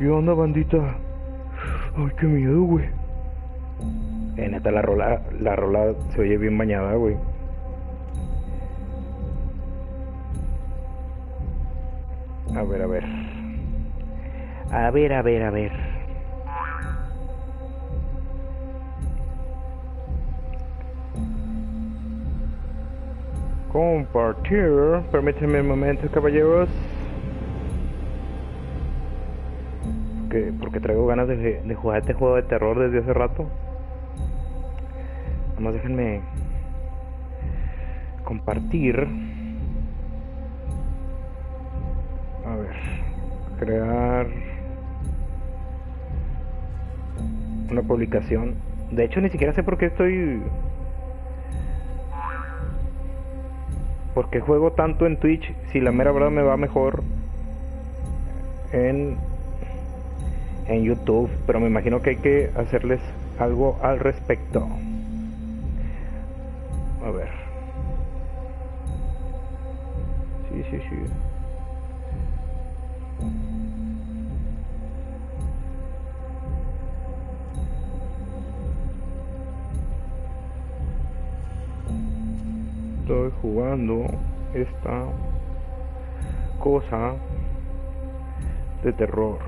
¿Qué onda, bandita? Ay, qué miedo, güey. Eh, neta, la rola, la rola se oye bien bañada, güey. A ver, a ver. A ver, a ver, a ver. Compartir. Permítanme un momento, caballeros. Que, porque traigo ganas de, de jugar este juego de terror desde hace rato. Nomás déjenme compartir. A ver, crear una publicación. De hecho, ni siquiera sé por qué estoy. ¿Por qué juego tanto en Twitch si la mera verdad me va mejor en, en YouTube? Pero me imagino que hay que hacerles algo al respecto. A ver. Sí, sí, sí. Estoy jugando esta cosa de terror.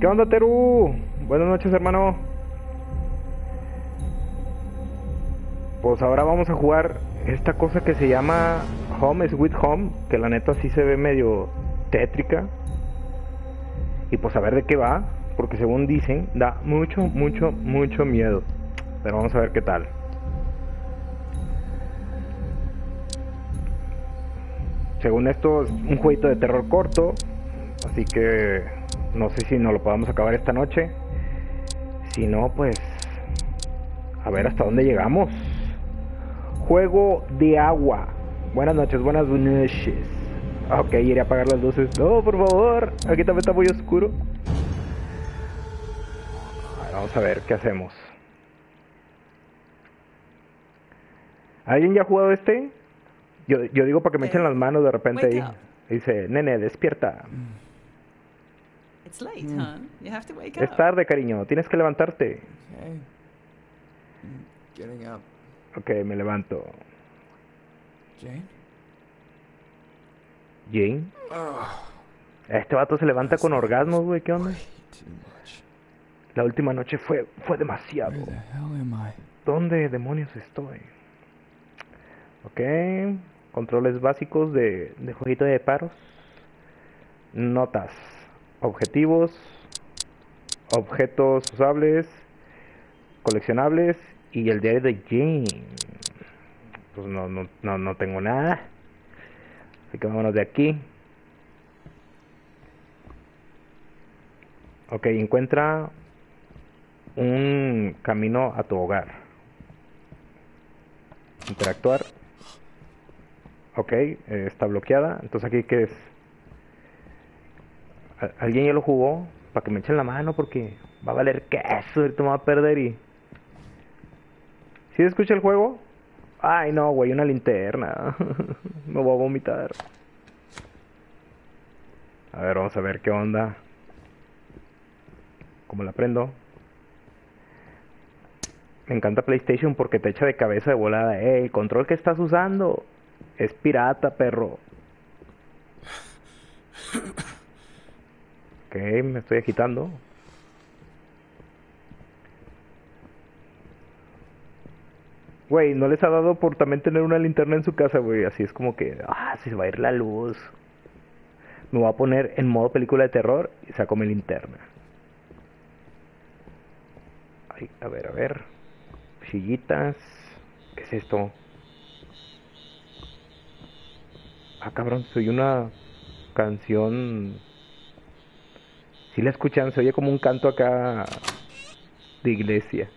¿Qué onda, Teru? Buenas noches, hermano. Pues ahora vamos a jugar esta cosa que se llama Home Sweet Home, que la neta sí se ve medio tétrica. Y pues a ver de qué va, porque según dicen, da mucho, mucho, mucho miedo. Pero vamos a ver qué tal. Según esto es un jueguito de terror corto, así que no sé si nos lo podamos acabar esta noche. Si no, pues a ver hasta dónde llegamos. Juego de agua. Buenas noches, buenas noches. Ok, iré a apagar las luces. No, por favor. Aquí también está muy oscuro. Vamos a ver qué hacemos. ¿Alguien ya ha jugado este? Yo, yo digo para que me echen las manos de repente ahí. Dice, nene, despierta. It's late, hon. You have to wake Es up. tarde, cariño. Tienes que levantarte. Okay. Getting up. Ok, me levanto. Jane? Jane. Oh, Este vato se levanta con orgasmos, güey. ¿Qué onda? way too much. La última noche fue, fue demasiado. Where the hell am I? ¿Dónde demonios estoy? Ok. Controles básicos de, de jueguito de paros. Notas. Objetivos. Objetos usables. Coleccionables. Y el diario de Jane. Pues no, no, no, no tengo nada. Así que vámonos de aquí. Ok, encuentra un camino a tu hogar. Interactuar. Ok, eh, está bloqueada. Entonces aquí qué es. ¿Al- ¿Alguien ya lo jugó? Para que me echen la mano porque va a valer queso. Ahorita me va a perder y... ¿Sí escucha el juego? Ay no, güey, una linterna. me voy a vomitar. A ver, vamos a ver qué onda. ¿Cómo la prendo? Me encanta PlayStation porque te echa de cabeza de volada. Eh, el control que estás usando es pirata, perro. Ok, me estoy agitando. Güey, no les ha dado por también tener una linterna en su casa, güey. Así es como que, ah, se va a ir la luz. Me voy a poner en modo película de terror y saco mi linterna. Ay, a ver, a ver. Sillitas. ¿Qué es esto? Ah, cabrón, soy una canción. Si la escuchan, se oye como un canto acá de iglesia.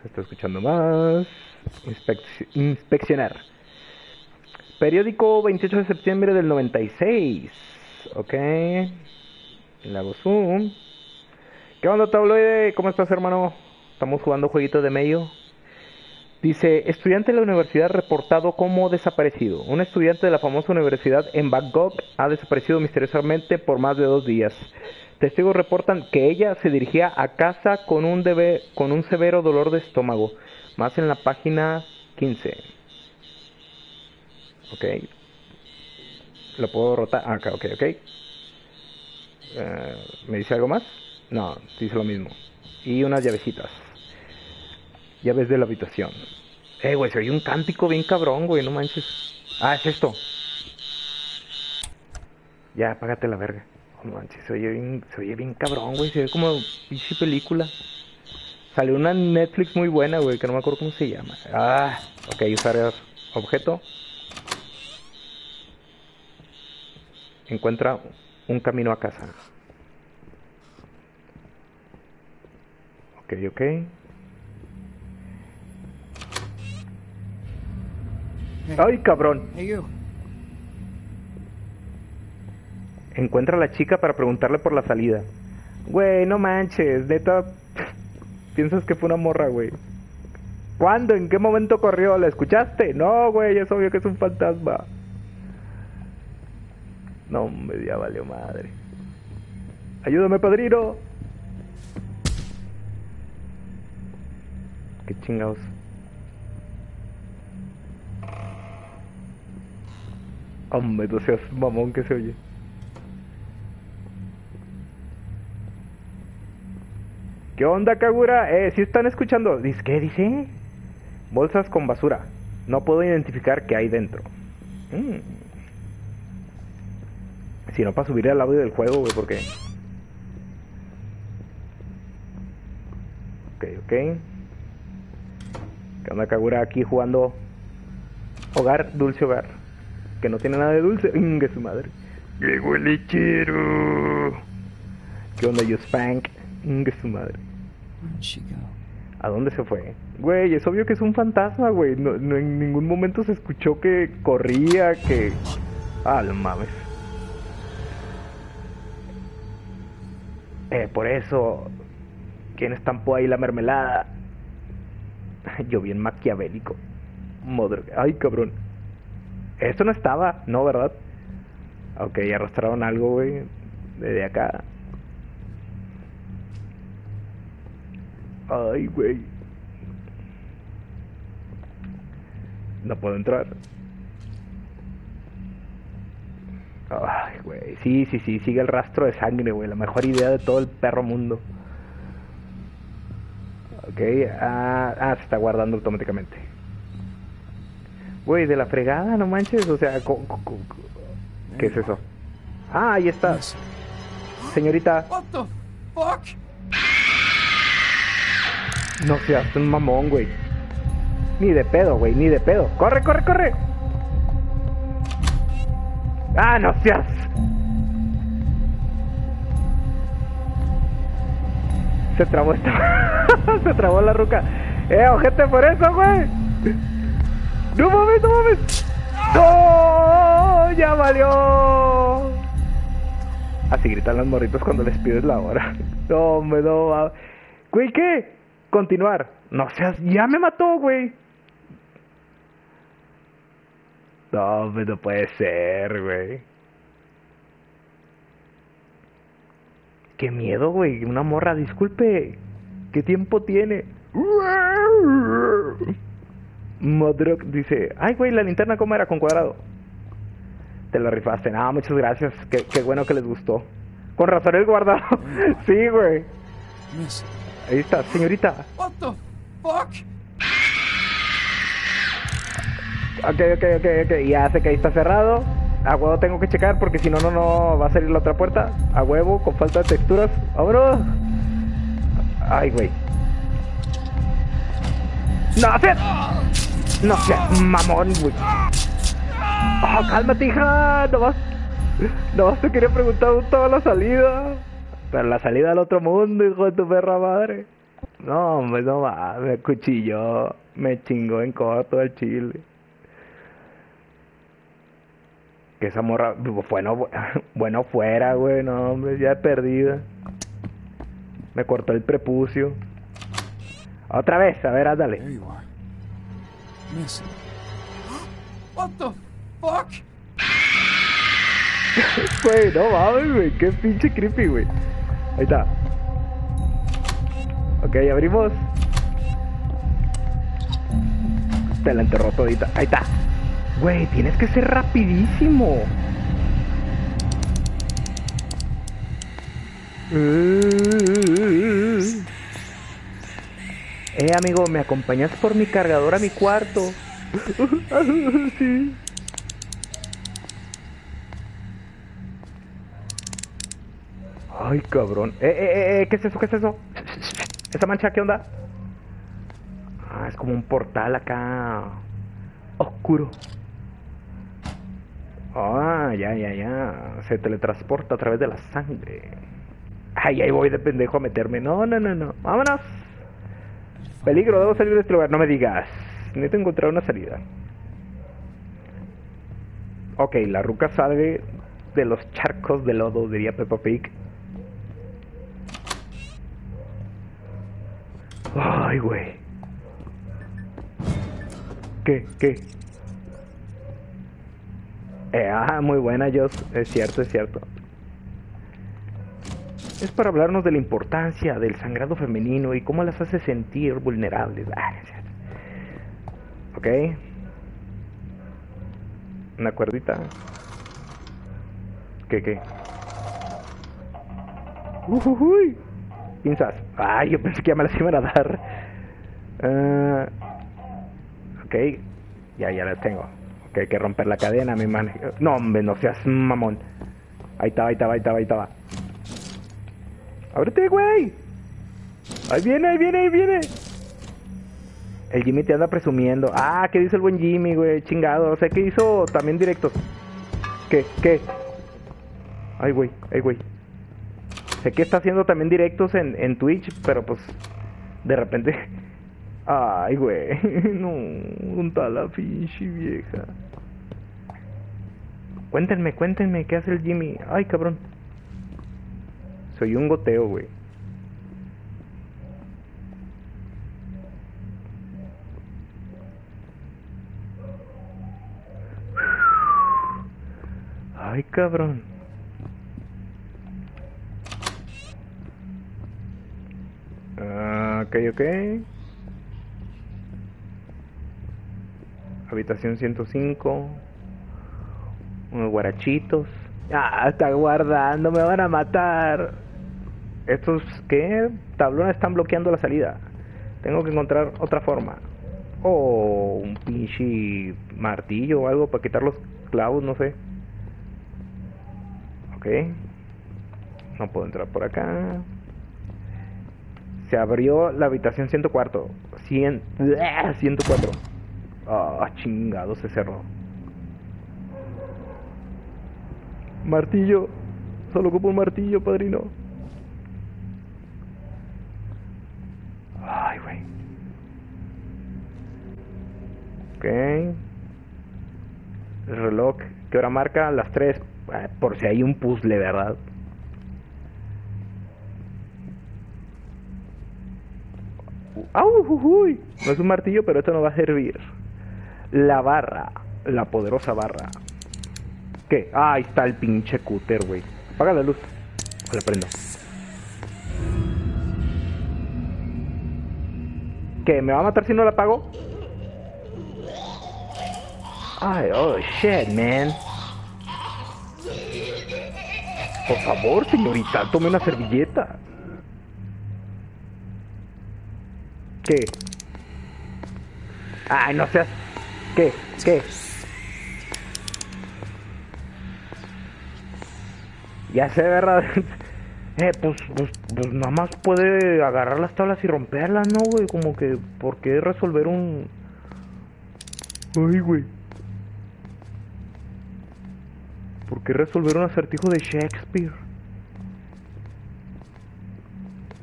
Se está escuchando más. Inspec- inspeccionar. Periódico 28 de septiembre del 96. Ok. Le hago zoom. ¿Qué onda, tabloide? ¿Cómo estás, hermano? Estamos jugando jueguitos de medio. Dice, estudiante de la universidad reportado como desaparecido. Un estudiante de la famosa universidad en Bangkok ha desaparecido misteriosamente por más de dos días. Testigos reportan que ella se dirigía a casa con un, debe- con un severo dolor de estómago. Más en la página 15. Ok. Lo puedo rotar. Ah, ok, ok. Eh, ¿Me dice algo más? No, dice lo mismo. Y unas llavecitas. Llaves de la habitación. Eh, güey, se oye un cántico bien cabrón, güey, no manches. Ah, es esto. Ya, apágate la verga. No manches, se oye bien, se oye bien cabrón, güey. Se ve como pinche película. Salió una Netflix muy buena, güey, que no me acuerdo cómo se llama. Ah, ok, usar objeto. Encuentra un camino a casa. Ok, ok. ¡Ay, cabrón! Hey, you. Encuentra a la chica para preguntarle por la salida. Güey, no manches, neta. Piensas que fue una morra, güey. ¿Cuándo? ¿En qué momento corrió? ¿La escuchaste? No, güey, es obvio que es un fantasma. No, hombre, ya valió madre. Ayúdame, padrino. Qué chingados. Hombre, no seas mamón que se oye. ¿Qué onda, Kagura? Eh, ¿sí están escuchando? Dice, ¿qué dice? Bolsas con basura. No puedo identificar qué hay dentro. Mm. Si no, para subir el audio del juego, güey, porque... Ok, ok. ¿Qué onda, Kagura? Aquí jugando... Hogar, dulce hogar. Que no tiene nada de dulce. Ingue su madre. Llegó el lechero. ¿Qué onda, yo Spank? Ingue su madre. Go? ¿A dónde se fue? Güey, es obvio que es un fantasma, güey. No, no- en ningún momento se escuchó que corría, que... Ah, no mames. Eh, por eso... ¿Quién estampó ahí la mermelada? Yo bien maquiavélico. Madre... Ay, cabrón. Esto no estaba, ¿no, verdad? Ok, arrastraron algo, güey. Desde acá. Ay, güey. No puedo entrar. Ay, güey. Sí, sí, sí. Sigue el rastro de sangre, güey. La mejor idea de todo el perro mundo. Ok. Ah, ah, se está guardando automáticamente. Güey, de la fregada, no manches. O sea, co- co- co- co- ¿qué es eso? Ah, ahí está. Señorita, What the fuck? no seas un mamón, güey. Ni de pedo, güey, ni de pedo. ¡Corre, corre, corre! ¡Ah, no seas! Se trabó esta. Se trabó la ruca. ¡Eh, ojete por eso, güey! ¡No mames, no mames! ¡No! ¡Ya valió! Así gritan los morritos cuando les pides la hora. No, hombre, no va. Güey, ¿qué? Continuar. No seas. Ya me mató, güey. No, hombre, no puede ser, güey. Qué miedo, güey. Una morra, disculpe. ¿Qué tiempo tiene? Modrock dice: Ay, güey, la linterna, ¿cómo era? Con cuadrado. Te la rifaste. No, muchas gracias. Qué, qué bueno que les gustó. Con razón el guardado. sí, güey. Ahí está, señorita. What the fuck? Ok, ok, ok, ok. Ya sé que ahí está cerrado. A huevo tengo que checar porque si no, no, no va a salir la otra puerta. A huevo, con falta de texturas. ¡Vámonos! Ay, güey. ¡No seas! ¡No seas mamón, güey! ¡Oh, cálmate, hija! Nomás... Nomás te quería preguntar dónde estaba la salida. Pero la salida al otro mundo, hijo de tu perra madre. No, hombre, no va. Me cuchilló. Me chingó en corto el chile. Que esa morra, bueno, bueno fuera, güey, no, hombre, ya perdida. Me cortó el prepucio. Otra vez, a ver, ándale. Missing. What the fuck? Güey, no mames, güey. Qué pinche creepy, güey. Ahí está. Ok, abrimos. Te la enterró todita. Ahí está. Güey, tienes que ser rapidísimo. Eh, amigo, ¿me acompañas por mi cargador a mi cuarto? sí. Ay, cabrón. Eh, eh, eh, eh, ¿qué es eso? ¿Qué es eso? ¿Esa mancha qué onda? Ah, es como un portal acá. Oscuro. Ah, ya, ya, ya. Se teletransporta a través de la sangre. Ay, ahí voy de pendejo a meterme. No, no, no, no. Vámonos. Peligro, debo salir de este lugar. No me digas. Necesito encontrar una salida. Ok, la ruca sale de los charcos de lodo, diría Peppa Pig. Ay, güey. ¿Qué? ¿Qué? Eh, ah, muy buena, Joss. Es cierto, es cierto. Es para hablarnos de la importancia del sangrado femenino y cómo las hace sentir vulnerables. Ah. Ok. Una cuerdita. ¿Qué, qué? Ujujuy. Pinzas. Ay, yo pensé que ya me las iban a dar. Ah, ok. Ya, ya las tengo. Ok, hay que romper la cadena, mi man. No, hombre, no seas mamón. Ahí estaba, ahí estaba, ahí estaba, ahí estaba. ¡Ábrete, güey! Ahí viene, ahí viene, ahí viene. El Jimmy te anda presumiendo. Ah, ¿qué dice el buen Jimmy, güey? Chingado. O sea, que hizo también directos. ¿Qué? ¿Qué? Ay, güey, ay, güey. Sé que está haciendo también directos en, Twitch, pero pues de repente... Ay, güey. No, un la vieja. Cuéntenme, cuéntenme, ¿qué hace el Jimmy? Ay, cabrón. Soy un goteo, güey. Ay, cabrón. Ah, ok, ok. Habitación 105. Unos guarachitos. Ah, está guardando, me van a matar. Estos, ¿qué? Tablones están bloqueando la salida. Tengo que encontrar otra forma. O un pinche martillo o algo para quitar los clavos, no sé. Ok. No puedo entrar por acá. Se abrió la habitación 104. 100, 104. Ah, chingado, se cerró. Martillo. Solo ocupo un martillo, padrino. Ay, güey. Ok. El reloj. ¿Qué hora marca? Las 3. Por si hay un puzzle, ¿verdad? ¡Au! Uy! No es un martillo, pero esto no va a servir. La barra. La poderosa barra. ¿Qué? Ah, ahí está el pinche cúter, güey. Apaga la luz. O la prendo. ¿Qué? ¿Me va a matar si no la apago? Ay, oh shit, man. Por favor, señorita, tome una servilleta. ¿Qué? Ay, no seas. ¿Qué? ¿Qué? Ya sé, ¿verdad? Eh, pues, pues, pues nada más puede agarrar las tablas y romperlas, ¿no, güey? Como que, ¿por qué resolver un...? Ay, güey. ¿Por qué resolver un acertijo de Shakespeare?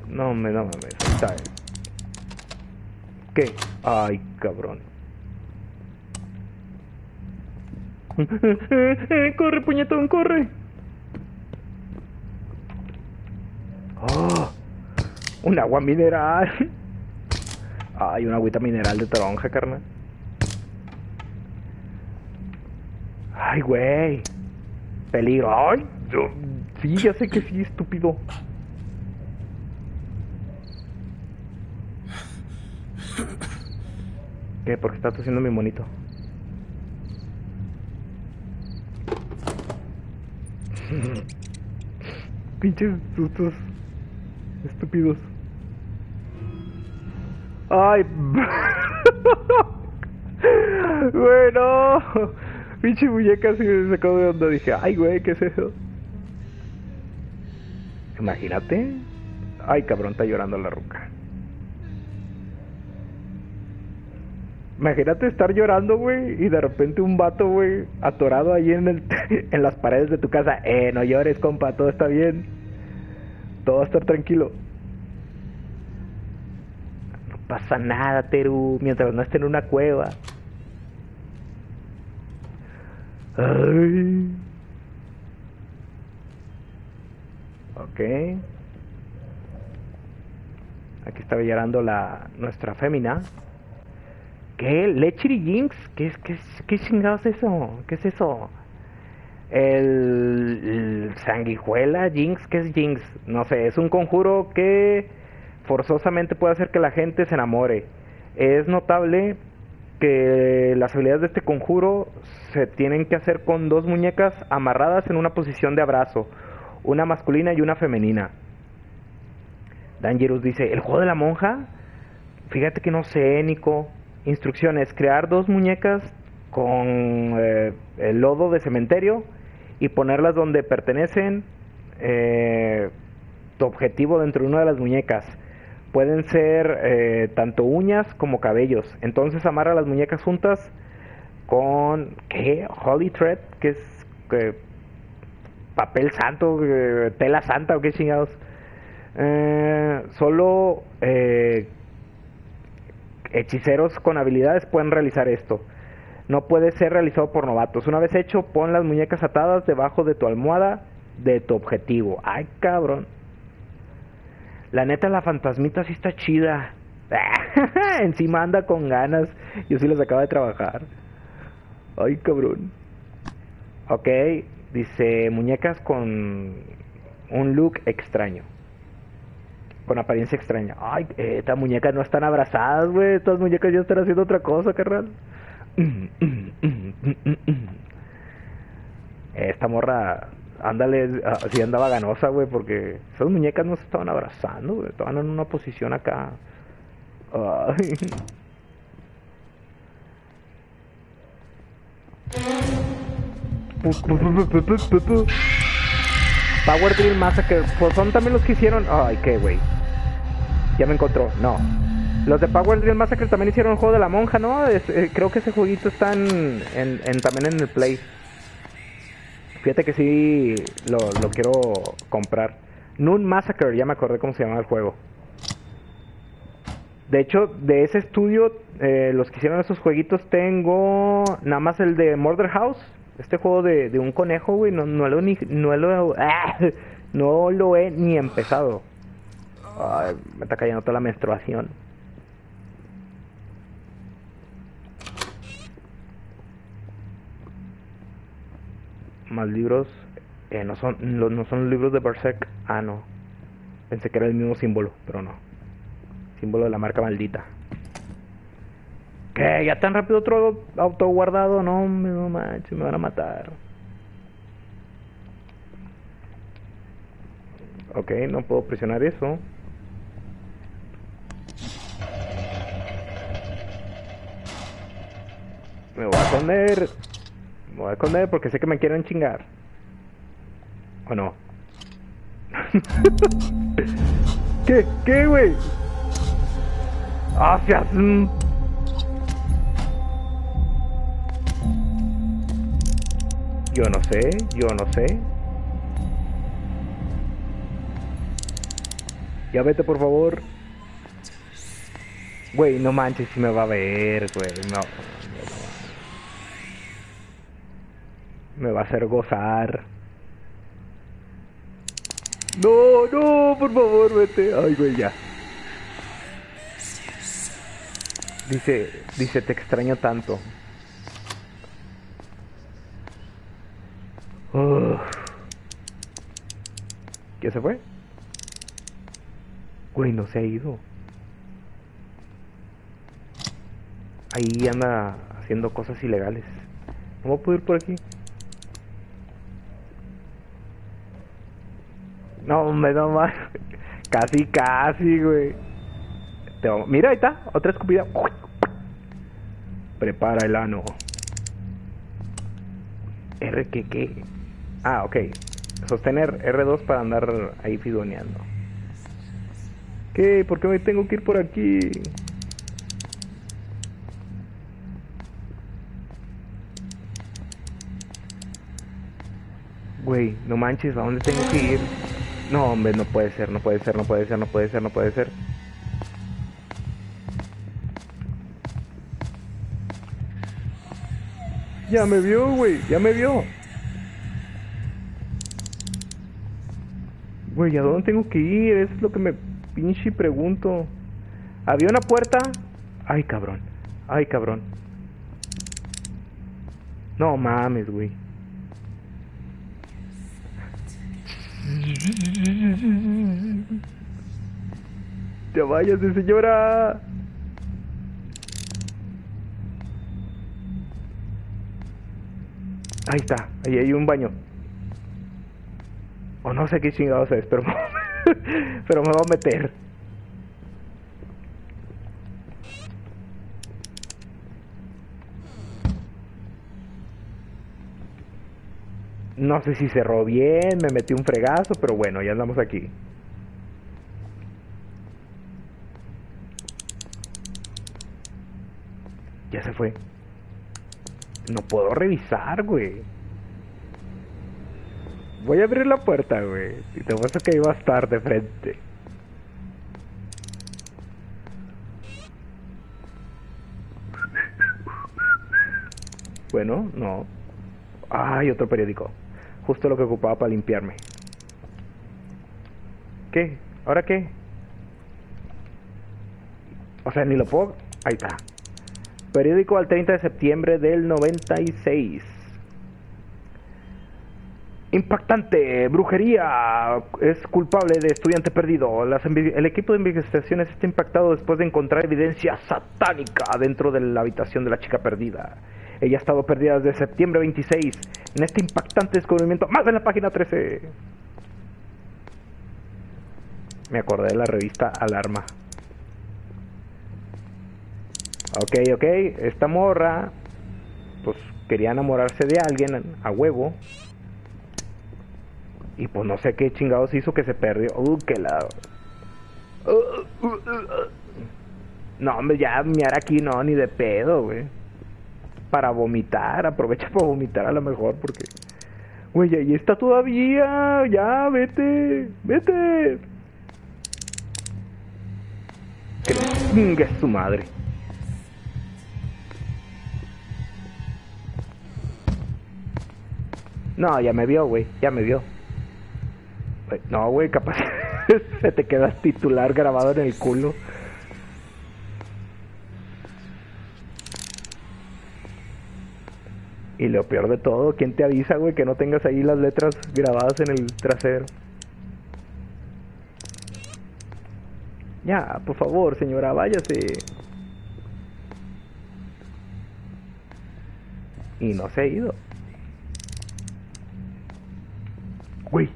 No, me no mames, está. ¿Qué? Ay, cabrón. corre, puñetón, corre. Oh, un agua mineral. Ay, una agüita mineral de toronja, carnal. Ay, güey. Peligro. Ay, yo... Sí, ya sé que sí, estúpido. ¿Qué? Porque está tosiendo mi monito. Pinches sustos estúpidos. Ay. bueno. Pinche muñeca así me sacó de onda. Dije, ay, güey, ¿qué es eso? Imagínate. Ay, cabrón, está llorando la ruca. Imagínate estar llorando, güey, y de repente un vato, güey, atorado ahí en, el, en las paredes de tu casa. Eh, no llores, compa, todo está bien. Todo va a estar tranquilo. No pasa nada, Teru, mientras no esté en una cueva. Ay. Ok. Aquí está llorando la nuestra fémina. ¿Qué? ¿Lechiri Jinx? ¿Qué, qué, qué chingados es eso? ¿Qué es eso? El, el sanguijuela Jinx, ¿qué es Jinx? No sé, es un conjuro que forzosamente puede hacer que la gente se enamore. Es notable que las habilidades de este conjuro se tienen que hacer con dos muñecas amarradas en una posición de abrazo, una masculina y una femenina. Dangerous dice, ¿el juego de la monja? Fíjate que no sé, Nico. Instrucciones, crear dos muñecas con eh, el lodo de cementerio y ponerlas donde pertenecen eh, tu objetivo dentro de una de las muñecas. Pueden ser eh, tanto uñas como cabellos. Entonces amarra las muñecas juntas con ¿qué? Holy thread, que es papel santo, eh, tela santa o qué chingados. Solo hechiceros con habilidades pueden realizar esto. No puede ser realizado por novatos. Una vez hecho, pon las muñecas atadas debajo de tu almohada de tu objetivo. Ay, cabrón. La neta, la fantasmita sí está chida. Encima anda con ganas. Yo sí les acabo de trabajar. Ay, cabrón. Ok, dice muñecas con un look extraño. Con apariencia extraña. Ay, estas muñecas no están abrazadas, güey. Estas muñecas ya están haciendo otra cosa, carnal. Esta morra, ándale, así andaba ganosa, güey, porque esas muñecas no se estaban abrazando, güey. Estaban en una posición acá. Ay. Power Drill Massacre, pues son también los que hicieron. Ay, qué, güey. Ya me encontró. No. Los de Power Drill Massacre también hicieron el juego de la monja, ¿no? Eh, creo que ese jueguito está en, en- también en el Play. Fíjate que sí lo, quiero comprar. Noon Massacre, ya me acordé cómo se llamaba el juego. De hecho, de ese estudio, eh, los que hicieron esos jueguitos, tengo nada más el de Murder House. Este juego de, un conejo, güey, no, no lo ni, no lo, ¡ah! no lo he ni empezado. Ay, me está cayendo toda la menstruación. Más libros, eh, no son, no son libros de Berserk. Ah, no. Pensé que era el mismo símbolo, pero no. Símbolo de la marca maldita. ¿Qué? ¿Ya tan rápido otro auto guardado? No, no manches, me van a matar. Ok, no puedo presionar eso. Me voy a esconder. Me voy a esconder porque sé que me quieren chingar. ¿O no? ¿Qué? ¿Qué, güey? ¡Ah, seas... mm. Yo no sé, yo no sé. Ya vete, por favor. Güey, no manches si me va a ver, güey. No. me va a hacer gozar. No, no, por favor, vete. Ay, güey, ya. Dice, dice, te extraño tanto. Uh. ¿Qué se fue? Güey, no se ha ido. Ahí anda haciendo cosas ilegales. ¿Cómo puedo ir por aquí? Hombre, no más. Casi, casi, güey. Mira, ahí está. Otra escupida. Prepara el ano. R qué. Ah, ok. Sostener R2 para andar ahí fidoneando. ¿Qué? ¿Por qué me tengo que ir por aquí? Güey, no manches, ¿a dónde tengo que ir? No, hombre, no puede ser, no puede ser, no puede ser, no puede ser, no puede ser. Ya me vio, güey, ya me vio. Güey, ¿a dónde tengo que ir? Es lo que me pinche pregunto. ¿Había una puerta? Ay, cabrón. Ay, cabrón. No mames, güey. Ya váyase, señora. Ahí está, ahí hay un baño. O no sé qué chingados es, pero, pero me va a meter. No sé si cerró bien, me metí un fregazo, pero bueno, ya andamos aquí. Ya se fue. No puedo revisar, güey. Voy a abrir la puerta, güey. Y te muestro que iba a estar de frente. Bueno, no. Ay, otro periódico. Justo lo que ocupaba para limpiarme. ¿Qué? ¿Ahora qué? O sea, ni lo puedo... Ahí está. Periódico al 30 de septiembre del 96. Impactante, brujería es culpable de estudiante perdido. Las el equipo de investigaciones está impactado después de encontrar evidencia satánica dentro de la habitación de la chica perdida. Ella ha estado perdida desde septiembre 26. En este impactante descubrimiento, más en la página 13. Me acordé de la revista Alarma. Ok, ok, esta morra, pues quería enamorarse de alguien a huevo. Y pues no sé qué chingados hizo que se perdió. Uh, que la. Uh, uh, uh, uh. No, hombre, ya miar aquí no, ni de pedo, güey. Para vomitar, aprovecha para vomitar a lo mejor, porque. Güey, ahí está todavía. Ya, vete, vete. Que chingue su madre. No, ya me vio, güey, ya me vio. No, güey, capaz se te queda titular grabado en el culo. Y lo peor de todo, ¿quién te avisa, güey, que no tengas ahí las letras grabadas en el trasero? Ya, por favor, señora, váyase. Y no se ha ido. Güey,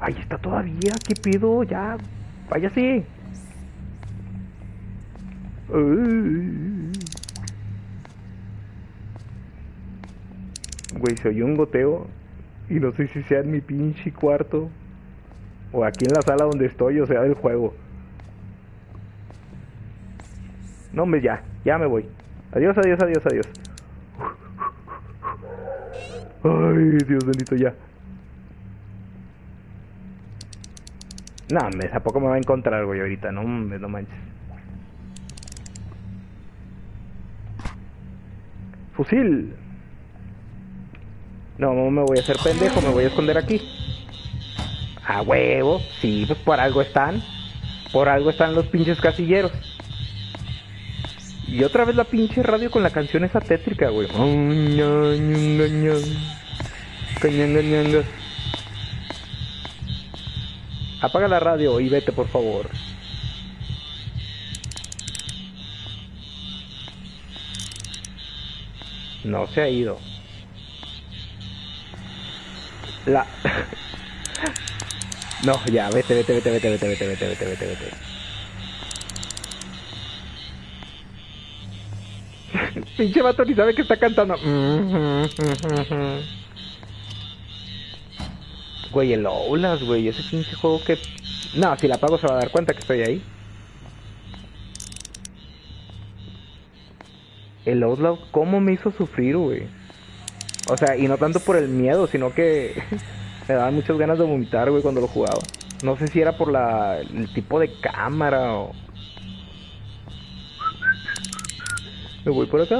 ahí está todavía, ¿qué pido? Ya, váyase. Güey, se oyó un goteo y no sé si sea en mi pinche cuarto o aquí en la sala donde estoy, o sea, del juego. No, hombre, ya, ya me voy. Adiós, adiós, adiós, adiós. Ay, Dios bendito, ya. No, hombre, tampoco me va a encontrar, güey, ahorita, no, no manches. Fusil. No, me voy a hacer pendejo, me voy a esconder aquí. A huevo, sí, pues por algo están. Por algo están los pinches casilleros. Y otra vez la pinche radio con la canción esa tétrica, güey. Apaga la radio y vete, por favor. No se ha ido. La... no, ya, vete, vete, vete, vete, vete, vete, vete, vete, vete, vete. Pinche vato ni sabe que está cantando. Güey, el Oulas, güey, ese pinche juego que... No, si la apago se va a dar cuenta que estoy ahí. El Outlaw, ¿cómo me hizo sufrir, güey? O sea, y no tanto por el miedo, sino que me daban muchas ganas de vomitar, güey, cuando lo jugaba. No sé si era por la, el tipo de cámara o... Me voy por acá.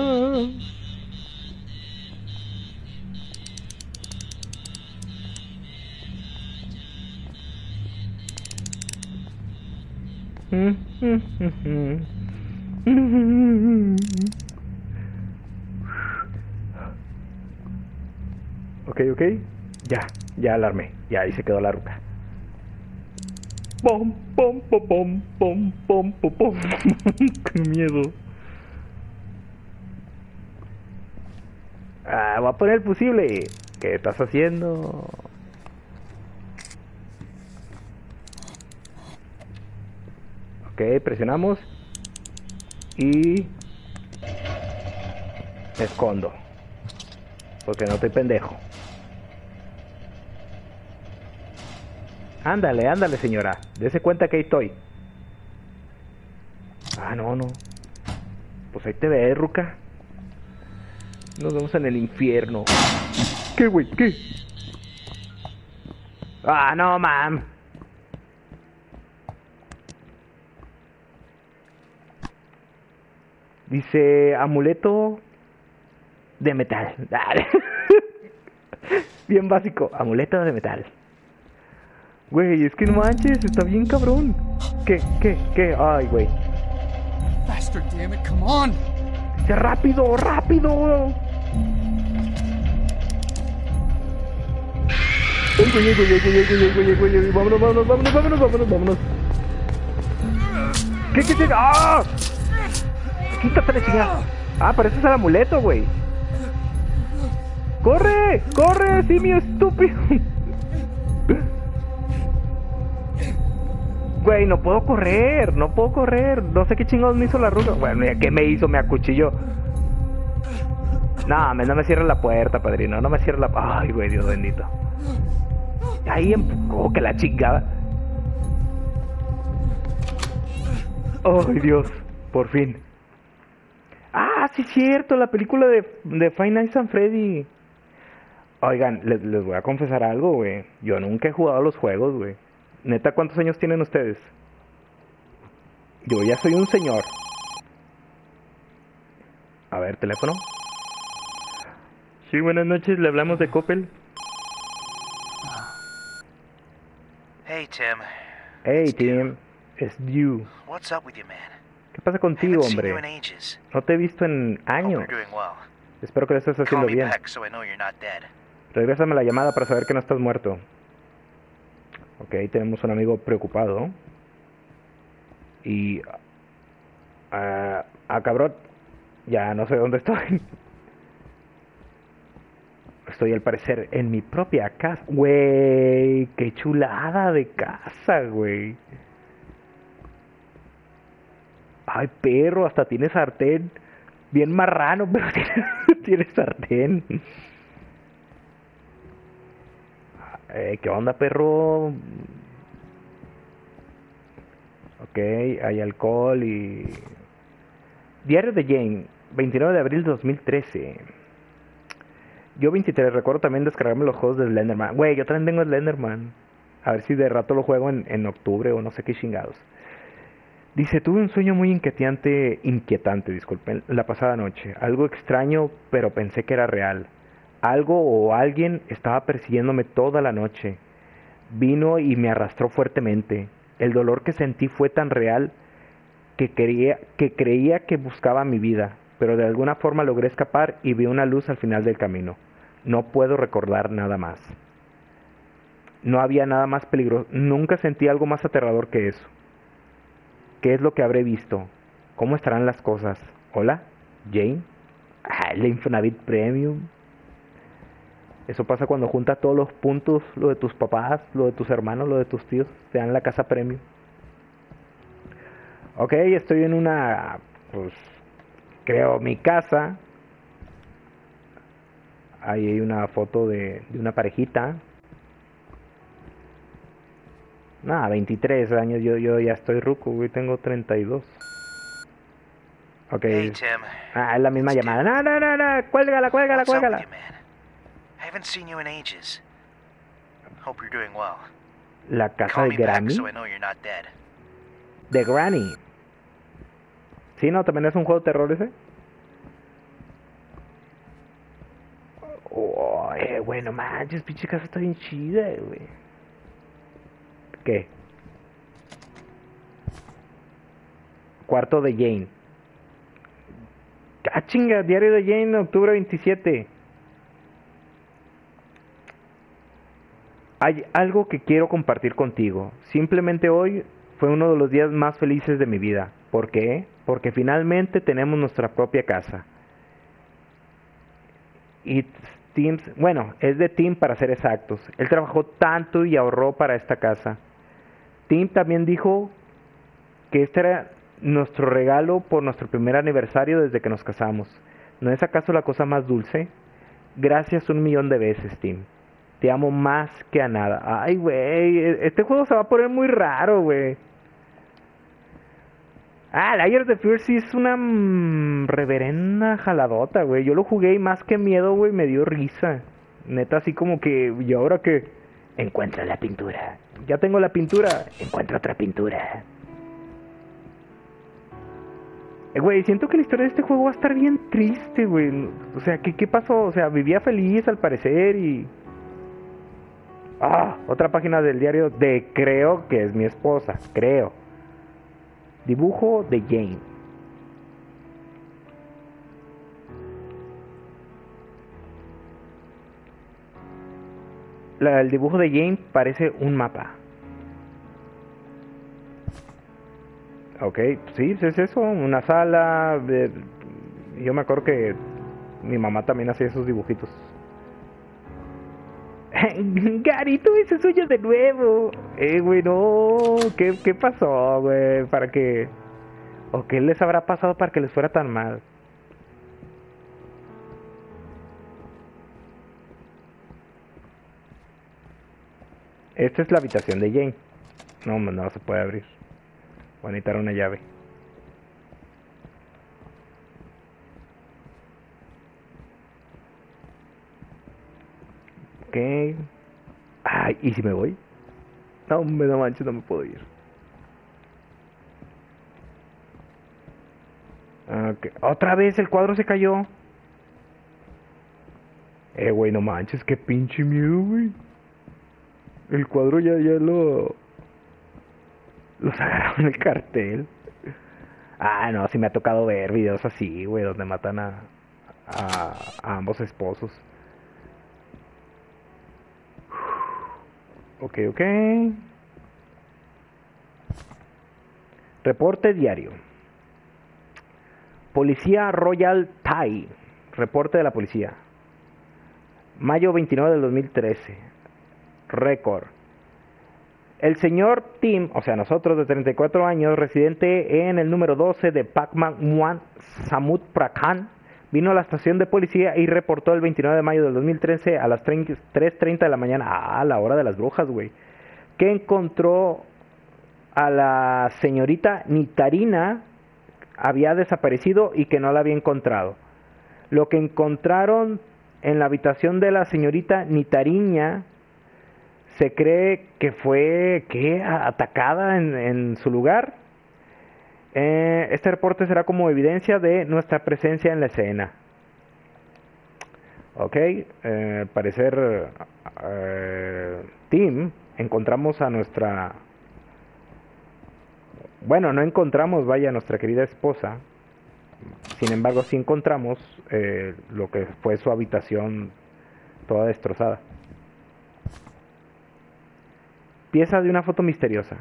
Ok, ok. Ya, ya alarmé. Ya ahí se quedó la ruta. Pom, pom, pom, pom, pom, pom. Qué miedo. Ah, voy a poner el fusible. ¿Qué estás haciendo? Ok, presionamos. Y... Me escondo. Porque no estoy pendejo. Ándale, ándale, señora. Dese cuenta que ahí estoy. Ah, no, no. Pues ahí te ves, Ruca. Nos vemos en el infierno. ¿Qué, güey? ¿Qué? Ah, no, mam. Dice amuleto de metal. bien básico, amuleto de metal. Güey, es que no manches, está bien cabrón. ¿Qué? ¿Qué? ¿Qué? Ay, güey. Faster, damn it, come on. Ya rápido, rápido. Uy, güey, güey, güey, güey, güey, vámonos, vámonos, vámonos, vámonos, vámonos, vámonos. ¿Qué, qué, qué? ¡Ah! Quítate la chingada. Ah, pareces al amuleto, güey. ¡Corre! ¡Corre, simio estúpido! Güey, no puedo correr, no puedo correr. No sé qué chingados me hizo la ruga. Bueno, qué me hizo, me acuchilló. No, me- no me la puerta, padrino. No me cierra la. Ay, güey, Dios bendito. Ahí empujó que la chingada. Ay, Dios, por fin. Ah, sí, cierto, la película de, de Five Nights at Freddy. Oigan, les, les voy a confesar algo, güey. Yo nunca he jugado los juegos, güey. Neta, ¿cuántos años tienen ustedes? Yo ya soy un señor. A ver, teléfono. Sí, buenas noches, le hablamos de Coppel. Hey, Tim. Hey, Tim, es you. What's up with you, man? ¿Qué pasa contigo, hombre? No te he visto en años. you're doing well. Espero que lo estés haciendo bien. back so I know you're not dead. Regrésame la llamada para saber que no estás muerto. Ok, tenemos un amigo preocupado. Y... Ah, ah, cabrón. Ya no sé dónde estoy. Estoy al parecer en mi propia casa. Güey, qué chulada de casa, güey. Ay, perro, hasta tiene sartén. Bien marrano, pero tiene, tiene sartén. Eh, ¿Qué onda, perro? Ok, hay alcohol y... Diario de Jane, 29 de abril de 2013. Yo 23, recuerdo también descargarme los juegos de Slenderman. Güey, yo también tengo Slenderman. A ver si de rato lo juego en, en octubre o no sé qué chingados. Dice, tuve un sueño muy inquietante, inquietante, disculpen, la pasada noche. Algo extraño, pero pensé que era real. Algo o alguien estaba persiguiéndome toda la noche. Vino y me arrastró fuertemente. El dolor que sentí fue tan real que, que creía que buscaba mi vida, pero de alguna forma logré escapar y vi una luz al final del camino. No puedo recordar nada más. No había nada más peligroso. Nunca sentí algo más aterrador que eso. ¿Qué es lo que habré visto? ¿Cómo estarán las cosas? ¿Hola? ¿Jane? Ah, el Infonavit Premium. Eso pasa cuando juntas todos los puntos, lo de tus papás, lo de tus hermanos, lo de tus tíos, te dan la casa premium. Ok, estoy en una, pues, creo mi casa. Ahí hay una foto de, de una parejita. Nada, 23 años, yo, yo ya estoy ruco, güey, tengo 32. Ok. Hey, Tim. Ah, es la misma llamada. No, no, no, no, cuélgala, cuélgala, cuélgala. Haven't seen you in ages. Hope you're doing well. La casa Call de me back Granny. so I know you're not dead. De Granny. Sí, no, también es un juego de terror ese. Oh, eh, güey, no manches, pinche casa está bien chida, güey. ¿Qué? Cuarto de Jane. Ah, chinga, diario de Jane, octubre 27. Hay algo que quiero compartir contigo. Simplemente hoy fue uno de los días más felices de mi vida. ¿Por qué? Porque finalmente tenemos nuestra propia casa. Y Tim, bueno, es de Tim para ser exactos. Él trabajó tanto y ahorró para esta casa. Tim también dijo que este era nuestro regalo por nuestro primer aniversario desde que nos casamos. ¿No es acaso la cosa más dulce? Gracias un millón de veces, Tim. Te amo más que a nada. Ay, güey, este juego se va a poner muy raro, güey. Ah, Layers of Fear sí es una mm, reverenda jaladota, güey. Yo lo jugué y más que miedo, güey, me dio risa. Neta, así como que, ¿y ahora qué? Encuentra la pintura. Ya tengo la pintura, encuentra otra pintura. Eh, güey, siento que la historia de este juego va a estar bien triste, güey. O sea, ¿qué, ¿qué pasó? O sea, vivía feliz al parecer y... Ah, otra página del diario de creo que es mi esposa, creo. Dibujo de Jane. La- el dibujo de Jane parece un mapa. Ok, sí, es eso, una sala. de- yo me acuerdo que mi mamá también hacía esos dibujitos. Gary, tú ese suyo de nuevo. Eh, güey, no. ¿Qué, qué pasó, güey? ¿Para qué? ¿O qué les habrá pasado para que les fuera tan mal? Esta es la habitación de Jane. No, no se puede abrir. Voy a necesitar una llave. Ay, ¿y si me voy? No, me da manches, no me puedo ir. Otra vez el cuadro se cayó. Eh, güey, no manches, qué pinche miedo, güey. El cuadro ya, ya lo... Los agarraron el cartel. Ah, no, sí me ha tocado ver videos así, güey, donde matan a, a, a ambos esposos. Ok, ok. Reporte diario. Policía Royal Thai. Reporte de la policía. Mayo 29 del 2013. Récord. El señor Tim, o sea, nosotros de 34 años, residente en el número 12 de Pacman Muan, Samut Prakan, vino a la estación de policía y reportó el 29 de mayo del 2013 a las 30 3.30 de la mañana, a la hora de las brujas, güey, que encontró a la señorita Nitarina, había desaparecido y que no la había encontrado. Lo que encontraron en la habitación de la señorita Nitariña se cree que fue atacada en su lugar. Eh, este reporte será como evidencia de nuestra presencia en la escena. Ok, eh, parecer, eh, Tim, encontramos a nuestra... Bueno, no encontramos, vaya, a nuestra querida esposa. Sin embargo, sí encontramos eh, lo que fue su habitación toda destrozada. Pieza de una foto misteriosa.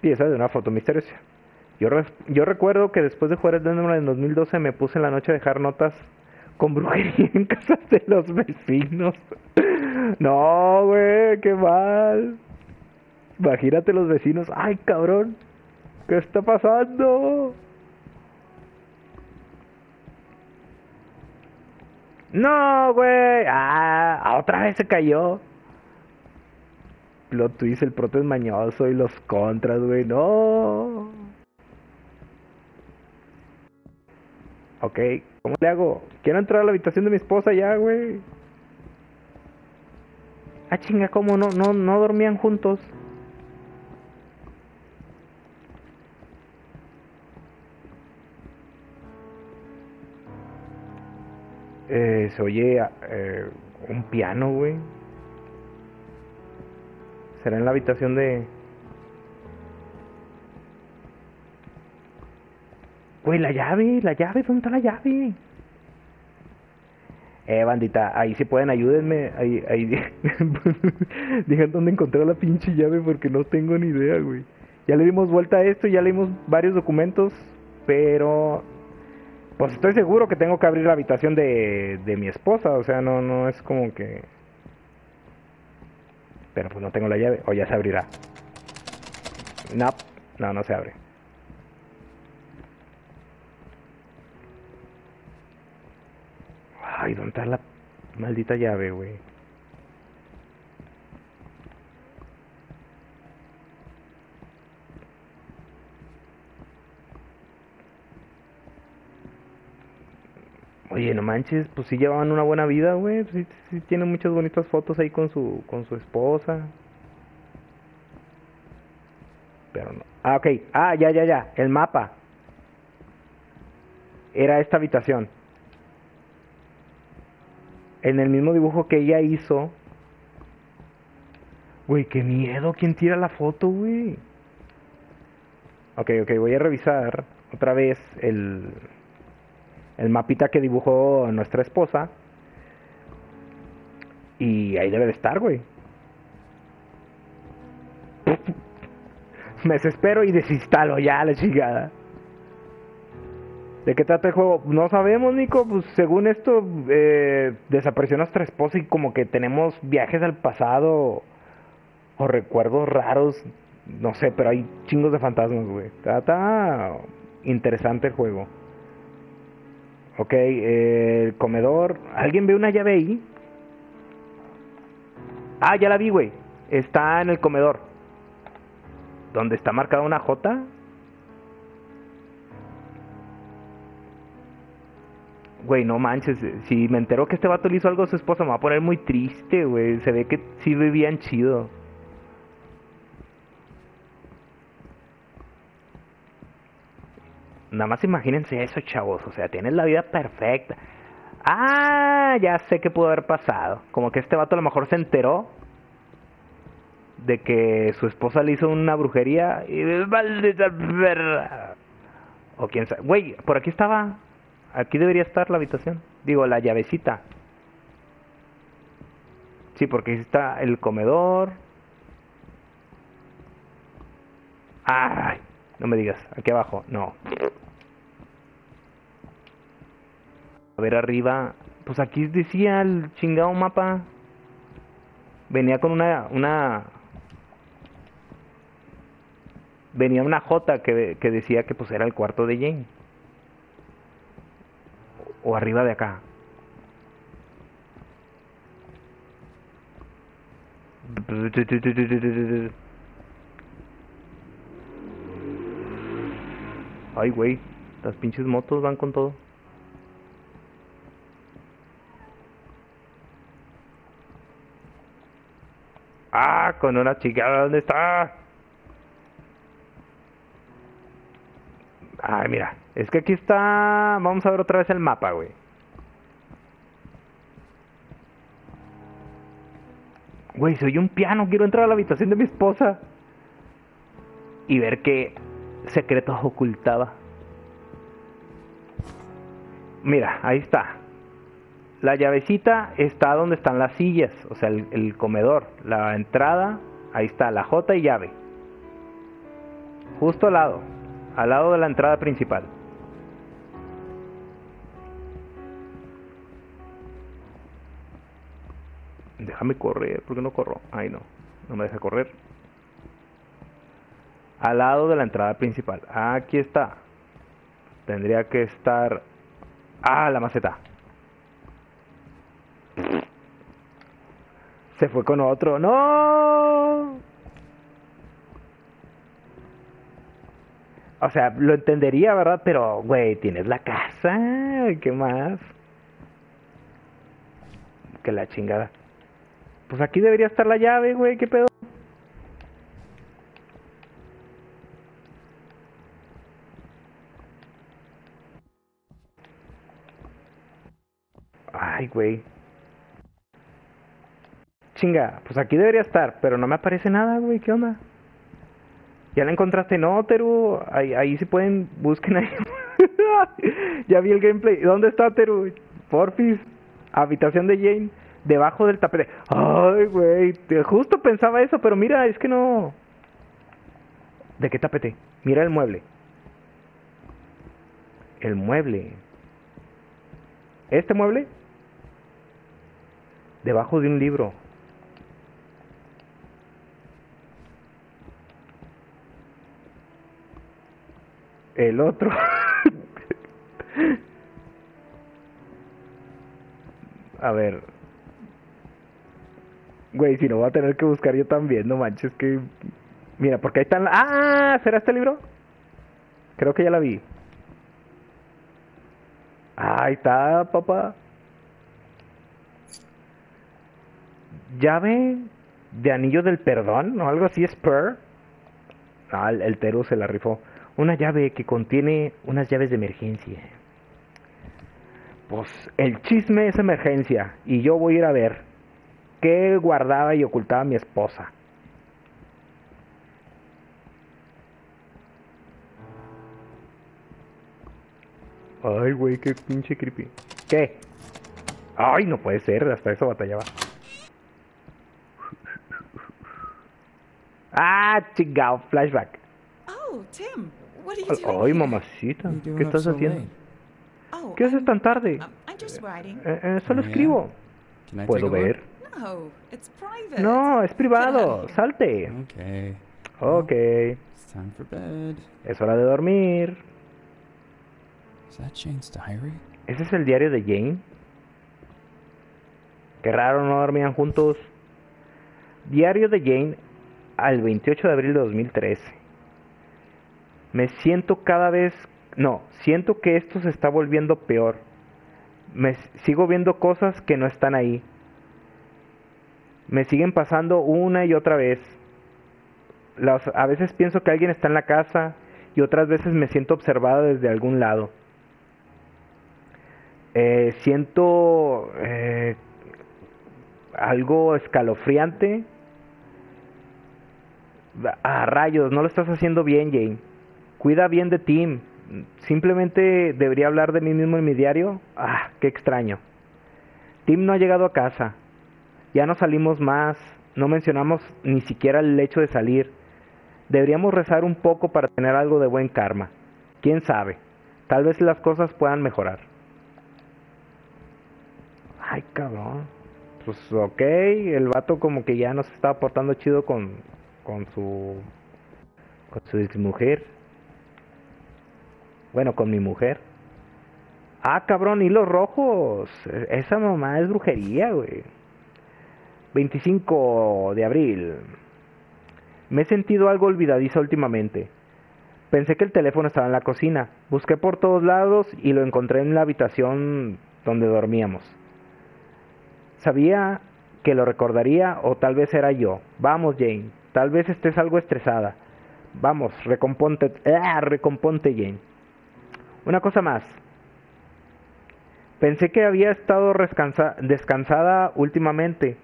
Pieza de una foto misteriosa. Yo, re- yo recuerdo que después de jugar el Enderman en 2012 me puse en la noche a dejar notas con brujería en casas de los vecinos. No, güey, qué mal. Imagínate los vecinos. Ay, cabrón. ¿Qué está pasando? No, güey. Ah, otra vez se cayó. Plot twist, el proto es mañoso y los contras, güey. No. Ok, ¿cómo le hago? Quiero entrar a la habitación de mi esposa ya, güey. Ah, chinga, ¿cómo no, no, no dormían juntos? Eh, se oye eh, un piano, güey. ¿Será en la habitación de... Güey, la llave, la llave, ¿dónde está la llave? Eh, bandita, ahí si pueden, ayúdenme. Ahí, ahí. Digan dónde encontré la pinche llave porque no tengo ni idea, güey. Ya le dimos vuelta a esto, ya leímos varios documentos, pero. Pues estoy seguro que tengo que abrir la habitación de, de mi esposa, o sea, no, no es como que. Pero pues no tengo la llave, o ya se abrirá. No, no, no se abre. Ay, ¿dónde está la maldita llave, güey? Oye, no manches, pues sí llevaban una buena vida, güey. Sí, tienen muchas bonitas fotos ahí con su con su esposa. Pero no. Ah, ok. Ah, ya, ya, ya. El mapa. Era esta habitación. En el mismo dibujo que ella hizo. Güey, qué miedo. ¿Quién tira la foto, güey? Ok, ok, voy a revisar otra vez el, el mapita que dibujó nuestra esposa. Y ahí debe de estar, güey. Me desespero y desinstalo ya la chingada. ¿De qué trata el juego? No sabemos, Nico. Pues según esto, eh, desapareció nuestra esposa y como que tenemos viajes al pasado o recuerdos raros. No sé, pero hay chingos de fantasmas, güey. Está, interesante el juego. Ok, eh, el comedor. ¿Alguien ve una llave ahí? Ah, ya la vi, güey. Está en el comedor. ¿Dónde está marcada una J? Güey, no manches. Si me entero que este vato le hizo algo a su esposa, me va a poner muy triste, güey. Se ve que sí vivían chido. Nada más imagínense eso, chavos. O sea, tienes la vida perfecta. Ah, ya sé qué pudo haber pasado. Como que este vato a lo mejor se enteró de que su esposa le hizo una brujería y maldita perra. O quién sabe. Güey, por aquí estaba. Aquí debería estar la habitación. Digo, la llavecita. Sí, porque aquí está el comedor. Ay, no me digas. Aquí abajo. No. A ver arriba. Pues aquí decía el chingado mapa. Venía con una una venía una J que, que decía que pues era el cuarto de Jane. O arriba de acá. Ay, güey, las pinches motos van con todo. Ah, con una chica, ¿dónde está? Ay, mira, es que aquí está. Vamos a ver otra vez el mapa, güey. Güey, soy un piano, quiero entrar a la habitación de mi esposa y ver qué secretos ocultaba. Mira, ahí está. La llavecita está donde están las sillas, o sea, el, el comedor. La entrada, ahí está, la J y llave. Justo al lado, al lado de la entrada principal. Déjame correr, ¿por qué no corro? Ay, no, no me deja correr. Al lado de la entrada principal. Aquí está. Tendría que estar... Ah, la maceta. Se fue con otro. ¡No! O sea, lo entendería, ¿verdad? Pero, güey, tienes la casa. ¿Qué más? Que la chingada. Pues aquí debería estar la llave, güey. ¿Qué pedo? Ay, güey. Chinga, pues aquí debería estar, pero no me aparece nada, güey. ¿Qué onda? ¿Ya la encontraste? No, Teru. Ahí, ahí sí pueden, busquen ahí. ya vi el gameplay. ¿Dónde está Teru? Porfis. Habitación de Jane. Debajo del tapete. Ay, güey. Justo pensaba eso, pero mira, es que no. ¿De qué tapete? Mira el mueble. El mueble. ¿Este mueble? Debajo de un libro. El otro. A ver. Güey, si no voy a tener que buscar yo también, no manches que... Mira, porque ahí están... ¡Ah! ¿Será este libro? Creo que ya la vi. Ahí está, papá. Llave de anillo del perdón, o algo así, Spur. Ah, el, Teru se la rifó. Una llave que contiene unas llaves de emergencia. Pues el chisme es emergencia y yo voy a ir a ver qué guardaba y ocultaba mi esposa. Ay, güey, qué pinche creepy. ¿Qué? Ay, no puede ser, hasta eso batallaba. Ah, chingado, flashback. Oh, Tim, what are you doing? Ay, mamacita, ¿qué estás so haciendo? Oh, ¿Qué haces tan tarde? um, I'm just writing. Eh, eh, solo Oh, yeah. escribo. A ¿Puedo ver? No, it's private. No, es privado. Salte. Okay. Ok, It's time for bed. es hora de dormir. Is that Jane's diary? ¿Ese es el diario de Jane? Qué raro, no dormían juntos. Diario de Jane al 28 de abril de 2013. Me siento cada vez... No, siento que esto se está volviendo peor. Me sigo viendo cosas que no están ahí. Me siguen pasando una y otra vez. Las- a veces pienso que alguien está en la casa y otras veces me siento observada desde algún lado. Eh, siento eh, algo escalofriante. Ah, rayos, no lo estás haciendo bien, Jane. Cuida bien de Tim. Simplemente debería hablar de mí mismo en mi diario. Ah, qué extraño. Tim no ha llegado a casa. Ya no salimos más. No mencionamos ni siquiera el hecho de salir. Deberíamos rezar un poco para tener algo de buen karma. ¿Quién sabe? Tal vez las cosas puedan mejorar. Ay, cabrón. Pues ok, el vato como que ya no se estaba portando chido con, con su con su exmujer. Bueno, con mi mujer. Ah, cabrón, hilos rojos. Esa mamá es brujería, güey. 25 de abril. Me he sentido algo olvidadiza últimamente. Pensé que el teléfono estaba en la cocina. Busqué por todos lados y lo encontré en la habitación donde dormíamos. Sabía que lo recordaría o tal vez era yo. Vamos, Jane. Tal vez estés algo estresada. Vamos, recomponte, ¡Ah! recomponte, Jane. Una cosa más. Pensé que había estado descansada últimamente,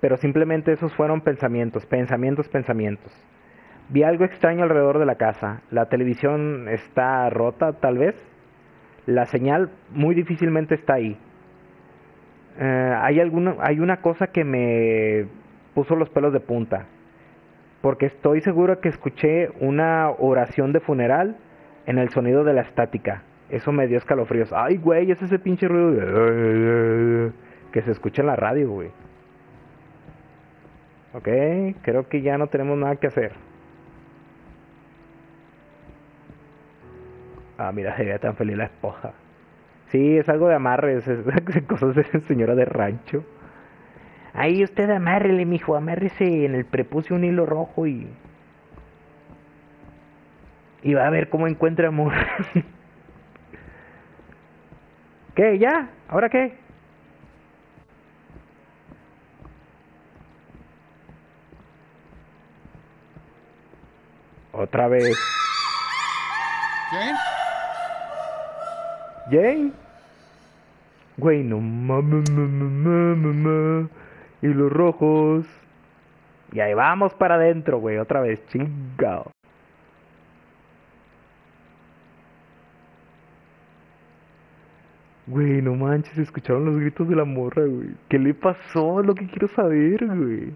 pero simplemente esos fueron pensamientos, pensamientos, pensamientos. Vi algo extraño alrededor de la casa. La televisión está rota, tal vez. La señal muy difícilmente está ahí. mira, hay alguna, hay una cosa que me puso los pelos de punta. Porque estoy seguro que escuché una oración de funeral en el sonido de la estática. Eso me dio escalofríos. Ay, güey, es ese pinche ruido que se escucha en la radio, güey. Ok, creo que ya no tenemos nada que hacer. Ah, mira, se ve tan feliz la esposa. Sí, es algo de amarres, es, es cosas de señora de rancho. Ahí usted amárrele, mijo, amárrese en el prepucio un hilo rojo y... Y va a ver cómo encuentra amor. ¿Qué? ¿Ya? ¿Ahora qué? Otra vez. Jane? Jane. Güey, no mames, mames, Y los rojos. Y ahí vamos para adentro, güey, otra vez, chingado. Güey, no manches, escucharon los gritos de la morra, güey. ¿Qué le pasó? Lo que quiero saber, güey.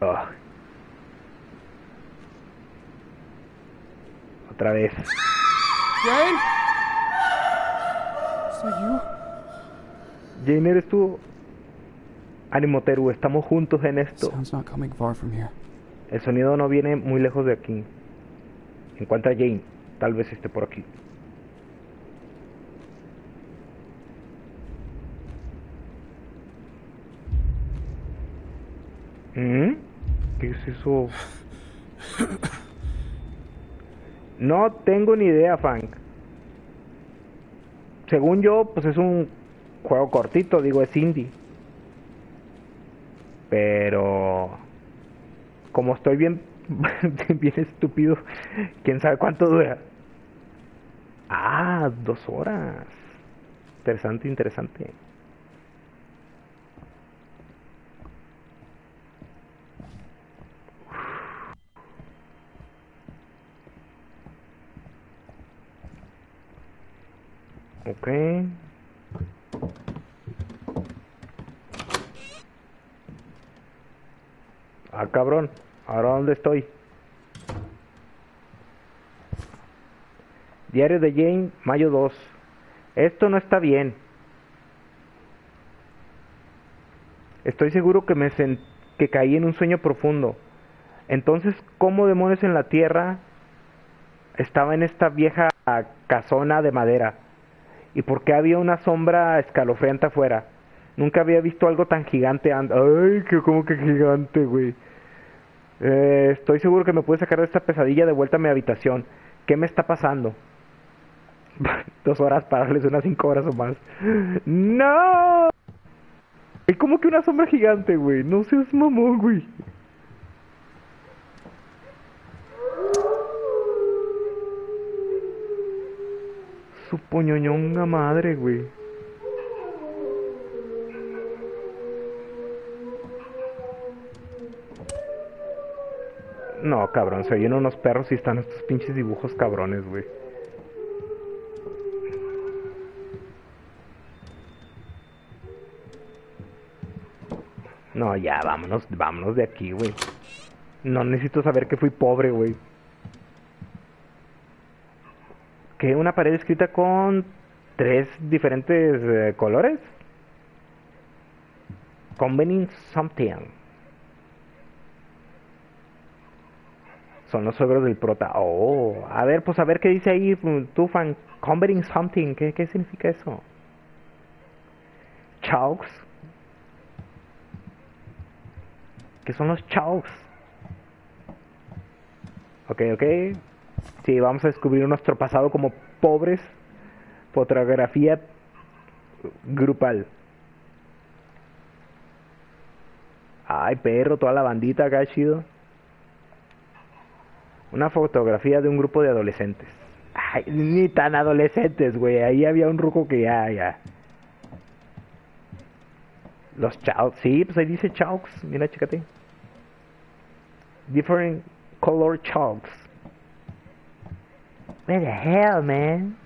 Ah. Otra vez. Jane? Jane, eres tú. Ánimo, Teru, estamos juntos en esto. El sonido no viene muy lejos de aquí. Encuentra a Jane. Tal vez esté por aquí. ¿Mm? ¿Qué es eso? No tengo ni idea, Frank. Según yo, pues es un juego cortito, digo, es indie. Pero como estoy bien bien estúpido, quién sabe cuánto dura. Ah, dos horas. Interesante, interesante. Ok. Ah, cabrón. ¿Ahora dónde estoy? Diario de Jane, mayo 2. Esto no está bien. Estoy seguro que me que caí en un sueño profundo. Entonces, ¿cómo demonios en la tierra estaba en esta vieja casona de madera? ¿Y por qué había una sombra escalofriante afuera? Nunca había visto algo tan gigante. an- Ay, que como que gigante, güey. Eh, estoy seguro que me puede sacar de esta pesadilla de vuelta a mi habitación. ¿Qué me está pasando? Dos horas para darles unas cinco horas o más. ¡No! Es como que una sombra gigante, güey. No seas mamón, güey. Su poñoñonga madre, güey. No, cabrón, se oyen unos perros y están estos pinches dibujos cabrones, güey. No, ya, vámonos, vámonos de aquí, güey. No necesito saber que fui pobre, güey. ¿Qué? ¿Una pared escrita con tres diferentes eh, colores? Combining something. Son los suegros del prota. Oh, a ver, pues a ver qué dice ahí mm, tú, fan. Combining something. ¿Qué, qué significa eso? Chaux. ¿Qué son los chaux? Ok, ok. Sí, vamos a descubrir nuestro pasado como pobres. Fotografía grupal. Ay, perro, toda la bandita acá, chido. Una fotografía de un grupo de adolescentes. Ay, ni tan adolescentes, güey. Ahí había un ruco que ya, ya. Los chaux. Sí, pues ahí dice chaux. Mira, chécate. different color chalks. What the hell, man?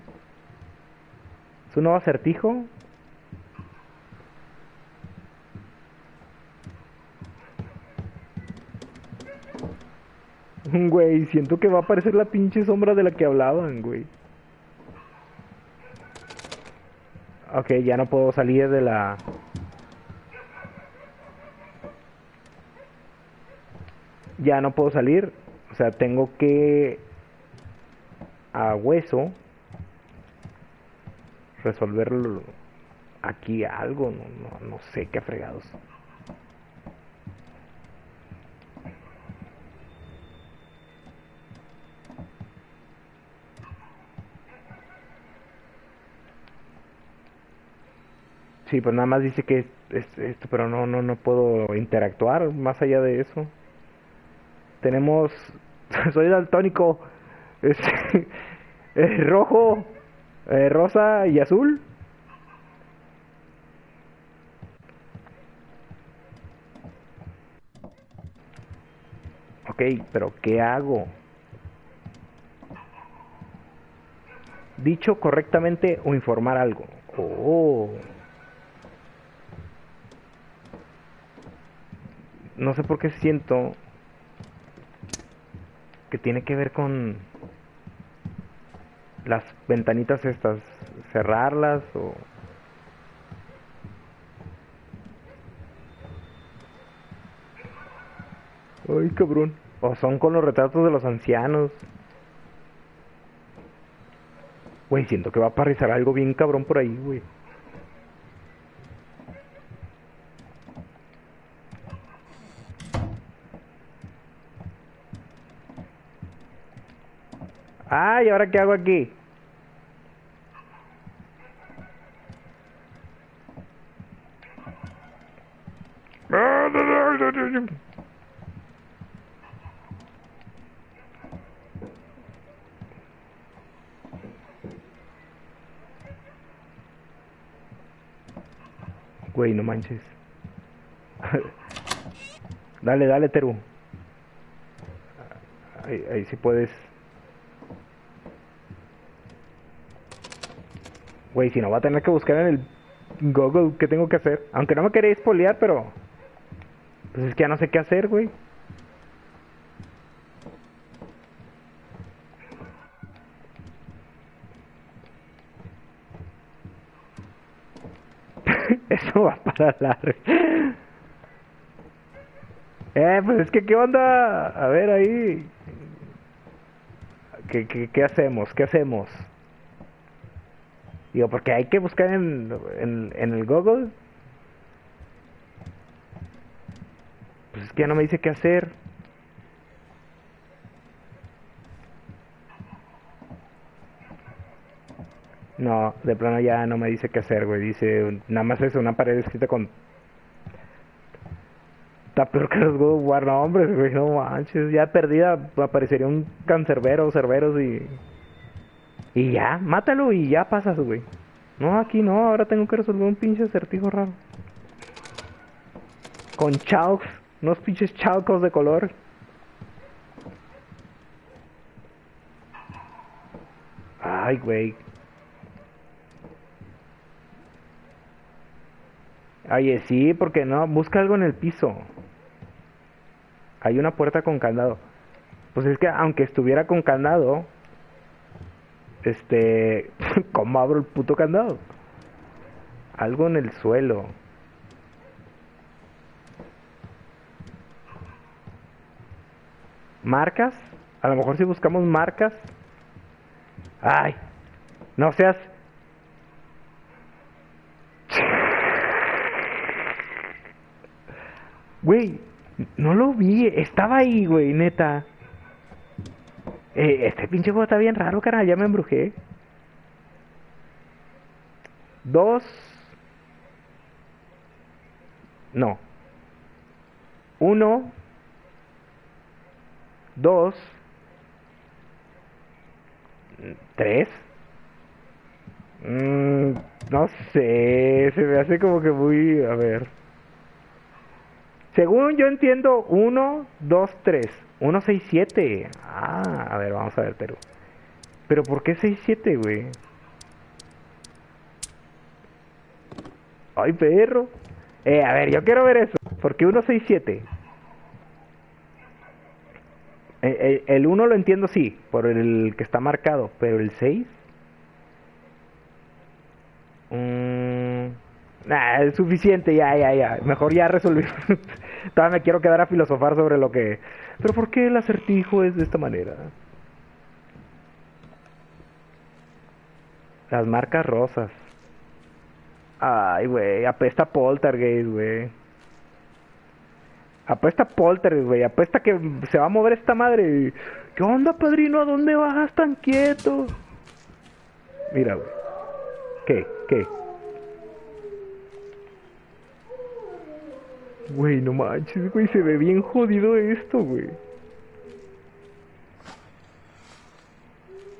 ¿Es un nuevo acertijo? Güey, siento que va a aparecer la pinche sombra de la que hablaban, güey. Ok, ya no puedo salir de la... Ya no puedo salir. O sea, tengo que... A hueso. Resolverlo aquí algo. No, no, no sé qué fregados. Sí, pues nada más dice que es, es esto, pero no, no, no puedo interactuar más allá de eso. Tenemos, soy daltónico, es, es rojo, eh, rosa y azul. Ok, pero ¿qué hago? Dicho correctamente o informar algo. Oh. no sé por qué siento que tiene que ver con las ventanitas estas, cerrarlas o... Ay, cabrón. O son con los retratos de los ancianos. Güey, siento que va a aparecer algo bien cabrón por ahí, güey. Ay, ¿ahora qué hago aquí? Güey, no manches. dale, dale, Teru. Ahí, ahí sí puedes. Güey, si no va a tener que buscar en el Google qué tengo que hacer. Aunque no me queréis poliar, pero... Pues es que ya no sé qué hacer, güey. Eso va para largo. Eh, pues es que qué onda. A ver ahí. ¿Qué, qué, qué hacemos? ¿Qué hacemos? Digo, porque hay que buscar en, en, el Google. Pues es que ya no me dice qué hacer. No, de plano ya no me dice qué hacer, güey. Dice, nada más es una pared escrita con... Está peor que los God of War, no, hombre, güey, no manches. Ya perdida aparecería un cancerbero, cerberos y... Y ya, mátalo y ya pasas, güey. No, aquí no, ahora tengo que resolver un pinche acertijo raro. Con chalks, unos pinches chalcos de color. Ay, güey. Oye, sí, porque no? Busca algo en el piso. Hay una puerta con candado. Pues es que aunque estuviera con candado, este, ¿cómo abro el puto candado? Algo en el suelo. ¿Marcas? A lo mejor si buscamos marcas. Ay, no seas... Güey, no lo vi, estaba ahí, güey, neta. Eh, este pinche juego está bien raro, carnal, ya me embrujé. Dos. No. Uno. Dos. Tres. Mm, no sé, se me hace como que muy... A ver. Según yo entiendo, 1, 2, 3. 1, 6, 7. Ah, a ver, vamos a ver, pero. ¿Pero por qué 6, 7, güey? Ay, perro. Eh, a ver, yo quiero ver eso. ¿Por qué 1, 6, 7? Eh, El 1 lo entiendo, sí, por el que está marcado, pero el 6. Mm, nah, es suficiente, ya, ya, ya. Mejor ya resolví. Todavía me quiero quedar a filosofar sobre lo que. Pero ¿por qué el acertijo es de esta manera? Las marcas rosas. Ay, güey, apesta Poltergeist, güey. Apesta Poltergeist, güey. Apesta que se va a mover esta madre. ¿Qué onda, padrino? ¿A dónde vas tan quieto? Mira, güey. ¿Qué? ¿Qué? Güey, no manches, güey. Se ve bien jodido esto, güey.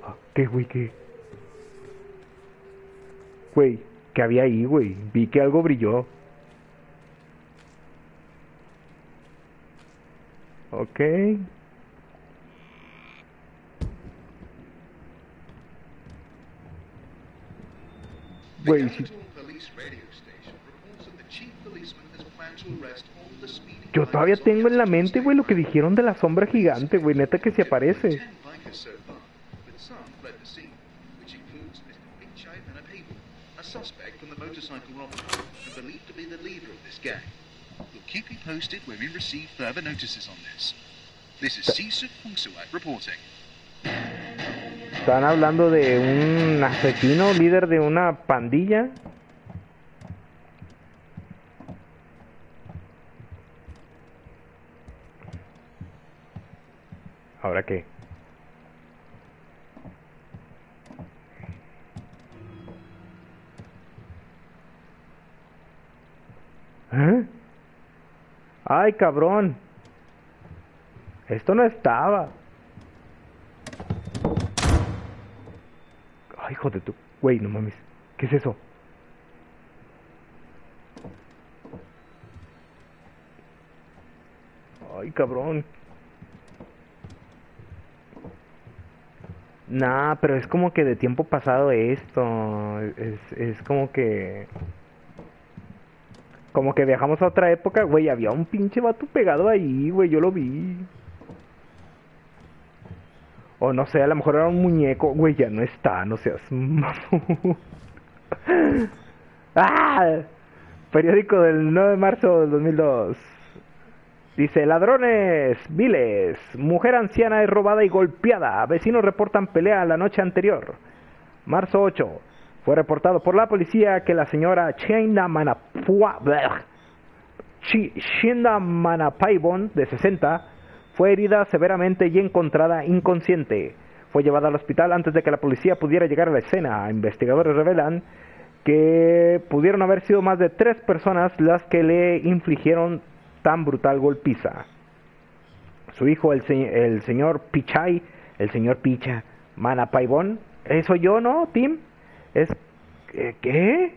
Ah, ¿Qué, güey? ¿Qué? Güey, ¿qué había ahí, güey? Vi que algo brilló. Ok. Güey, si- Yo todavía tengo en la mente, güey, lo que dijeron de la sombra gigante, güey. Neta que se aparece. Están hablando de un asesino, líder de una pandilla. ¿Ahora qué? ¿Eh? ¡Ay, cabrón! Esto no estaba. Ay, hijo de tu... Güey, no mames. ¿Qué es eso? Ay, cabrón. Nah, pero es como que de tiempo pasado esto. Es, es como que... Como que viajamos a otra época, güey. Había un pinche vato pegado ahí, güey. Yo lo vi. O no sé, a lo mejor era un muñeco. Güey, ya no está, no seas mamón. ¡Ah! Periódico del 9 de marzo del 2002. Dice, ladrones, viles, mujer anciana es robada y golpeada. Vecinos reportan pelea la noche anterior. Marzo 8. Fue reportado por la policía que la señora Chinda Manapua... Shinda Manapaibon, de 60, fue herida severamente y encontrada inconsciente. Fue llevada al hospital antes de que la policía pudiera llegar a la escena. Investigadores revelan que pudieron haber sido más de tres personas las que le infligieron tan brutal golpiza. Su hijo, el, se- el señor Pichai, el señor Picha, Manapaibon, ¿eso yo, no, Tim? Es... ¿qué- ¿Qué?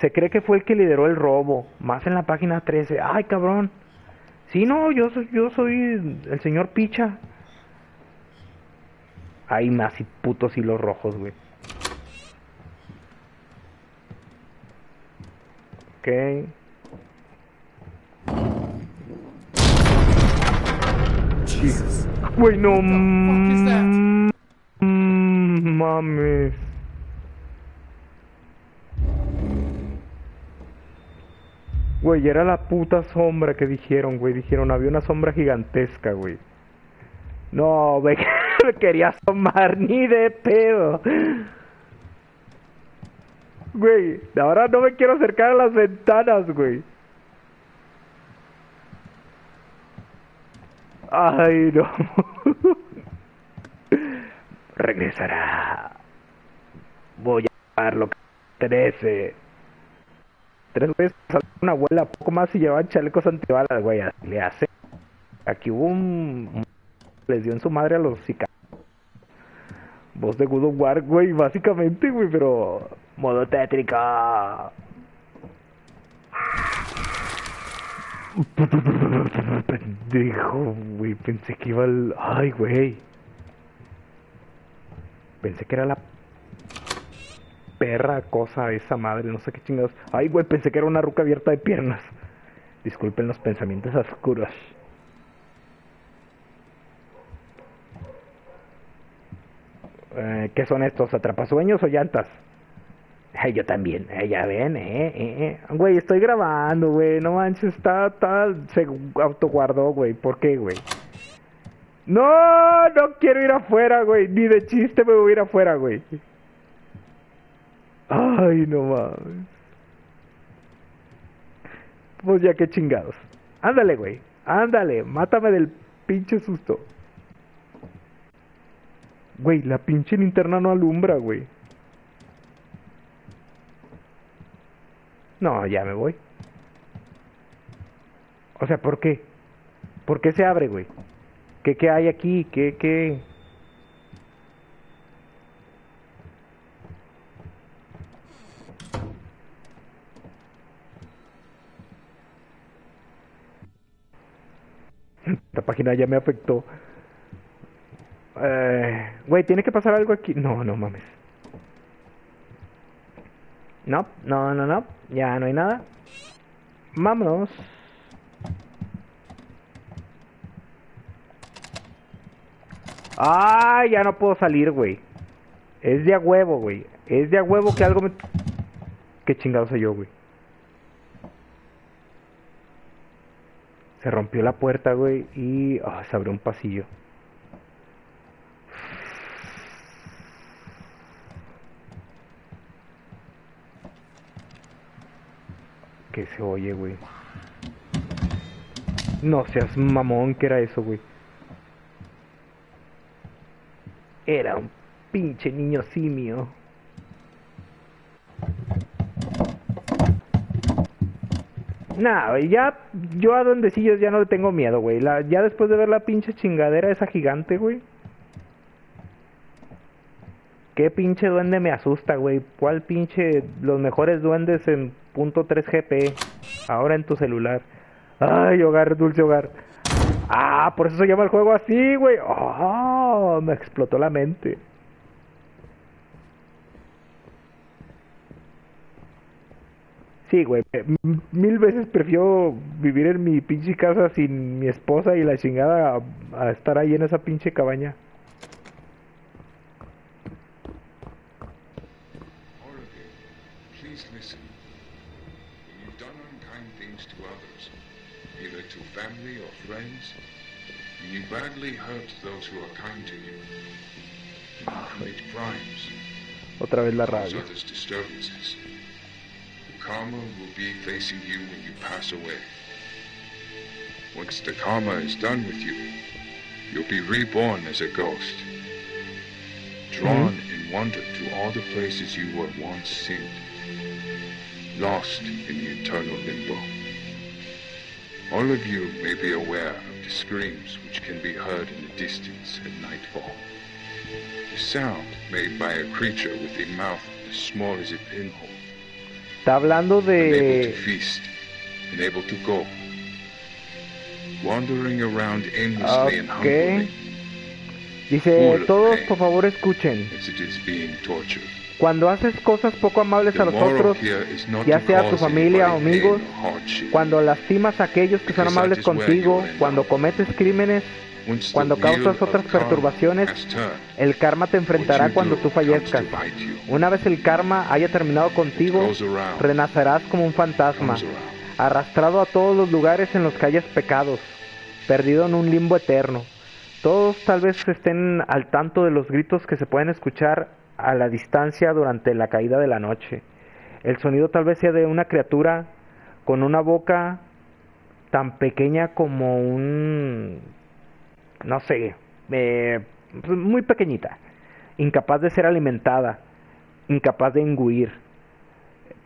Se cree que fue el que lideró el robo, más en la página 13. Ay, cabrón. Sí, no, yo soy, yo soy el señor Picha. Hay más y putos hilos rojos, güey. Ok. Jesus. Güey, no fuck is that? mames. Güey, era la puta sombra que dijeron, güey. Dijeron, había una sombra gigantesca, güey. No, me, me quería asomar ni de pedo. Güey, ahora no me quiero acercar a las ventanas, güey. Ay, no. Regresará. Voy a dar lo que interese. Tres veces una abuela, poco más y llevaban chalecos antibalas, güey. Le hace. Aquí hubo un. Les dio en su madre a los sicarios. Voz de God of War, güey, básicamente, güey, pero. Modo tétrica. Pendejo, güey. Pensé que iba al. Ay, güey. Pensé que era la perra cosa esa madre, no sé qué chingados. Ay, güey, pensé que era una ruca abierta de piernas. Disculpen los pensamientos oscuros. Eh, ¿Qué son estos? ¿Atrapasueños o llantas? Yo también. Ya ven, eh, eh, eh. Güey, estoy grabando, güey. No manches, está, está, se autoguardó, güey. ¿Por qué, güey? No, no quiero ir afuera, güey. Ni de chiste me voy a ir afuera, güey. Ay, no mames. Pues ya qué chingados. Ándale, güey. Ándale, mátame del pinche susto. Güey, la pinche linterna no alumbra, güey. No, ya me voy. O sea, ¿por qué? ¿Por qué se abre, güey? ¿Qué, qué hay aquí? ¿Qué, qué? Esta página ya me afectó. Eh, güey, tiene que pasar algo aquí. No, no mames. No, no, no, no. Ya no hay nada. Vámonos. Ah, ya no puedo salir, güey. Es de a huevo, güey. Es de a huevo que algo me... ¿Qué chingado soy yo, güey? Se rompió la puerta, güey, y ah, se abrió un pasillo. ¿Qué se oye, güey? No seas mamón, ¿qué era eso, güey? Era un pinche niño simio. Nah, güey, ya yo a duendecillos ya no le tengo miedo, güey. Ya después de ver la pinche chingadera esa gigante, güey. ¿Qué pinche duende me asusta, güey? ¿Cuál pinche los mejores duendes en punto .3 GP? Ahora en tu celular. Ay, hogar, dulce hogar. Ah, por eso se llama el juego así, güey. Oh, me explotó la mente. Sí, güey. Mil veces prefiero vivir en mi pinche casa sin mi esposa y la chingada a estar ahí en esa pinche cabaña. Badly hurt those who are kind to you, commit crimes, Otra vez la cause radio. others disturbances, the karma will be facing you when you pass away. Once the karma is done with you, you'll be reborn as a ghost, drawn mm-hmm. in wonder to all the places you were once sinned, lost in the eternal limbo. All of you may be aware the screams which can be heard in the distance at nightfall. The sound made by a creature with a mouth as small as a pinhole, Está hablando unable to de... feast, unable to go, wandering around aimlessly and Ok. hungrily Dice, todos por favor escuchen. as it is being tortured. Cuando haces cosas poco amables a los otros, ya sea tu cause familia o amigos, cuando lastimas a aquellos que son amables contigo, cuando cometes crímenes, cuando causas otras perturbaciones, el karma te enfrentará cuando do tú fallezcas. Una vez el karma haya terminado contigo, renacerás como un fantasma, arrastrado a todos los lugares en los que hayas pecados, perdido en un limbo eterno. Todos tal vez estén al tanto de los gritos que se pueden escuchar a la distancia durante la caída de la noche. El sonido tal vez sea de una criatura con una boca tan pequeña como un... no sé, eh, pues muy pequeñita, incapaz de ser alimentada, incapaz de engullir,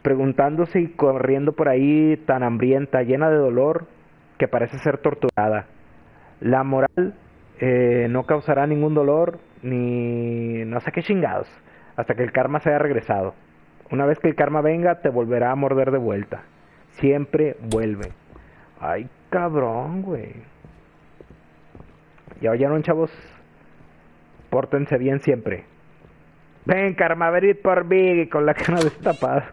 preguntándose y corriendo por ahí tan hambrienta, llena de dolor, que parece ser torturada. La moral eh, no causará ningún dolor ni no sé qué chingados hasta que el karma se haya regresado. Una vez que el karma venga, te volverá a morder de vuelta. Siempre vuelve. Ay, cabrón, güey. Ya oyeron, chavos. Pórtense bien siempre. Ven, karma, venid por mí con la cara destapada.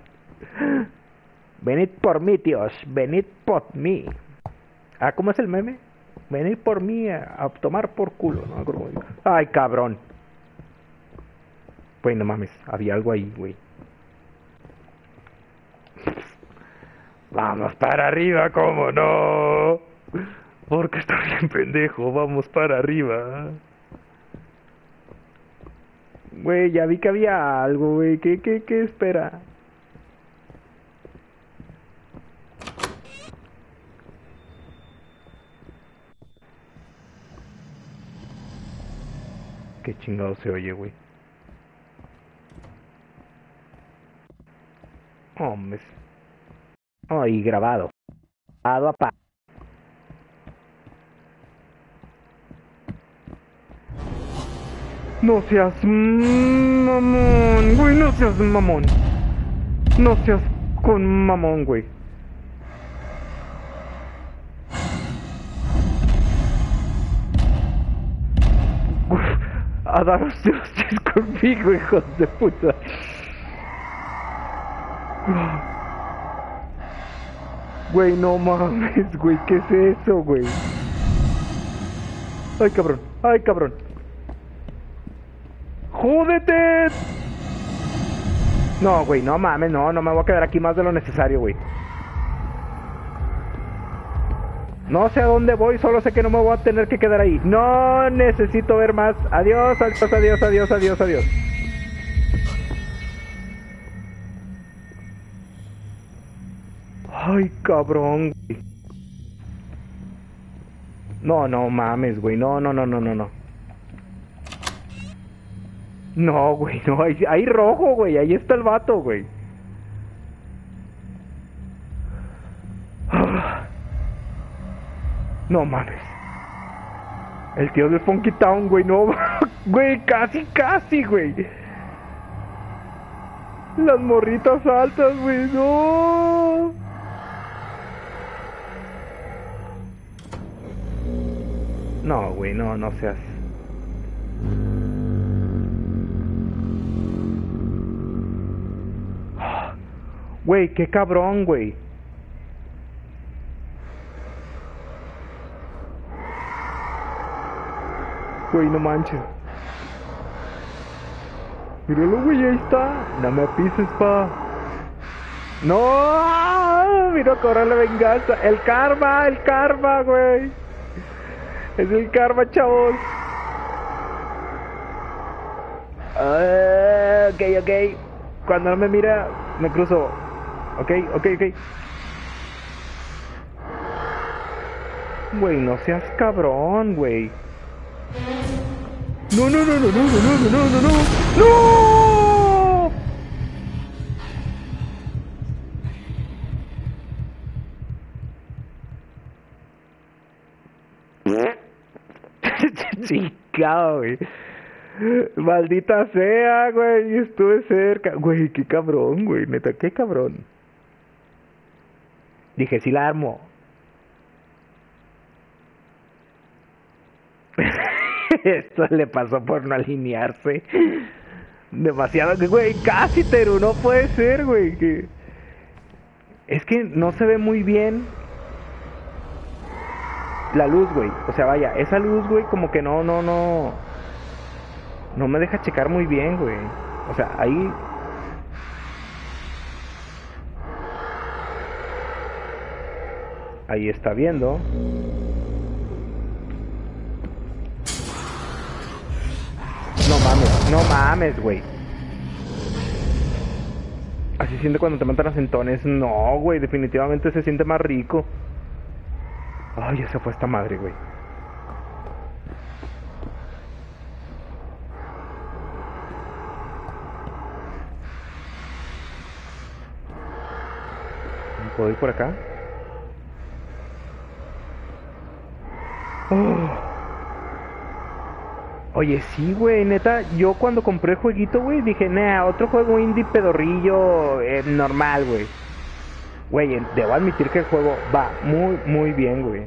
Venid por mí, tíos. Venid por mí. Ah, ¿cómo es el meme? Venid por mí a, tomar por culo, ¿no? Ay, cabrón. Güey, no mames. Había algo ahí, güey. Vamos para arriba, ¿cómo no? Porque está bien pendejo, vamos para arriba. Güey, ya vi que había algo, güey. ¿Qué, qué, qué espera? Qué chingado se oye, güey. Hombre. Ay, grabado. Grabado a pa. No seas mamón, güey, no seas mamón. No seas con mamón, güey. A daros de hostias conmigo, hijos de puta. Güey, no mames, güey, ¿qué es eso, güey? Ay, cabrón, ay, cabrón. ¡Jódete! No, güey, no mames, no, no me voy a quedar aquí más de lo necesario, güey. No sé a dónde voy, solo sé que no me voy a tener que quedar ahí. No necesito ver más. Adiós, adiós, adiós, adiós, adiós, adiós. Ay, cabrón, güey. No, no mames, güey. No, no, no, no, no, no. No, güey, no. Ahí, ahí rojo, güey. Ahí está el vato, güey. No mames. El tío de Funky Town, güey, no. Güey, casi, casi, güey. Las morritas altas, güey, no. No, güey, no, no seas. Güey, qué cabrón, güey. Güey, no manches. Míralo, güey, ahí está. No me pises, pa. No, mira cobrar la venganza. El karma, el karma, güey. Es el karma, chavos. Ah, ok, ok. Cuando no me mira, me cruzo. Ok, ok, ok. Güey, no seas cabrón, güey. No, no, no, no, no, no, no, no, no, no, no. Chingado, güey. Maldita sea, güey. Estuve cerca. Güey, qué cabrón, güey. Neta, qué cabrón. Dije, sí la armo. Esto le pasó por no alinearse. Demasiado, güey, casi Teru, no puede ser, güey. Que... Es que no se ve muy bien la luz, güey. O sea, vaya, esa luz, güey, como que no, no, no. No me deja checar muy bien, güey. O sea, ahí. Ahí está viendo. No mames, güey. Así siente cuando te matan a centones. No, güey, definitivamente se siente más rico. Ay, ya se fue esta madre, güey. ¿Puedo ir por acá? Oye, sí, güey, neta, yo cuando compré el jueguito, güey, dije, nah, otro juego indie pedorrillo eh, normal, güey. Güey, debo admitir que el juego va muy, muy bien, güey.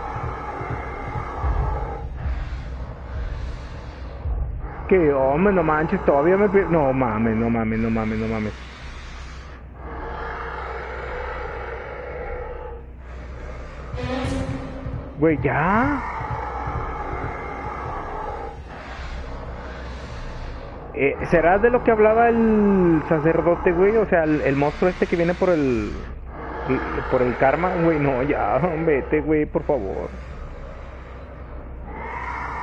Que hombre, no manches, todavía me... No mames, no mames, no mames, no mames. Güey, ya. Eh, ¿Será de lo que hablaba el sacerdote, güey? O sea, el, el monstruo este que viene por el- Por el karma, güey, no, ya, vete, güey, por favor.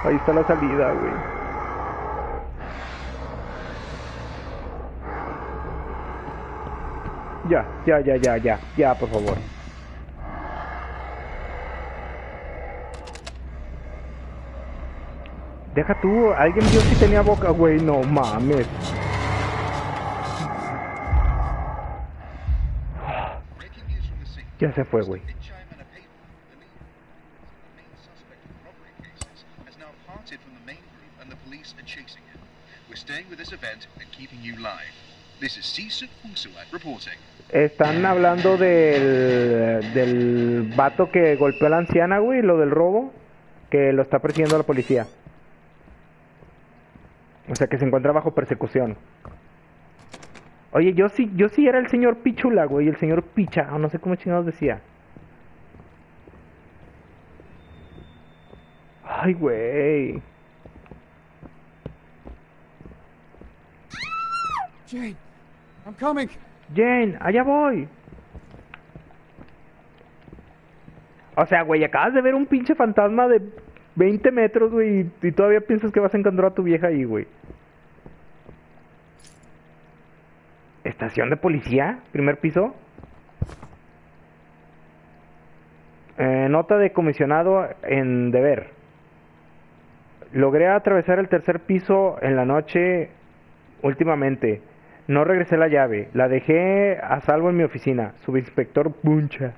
Ahí está la salida, güey. Ya, ya, ya, ya, ya, ya, por favor. Deja tú, alguien vio si tenía boca, güey, no mames. Ya se fue, güey. From the. We're staying with this event and keeping you live. This is Sisu Fusuat reporting. Están hablando del, del vato que golpeó a la anciana, güey, lo del robo, que lo está persiguiendo la policía. O sea, que se encuentra bajo persecución. Oye, yo sí, yo sí era el señor Pichula, güey, el señor Picha, o no sé cómo chingados decía. Ay, güey. Jane, I'm coming. Jane, allá voy. O sea, güey, acabas de ver un pinche fantasma de 20 metros, güey, y, y todavía piensas que vas a encontrar a tu vieja ahí, güey. Estación de policía, primer piso. Eh, nota de comisionado en deber. Logré atravesar el tercer piso en la noche últimamente. No regresé la llave. La dejé a salvo en mi oficina. Subinspector Buncha.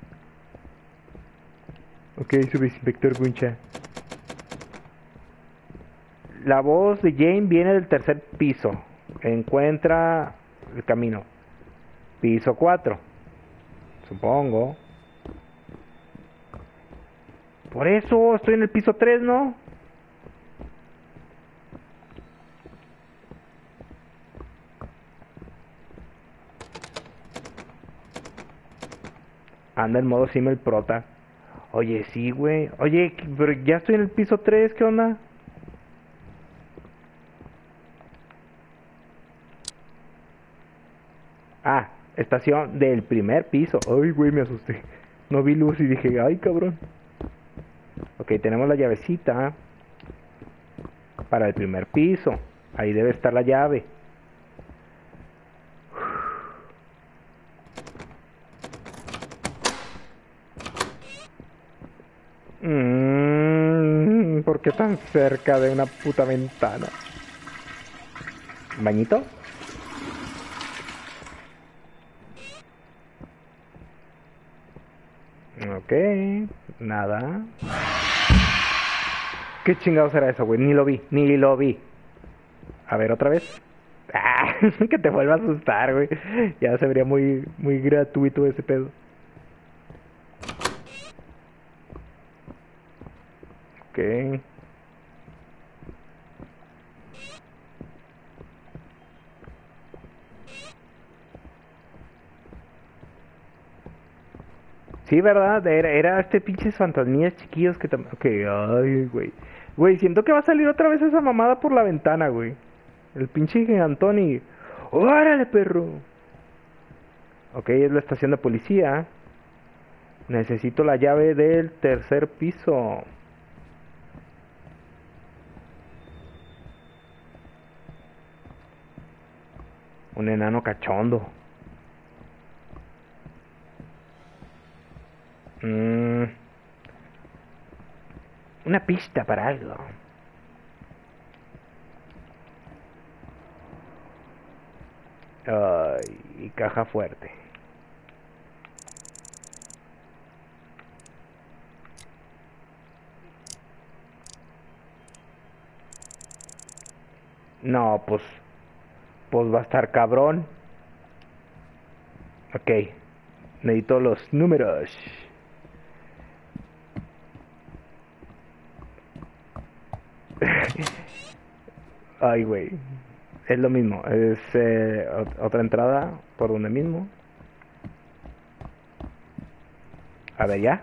Ok, subinspector Buncha. La voz de Jane viene del tercer piso. Encuentra el camino. Piso 4. Supongo. Por eso estoy en el piso 3, ¿no? Anda en modo Simmel Prota. Oye, sí, güey. Oye, pero ya estoy en el piso 3, ¿qué onda? Ah, estación del primer piso. Ay, güey, me asusté. No vi luz y dije, ay, cabrón. Ok, tenemos la llavecita para el primer piso. Ahí debe estar la llave. Mmm, ¿por qué tan cerca de una puta ventana? ¿Bañito? Ok, nada. ¿Qué chingados era eso, güey? Ni lo vi, ni lo vi. A ver, otra vez. Ah, que te vuelva a asustar, güey. Ya se vería muy, muy gratuito ese pedo. Ok. Sí, ¿verdad? Era, era este pinches fantasmillas chiquillos que también... Ok, ay, güey. Güey, siento que va a salir otra vez esa mamada por la ventana, güey. El pinche gigantón y... ¡Órale, perro! Ok, es la estación de policía. Necesito la llave del tercer piso. Un enano cachondo. una pista para algo. Y caja fuerte. No, pues... Pues va a estar cabrón. Ok. Necesito los números. Ay, güey. Es lo mismo. Es eh, ot- otra entrada por donde mismo. A ver, ya.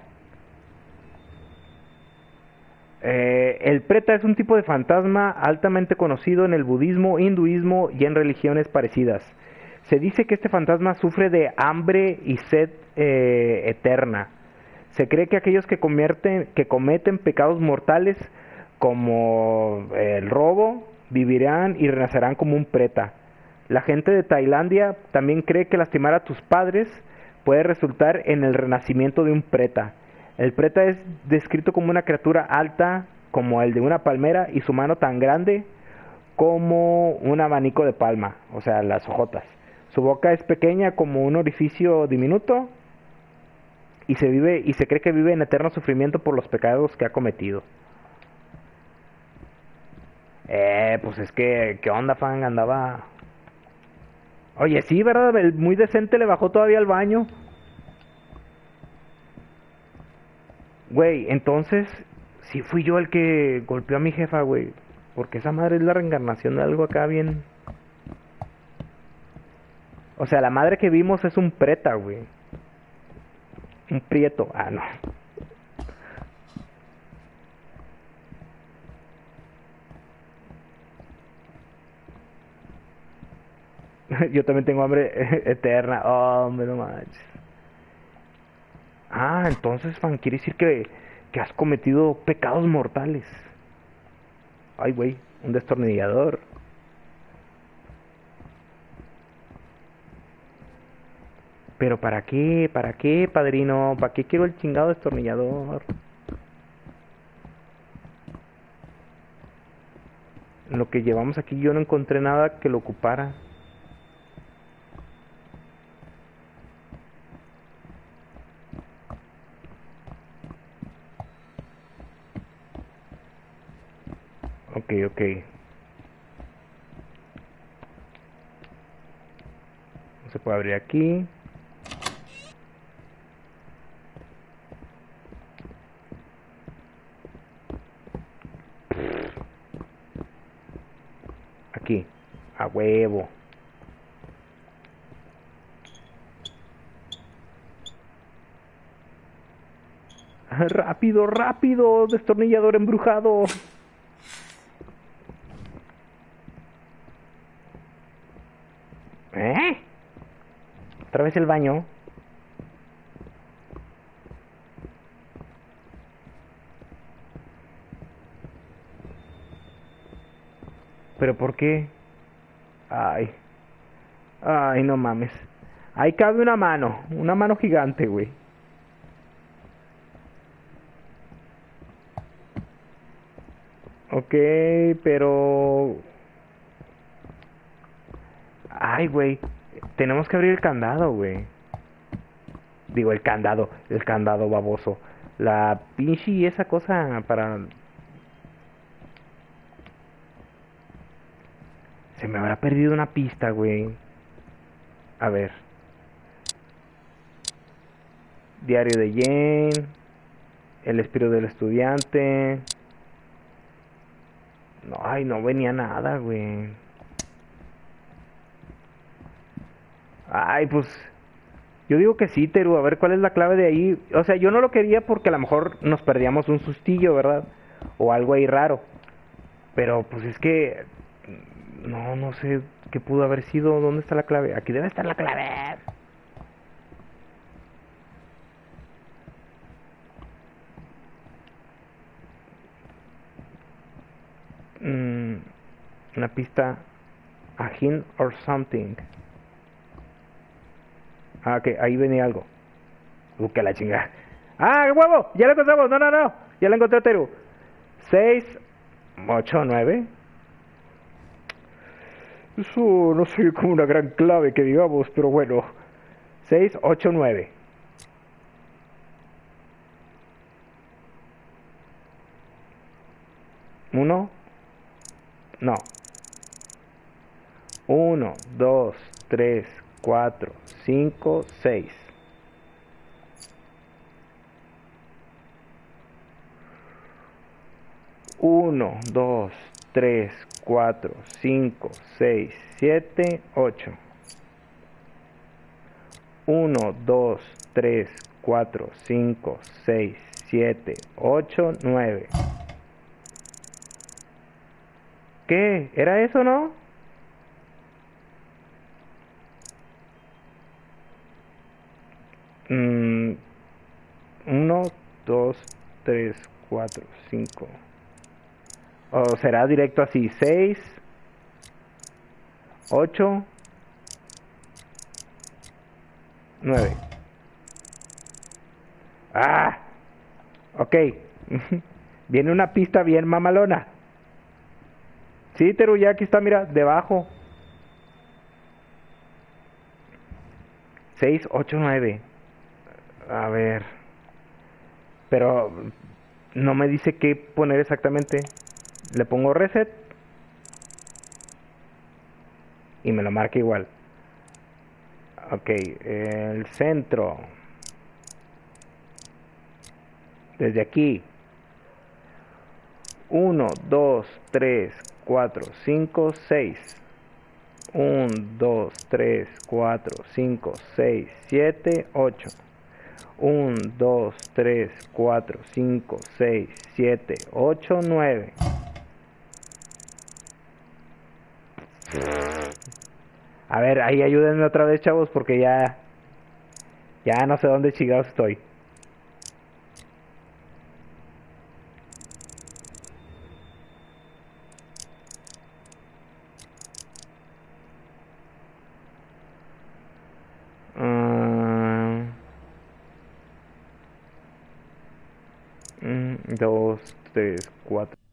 Eh, el preta es un tipo de fantasma altamente conocido en el budismo, hinduismo y en religiones parecidas. Se dice que este fantasma sufre de hambre y sed eh, eterna. Se cree que aquellos que cometen pecados mortales como el robo vivirán y renacerán como un preta. La gente de Tailandia también cree que lastimar a tus padres puede resultar en el renacimiento de un preta. El preta es descrito como una criatura alta como el de una palmera y su mano tan grande como un abanico de palma, o sea, las hojotas. Su boca es pequeña como un orificio diminuto y se vive y se cree que vive en eterno sufrimiento por los pecados que ha cometido. Eh, pues es que qué onda, fan, andaba Oye, sí, ¿verdad? Muy decente le bajó todavía al baño. Güey, entonces, sí fui yo el que golpeó a mi jefa, güey. Porque esa madre es la reencarnación de algo acá bien. O sea, la madre que vimos es un preta, güey. Un prieto. Ah, no. Yo también tengo hambre eterna. Oh, hombre, no manches. Ah, entonces, fan, quiere decir que, que has cometido pecados mortales. Ay, güey, un destornillador. Pero ¿para qué? ¿Para qué, padrino? ¿Para qué quiero el chingado destornillador? Lo que llevamos aquí yo no encontré nada que lo ocupara. Ok, ok. No se puede abrir aquí. Aquí. A huevo. Rápido, rápido, destornillador embrujado. ¿Eh? Otra vez el baño. ¿Pero por qué? Ay. Ay, no mames. Ahí cabe una mano. Una mano gigante, güey. Ok, pero... Ay, güey. Tenemos que abrir el candado, güey. Digo, el candado. El candado baboso. La pinche y esa cosa para... Se me habrá perdido una pista, güey. A ver. Diario de Jane. El espíritu del estudiante. No, ay, no venía nada, güey. Ay, pues. Yo digo que sí, Teru. A ver cuál es la clave de ahí. O sea, yo no lo quería porque a lo mejor nos perdíamos un sustillo, ¿verdad? O algo ahí raro. Pero pues es que. No, no sé qué pudo haber sido. ¿Dónde está la clave? Aquí debe estar la clave. Mm, una pista. A hint or something. Ah, ok, ahí venía algo. Uh, que la chingada. ¡Ah, qué huevo! ¡Ya lo encontramos! No, no, no. Ya lo encontré, Teru. 6, 8, 9. Eso no soy como una gran clave que digamos, pero bueno. 6, 8, 9. Uno. No. 1, 2, 3, 4, 5, 6. Uno, dos, tres, cuatro, cinco, seis, siete, ocho. Uno, dos, tres, cuatro, cinco, seis, siete, ocho, nueve. ¿Qué? ¿Era eso, no? Mm, uno, dos, tres, cuatro, cinco. O será directo así, seis, ocho, nueve. Ah, ok. Viene una pista bien mamalona. Sí, Teru, ya aquí está, mira, debajo. 6, 8, 9. A ver. Pero no me dice qué poner exactamente. Le pongo reset. Y me lo marca igual. Ok, el centro. Desde aquí. 1, 2, 3, 4, 5, 6. 1, 2, 3, 4, 5, 6, 7, 8. 1, 2, 3, 4, 5, 6, 7, 8, 9. A ver, ahí ayúdenme otra vez, chavos, porque ya... Ya no sé dónde chingados estoy.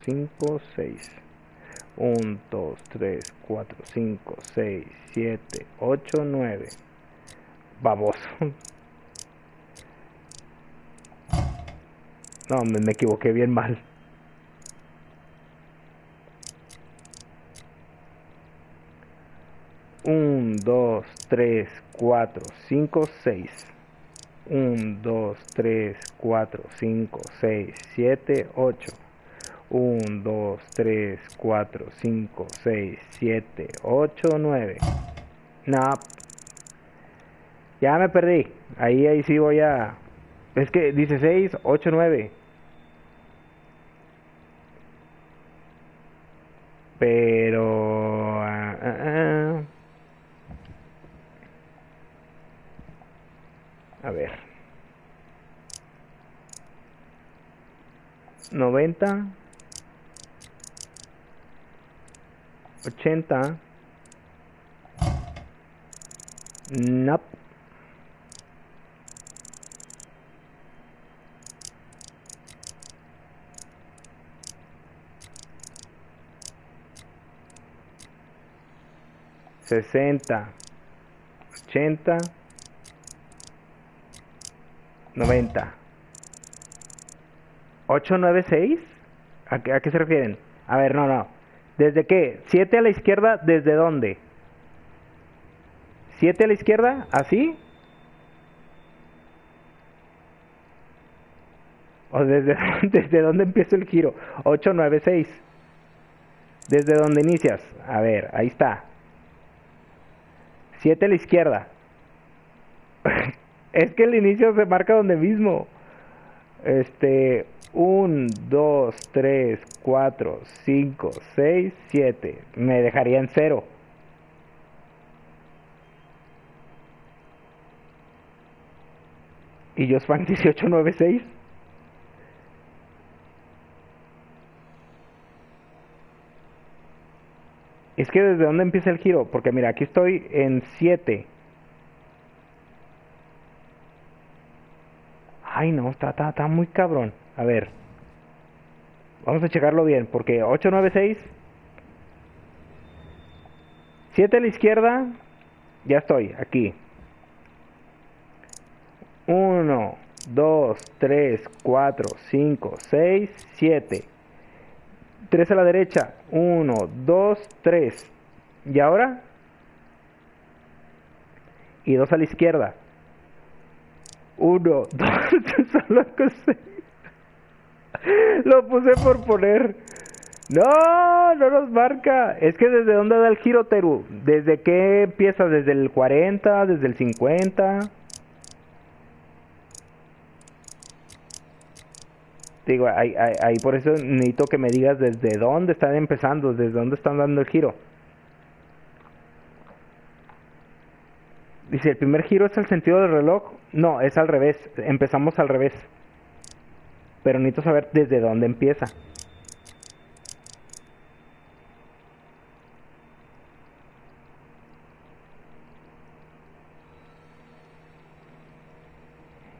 5, 6. 1, 2, 3, 4, 5, 6, 7, 8, 9. No, me, me equivoqué bien mal. Un, dos, tres, cuatro, cinco, seis. 1, 2, 3, 4, 5, 6, 7, 8. Un, dos, tres, cuatro, cinco, seis, siete, ocho, nueve. No. Ya me perdí. Ahí, ahí sí voy a... Es que dice 6, 8, 9. Pero... ah. A ver. 90. 80. Nope. Sesenta, ochenta, noventa. ¿Ocho, nueve, seis? ¿A qué, ¿A qué se refieren? A ver, no, no. ¿Desde qué? ¿Siete a la izquierda? ¿Desde dónde? ¿Siete a la izquierda? ¿Así? ¿O desde, desde dónde empieza el giro? 8, 9, 6. ¿Desde dónde inicias? A ver, ahí está. 7 a la izquierda. es que el inicio se marca donde mismo. Este, 1, 2, 3, 4, 5, 6, 7. Me dejaría en 0. Y yo Spank 1896. Es que desde dónde empieza el giro, porque mira, aquí estoy en 7. Ay, no, está, está, está muy cabrón. A ver. Vamos a checarlo bien, porque 896. 7 a la izquierda. Ya estoy, aquí. 1, 2, 3, 4, 5, 6, 7. 3 a la derecha. 1, 2, 3. ¿Y ahora? y dos a la izquierda. Uno, dos, solo con seis. Lo puse por poner. No, no nos marca. Es que desde dónde da el giro, Teru. ¿Desde qué empieza? ¿Desde el 40? ¿Desde el 50? Digo, ahí, ahí, ahí por eso necesito que me digas desde dónde están empezando, desde dónde están dando el giro. Dice, ¿el primer giro es el sentido del reloj? No, es al revés. Empezamos al revés. Pero necesito saber desde dónde empieza.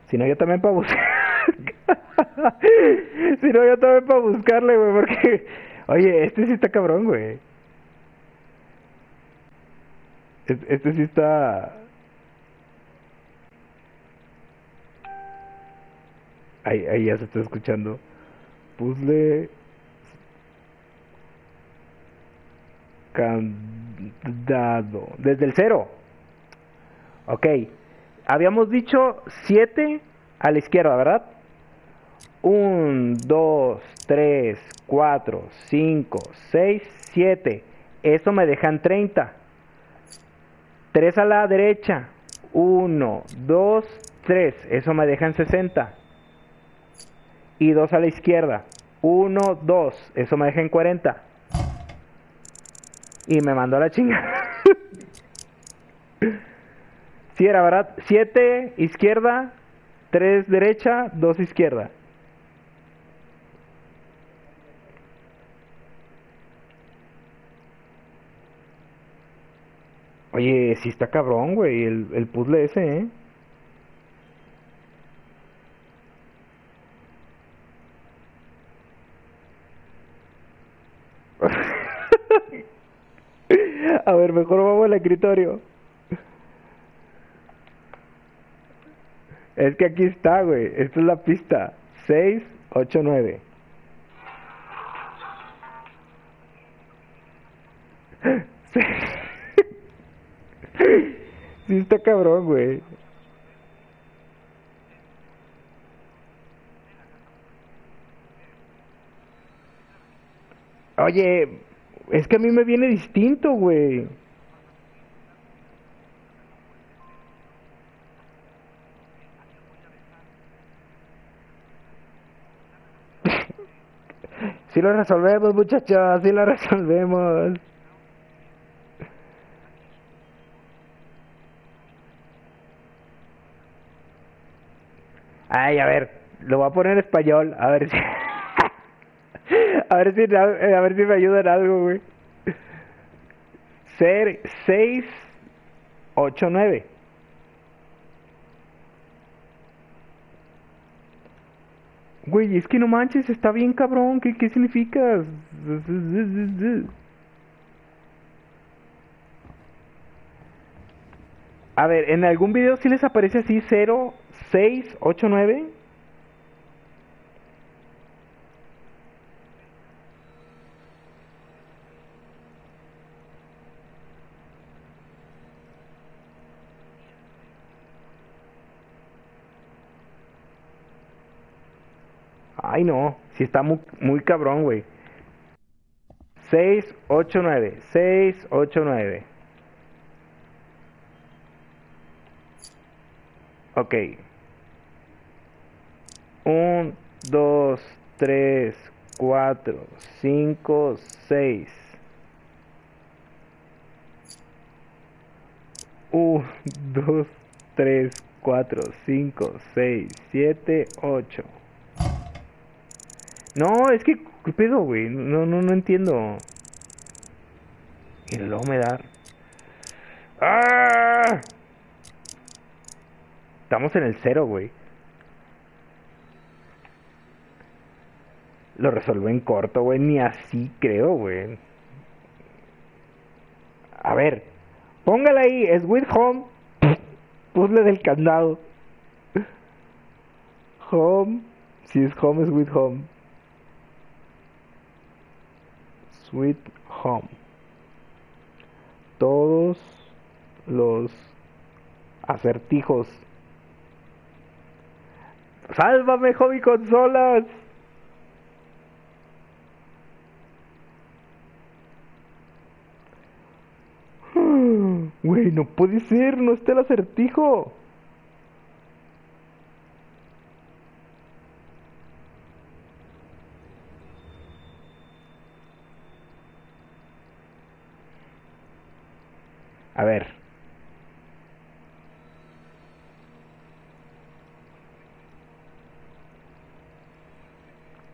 Si no, yo también para buscar. si no, yo también para buscarle, güey, porque... Oye, este sí está cabrón, güey. Es- Este sí está... Ahí, ahí ya se está escuchando. Puzzle... Candado. Desde el cero. Ok. Habíamos dicho 7 a la izquierda, ¿verdad? 1, 2, 3, 4, 5, 6, 7. Eso me dejan 30. 3 a la derecha. 1, 2, 3. Eso me dejan 60. Y 2 a la izquierda. 1, 2. Eso me deja en 40. Y me mandó a la chinga. Sí, era verdad. 7 izquierda, 3 derecha, 2 izquierda. Oye, sí está cabrón, güey, el, el puzzle ese, ¿eh? A ver, mejor vamos al escritorio. Es que aquí está, güey. Esta es la pista. 6, 8, 9. Sí está cabrón, güey. Oye, es que a mí me viene distinto, güey. Si lo resolvemos, muchachos, si lo resolvemos. Ay, a ver, lo voy a poner en español, a ver si... a ver si, a ver si me ayuda en algo, güey. Ser 6, 8, 9. Güey, es que no manches, está bien cabrón. ¿Qué, qué significa? A ver, ¿en algún video sí les aparece así 0, 6, 8, 9? No, sí está muy, muy cabrón, güey. 6, 8, 9. 6, 8, 9. Ok. 1, 2, 3, 4, 5, 6. 1, 2, 3, 4, 5, 6, 7, 8. No, es que, ¿qué pedo, güey? No, no, no entiendo. Y luego me da... ¡Ah! Estamos en el cero, güey. Lo resolví en corto, güey. Ni así creo, güey. A ver. Póngala ahí. Es with home. Puzzle del candado. Home. Si es home, es with home. Sweet Home. Todos los Acertijos. ¡Sálvame, hobby consolas! Güey, no puede ser, no está el acertijo. A ver.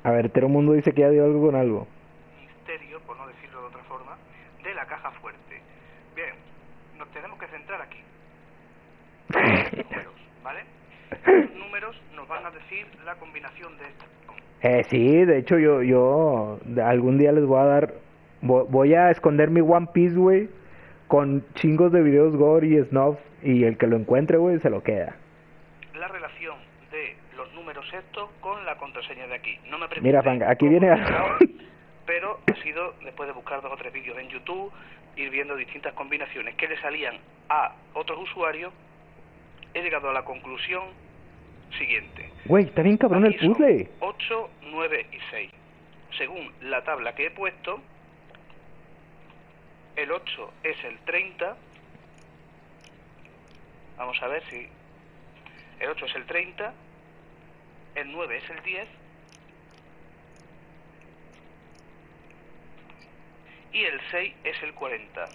A ver, Tero Mundo dice que ya dio algo con algo. misterio, por no decirlo de otra forma, de la caja fuerte. Bien, nos tenemos que centrar aquí. números, ¿vale? Los números nos van a decir la combinación de estas. Eh, sí, de hecho yo, yo algún día les voy a dar, vo- voy a esconder mi One Piece, güey, con chingos de videos gore y snuff, y el que lo encuentre, güey, se lo queda. La relación de los números estos con la contraseña de aquí. No me Mira, Frank, aquí viene algo. Pero ha sido, después de buscar dos o tres vídeos en YouTube, ir viendo distintas combinaciones que le salían a otros usuarios, he llegado a la conclusión siguiente. Güey, está bien cabrón el Aquí puzzle. 8, 9 y 6. Según la tabla que he puesto, el 8 es el 30. Vamos a ver si... El 8 es el 30. El 9 es el 10. Y el 6 es el 40.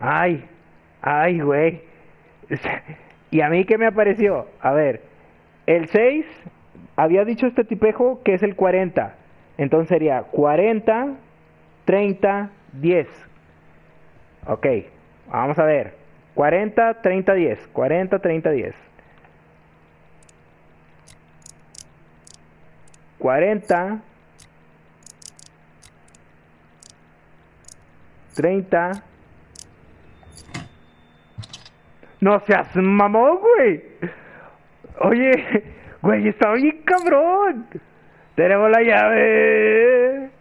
Ay, ay, güey. ¿Y a mí qué me apareció? A ver, el 6 había dicho este tipejo que es el 40. Entonces sería 40, 30, 10. Ok, vamos a ver. 40, 30, 10. 40, 30, 10. 40, 30, No seas mamón, güey. Oye, güey, está bien cabrón. Tenemos la llave.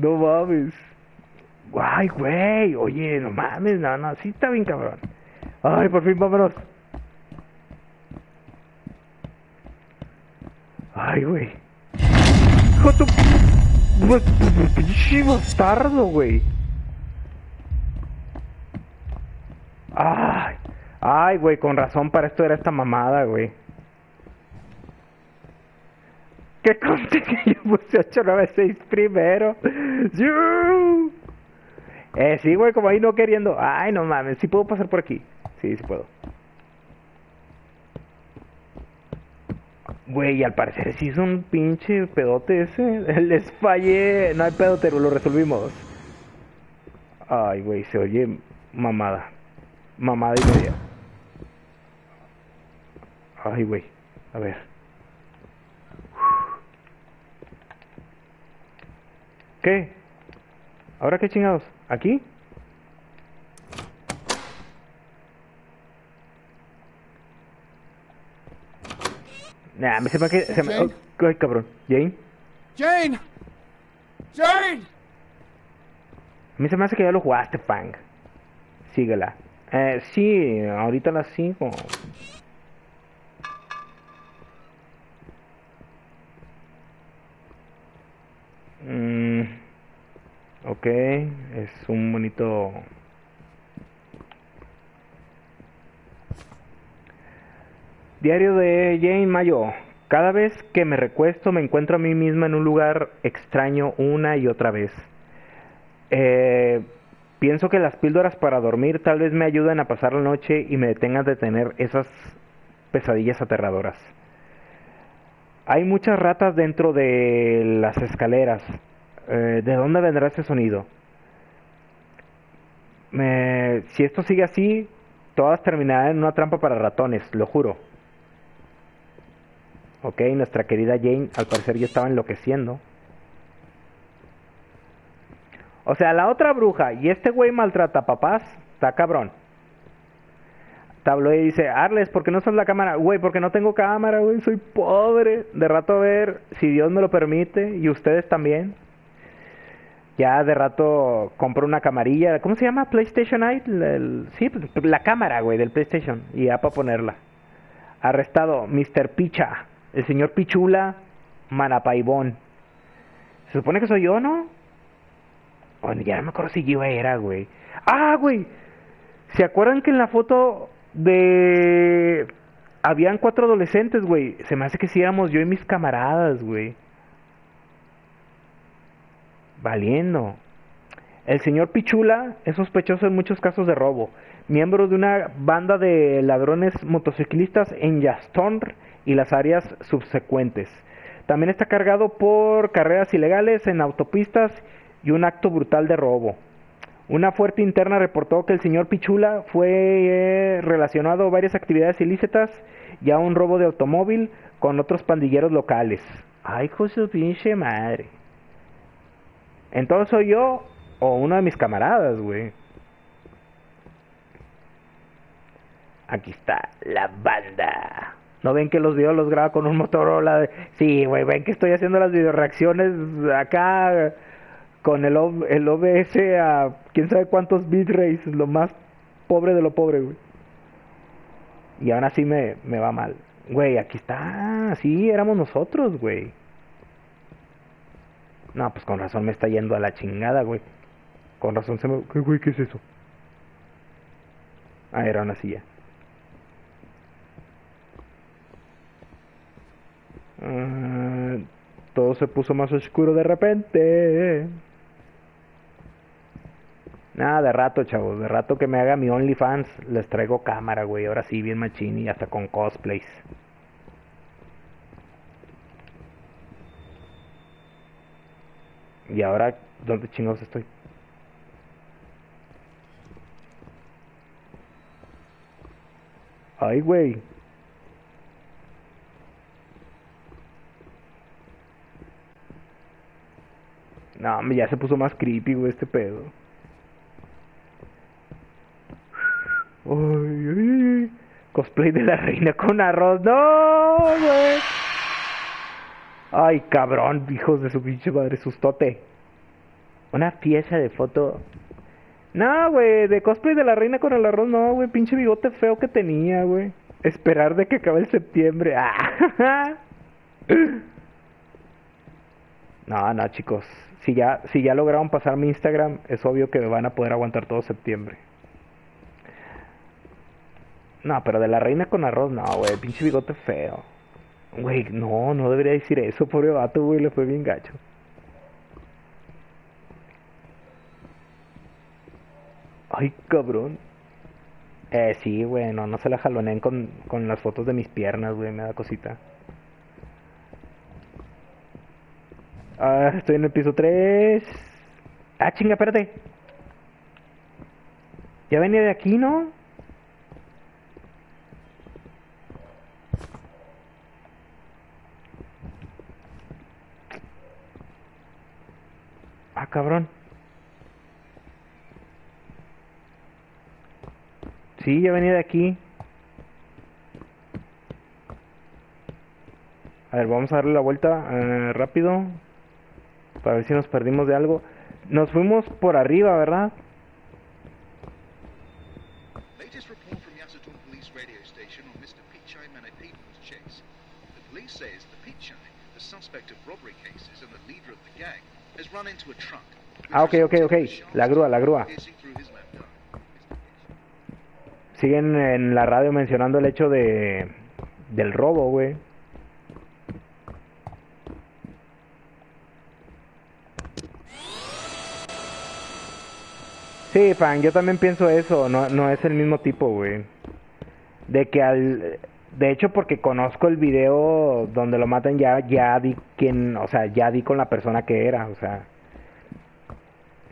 No mames. Ay, güey. Oye, no mames. No, no, sí está bien cabrón. Ay, por fin, vámonos. Ay, güey. Hijo tu- Pinche bastardo, güey. Ay, ay, güey, con razón para esto era esta mamada, güey. ¿Qué conté que yo puse 896 primero? ¡Yu! Eh, sí, güey, como ahí no queriendo. Ay, no mames, sí puedo pasar por aquí. Sí, sí puedo. Güey, al parecer sí es un pinche pedote ese. Les fallé. No hay pedo, pero lo resolvimos. Ay, güey, se oye mamada. Mamada y media. Ay, güey. A ver. ¿Qué? ¿Ahora qué chingados? ¿Aquí? Nah, me se me que se me... Oh, ay, cabrón. ¿Jane? Jane! Jane! A mí se me hace que ya lo jugaste, Fang. Síguela. Eh, sí, ahorita la sigo. Mm, ok, es un bonito... Diario de Jane Mayo. Cada vez que me recuesto me encuentro a mí misma en un lugar extraño una y otra vez. Eh, pienso que las píldoras para dormir tal vez me ayuden a pasar la noche y me detengan de tener esas pesadillas aterradoras. Hay muchas ratas dentro de las escaleras. Eh, ¿De dónde vendrá ese sonido? Si esto sigue así, todas terminarán en una trampa para ratones, lo juro. Ok, nuestra querida Jane al parecer ya estaba enloqueciendo. O sea, la otra bruja y este güey maltrata a papás, está cabrón. Tablo y dice, Arles, ¿por qué no usas la cámara? Güey, porque no tengo cámara, güey, soy pobre. De rato a ver, si Dios me lo permite, y ustedes también. Ya de rato compro una camarilla. ¿Cómo se llama? PlayStation el- sí, pues, la cámara, güey, del PlayStation. Y ya para ponerla. Arrestado, Mr. Picha. El señor Pichula Manapaibón. Se supone que soy yo, ¿no? Oh, ya no me acuerdo si yo era, güey. Ah, güey. ¿Se acuerdan que en la foto de... Habían cuatro adolescentes, güey? Se me hace que sí éramos yo y mis camaradas, güey. Valiendo. El señor Pichula es sospechoso en muchos casos de robo. Miembro de una banda de ladrones motociclistas en Yaston y las áreas subsecuentes. También está cargado por carreras ilegales en autopistas y un acto brutal de robo. Una fuerte interna reportó que el señor Pichula fue eh, relacionado a varias actividades ilícitas y a un robo de automóvil con otros pandilleros locales. Ay, de su pinche madre. Entonces soy yo o uno de mis camaradas, güey. Aquí está la banda. ¿No ven que los videos los graba con un Motorola? Sí, güey, ven que estoy haciendo las videoreacciones acá con el, O- el OBS a quién sabe cuántos bitrates, lo más pobre de lo pobre, güey. Y aún así me, me va mal. Güey, aquí está. Sí, éramos nosotros, güey. No, pues con razón me está yendo a la chingada, güey. Con razón se me... ¿Qué, güey? ¿Qué es eso? Ah, era una silla. Ah, todo se puso más oscuro de repente. Nada, de rato, chavos. De rato que me haga mi OnlyFans, les traigo cámara, güey. Ahora sí, bien machín y hasta con cosplays. Y ahora, ¿dónde chingados estoy? Ay, güey. No, ya se puso más creepy, güey, este pedo. Ay. Cosplay de la reina con arroz. No, güey. Ay, cabrón, hijos de su pinche madre, sustote. Una pieza de foto. No, güey, de cosplay de la reina con el arroz, no, güey, pinche bigote feo que tenía, güey. Esperar de que acabe el septiembre. Ah. No, no, chicos. Si ya, si ya lograron pasar mi Instagram, es obvio que me van a poder aguantar todo septiembre. No, pero de la reina con arroz, no, güey, pinche bigote feo. Güey, no, no debería decir eso, pobre vato, güey, le fue bien gacho. Ay, cabrón. Eh, sí, güey, no, no se la jaloneen con, con las fotos de mis piernas, güey, me da cosita. Ah, estoy en el piso 3. Ah, chinga, espérate. Ya venía de aquí, ¿no? Ah, cabrón. Sí, ya venía de aquí. A ver, vamos a darle la vuelta eh, rápido. Para ver si nos perdimos de algo. Nos fuimos por arriba, ¿verdad? Suspect of robbery cases and the leader of the gang, has run into a truck. which Ah, ok, ok, ok. La grúa, la grúa. Siguen en la radio mencionando el hecho de del robo, güey. Sí, fan, yo también pienso eso, no, no es el mismo tipo, güey. De que al... De hecho, porque conozco el video donde lo matan, ya, ya di quién, o sea, ya di con la persona que era, o sea...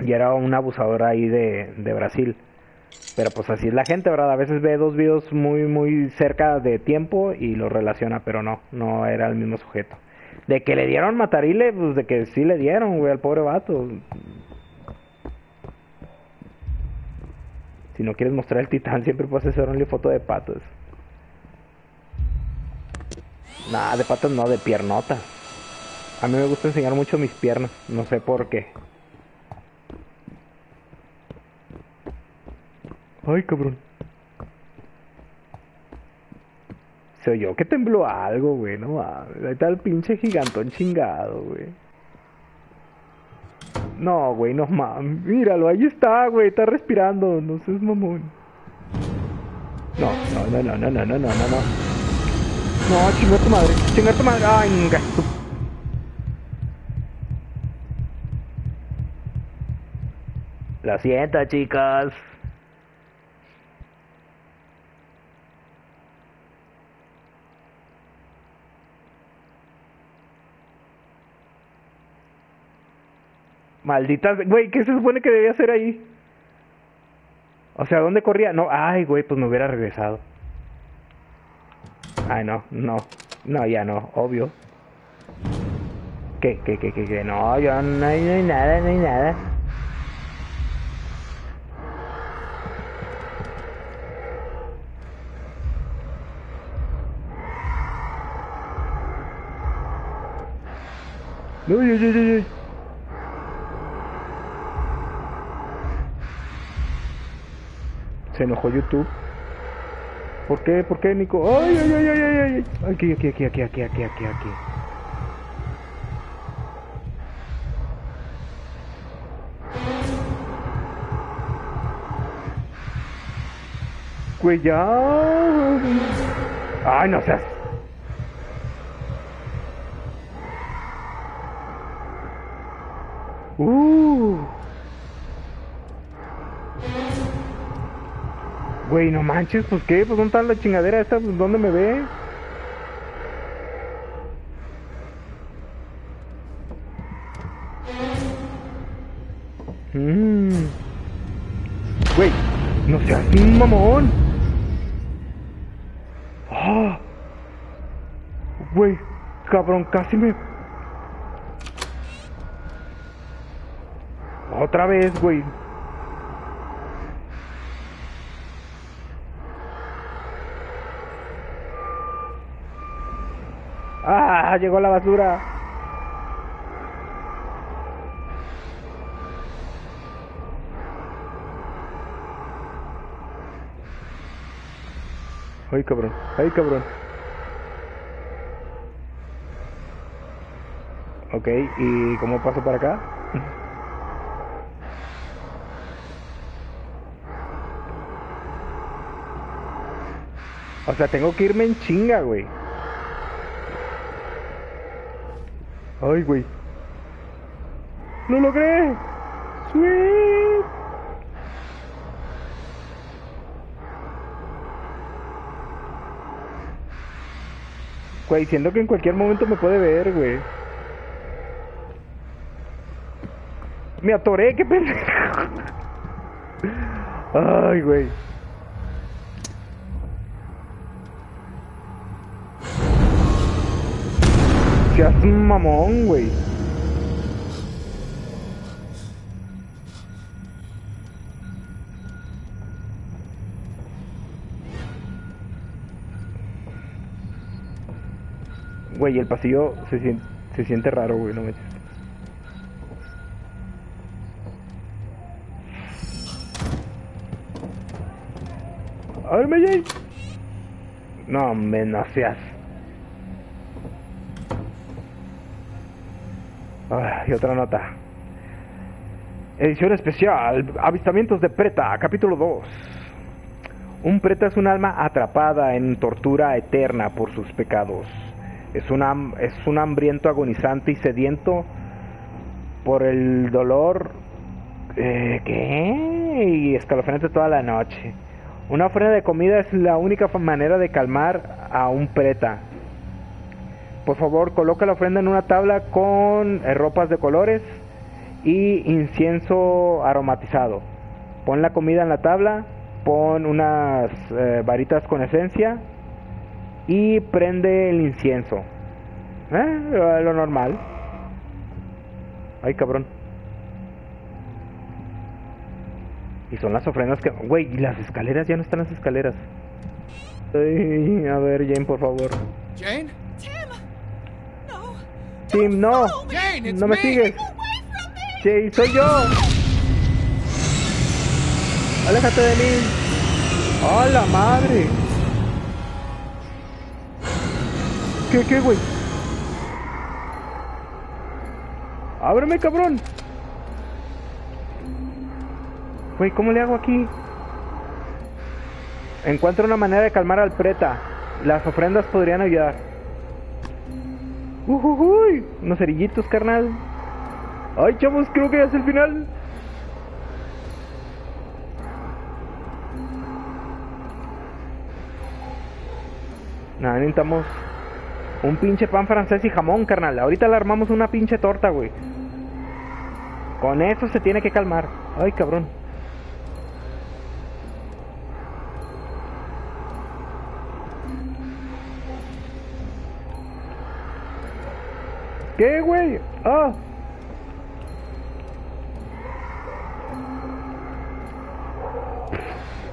Y era un abusador ahí de, de Brasil. Pero pues así es la gente, ¿verdad? A veces ve dos videos muy, muy cerca de tiempo y lo relaciona, pero no, no era el mismo sujeto. De que le dieron matarile, pues de que sí le dieron, güey, al pobre vato. Si no quieres mostrar el titán, siempre puedes hacer una foto de patas. Nada, de patas no, de piernotas. A mí me gusta enseñar mucho mis piernas, no sé por qué. Ay, cabrón. Se oyó que tembló algo, güey, no mames. Ahí está el pinche gigantón chingado, güey. No, güey, no mames. Míralo, ahí está, güey, está respirando. No seas mamón. No, no, no, no, no, no, no, no, no no. Chingar tu madre, chingar tu madre. Ay, venga, Lo siento, chicos. Malditas, güey, ¿qué se supone que debía hacer ahí? O sea, ¿dónde corría? No, ay, güey, pues me hubiera regresado. Ay, no, no, no, ya no, obvio. ¿Qué, qué, qué, qué, qué? No, yo no hay, no hay nada, no hay nada. Uy, uy, uy, uy. Se enojó YouTube. ¿Por qué? ¿Por qué, Nico? ¡Ay, ay, ay, ay, ay! ay! Aquí, aquí, aquí, aquí, aquí, aquí, aquí, aquí. Güey, ya. Ay, no seas. Güey, no manches, pues qué, pues dónde está la chingadera esta, pues dónde me ve. Mm. Güey, no seas un mamón. Ah. Güey, cabrón, casi me. Otra vez, güey. ¡Ah! Llegó la basura. Ay, cabrón. Ay, cabrón. Ok, ¿y cómo paso para acá? O sea, tengo que irme en chinga, güey. Ay, güey. ¡Lo logré! ¡Sweet! Güey, siento que en cualquier momento me puede ver, güey. Me atoré, qué pendejo. Ay, güey. Seas mamón, güey. Güey, el pasillo se siente, se siente raro, güey, no me ¡Ábreme! No, me no seas. Ah, otra nota. Edición especial, avistamientos de Preta, capítulo 2. Un preta es un alma atrapada en tortura eterna por sus pecados. Es un, es un hambriento agonizante y sediento por el dolor eh, ¿qué? y escalofriante toda la noche. Una ofrenda de comida es la única manera de calmar a un preta. Por favor, coloca la ofrenda en una tabla con eh, ropas de colores y incienso aromatizado. Pon la comida en la tabla, pon unas eh, varitas con esencia y prende el incienso. Eh, lo normal. Ay, cabrón. Y son las ofrendas que... Güey, y las escaleras ya no están las escaleras. Ay, a ver, Jane, por favor. Jane? Tim! No! No. Jane, me me. sigues. Jay, soy yo. Aléjate de mí. ¡A la madre! ¿Qué, qué, güey? ¡Ábreme, cabrón! Güey, ¿cómo le hago aquí? Encuentro una manera de calmar al preta. Las ofrendas podrían ayudar. Ujujuy, unos cerillitos, carnal. Ay, chavos, creo que ya es el final. Nada, necesitamos un pinche pan francés y jamón, carnal. Ahorita le armamos una pinche torta, güey. Con eso se tiene que calmar. Ay, cabrón. ¿Qué, güey? Ah.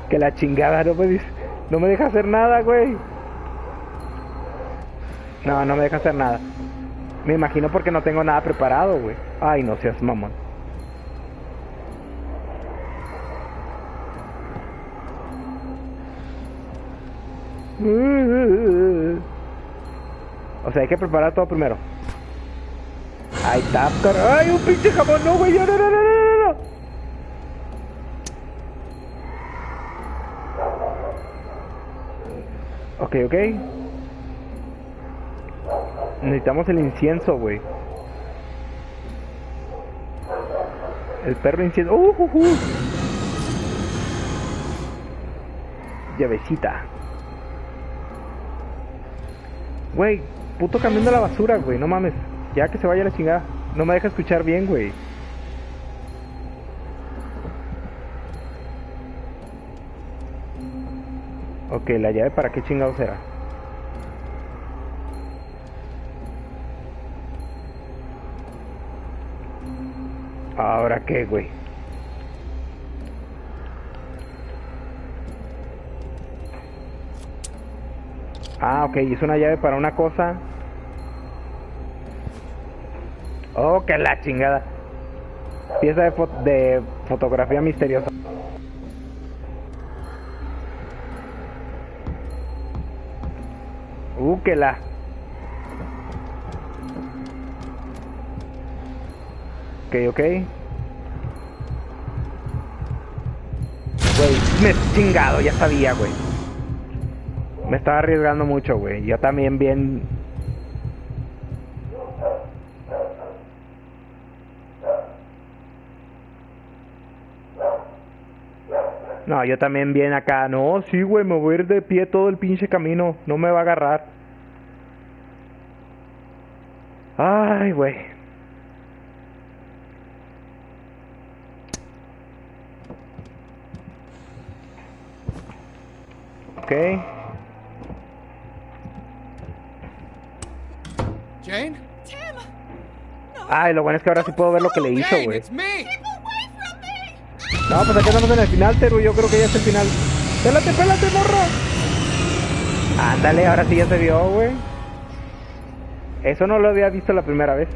Que la chingada, no me, no me deja hacer nada, güey. No, no me deja hacer nada. Me imagino porque no tengo nada preparado, güey. Ay, no seas mamón. O sea, hay que preparar todo primero. Ahí está, ¡Ay, un pinche jamón! ¡No, güey! ¡No, no, no, no, no, no! Ok, ok. Necesitamos el incienso, güey. El perro incienso. ¡Uh, uh, uh! Llavecita. Güey, puto camión de la basura, güey. No mames. Ya que se vaya la chingada. No me deja escuchar bien, güey. Ok, la llave para qué chingados era. Ahora qué, güey. Ah, ok, es una llave para una cosa. Oh, que la chingada. Pieza de, fo- de fotografía misteriosa. Uh, que la. Ok, ok. Güey, me chingado, ya sabía, güey. Me estaba arriesgando mucho, güey. Yo también bien... No, yo también bien acá. No, sí, güey, me voy a ir de pie todo el pinche camino. No me va a agarrar. Ay, güey. Ok. Jane? Tim! Ay, lo bueno es que ahora sí puedo ver lo que le hizo, güey. No, pues aquí andamos en el final, Teru. Yo creo que ya es el final. ¡Pélate, pélate, morro! Ándale, ahora sí ya se vio, güey. Eso no lo había visto la primera vez.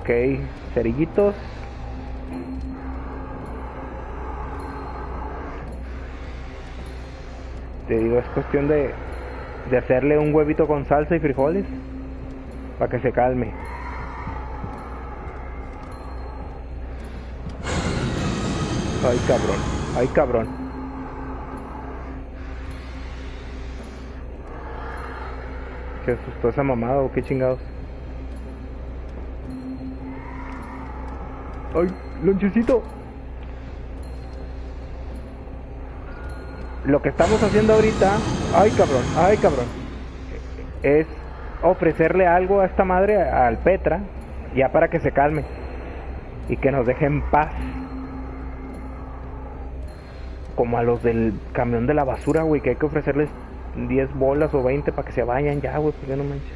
Ok, cerillitos. Te digo, es cuestión de, de hacerle un huevito con salsa y frijoles. Para que se calme. Ay, cabrón. Ay, cabrón. ¿Qué asustó esa mamada o qué chingados? Ay, lonchecito. Lo que estamos haciendo ahorita, ay cabrón, ay cabrón, es ofrecerle algo a esta madre, al Petra, ya para que se calme y que nos deje en paz. Como a los del camión de la basura, güey, que hay que ofrecerles 10 bolas o 20 para que se vayan ya, güey, porque no manches.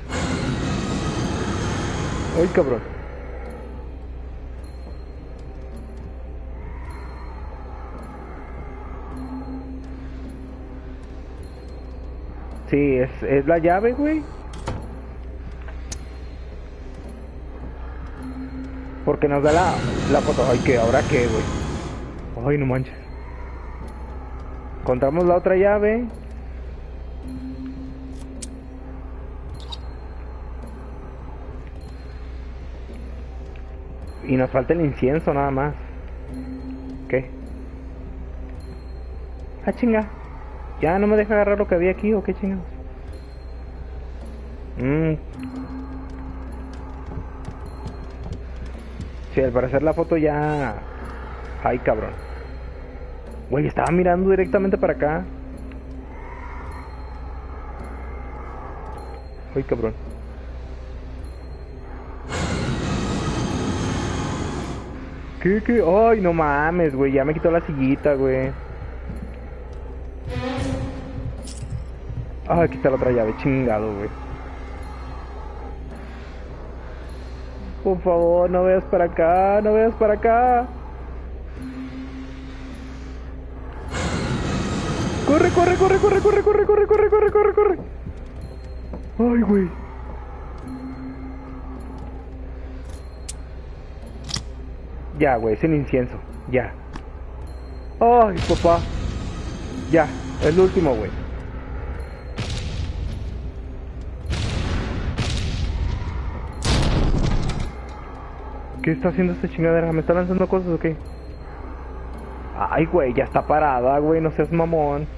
Ay, cabrón. Sí, es, es la llave, güey. Porque nos da la, la foto. Ay, que ahora qué, güey. Ay, no manches. Encontramos la otra llave. Y nos falta el incienso nada más. ¿Qué? Ah, chinga. Ya no me deja agarrar lo que había aquí o qué chingados. Mmm. Sí, al parecer la foto ya. Ay, cabrón. Güey, estaba mirando directamente para acá. Ay, cabrón. ¿Qué, qué? Ay, no mames, güey. Ya me quitó la sillita, güey. Ay, quita la otra llave, chingado, güey. Por favor, no veas para acá, no veas para acá. Corre, corre, corre, corre, corre, corre, corre, corre, corre, corre, corre. Ay, güey. Ya, güey, es el incienso. Ya. Ay, papá. Ya, es el último, güey. ¿Qué está haciendo esta chingadera? ¿Me está lanzando cosas o qué? Ay, güey, ya está parada, güey, no seas mamón.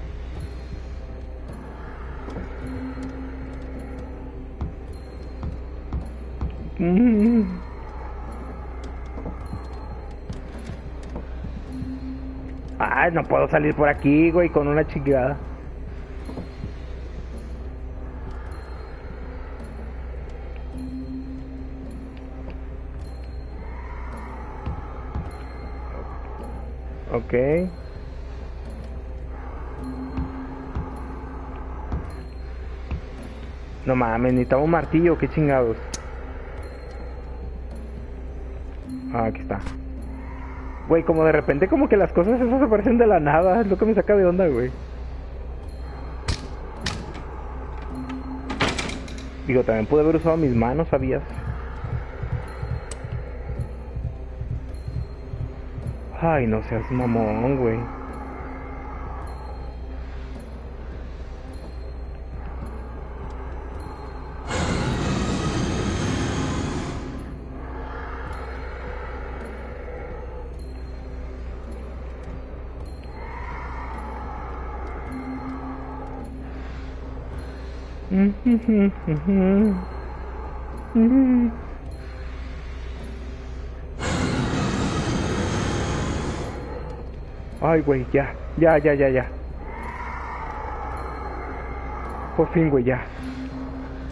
Ay, no puedo salir por aquí, güey, con una chingada. Ok. No mames, necesitamos un martillo, qué chingados. Ah, aquí está. Güey, como de repente como que las cosas esas aparecen de la nada, es lo que me saca de onda, güey. Digo, también pude haber usado mis manos, ¿sabías? Ay, no seas mamón, güey. Ay, güey, ya, ya, ya, ya, ya. Por fin, güey, ya.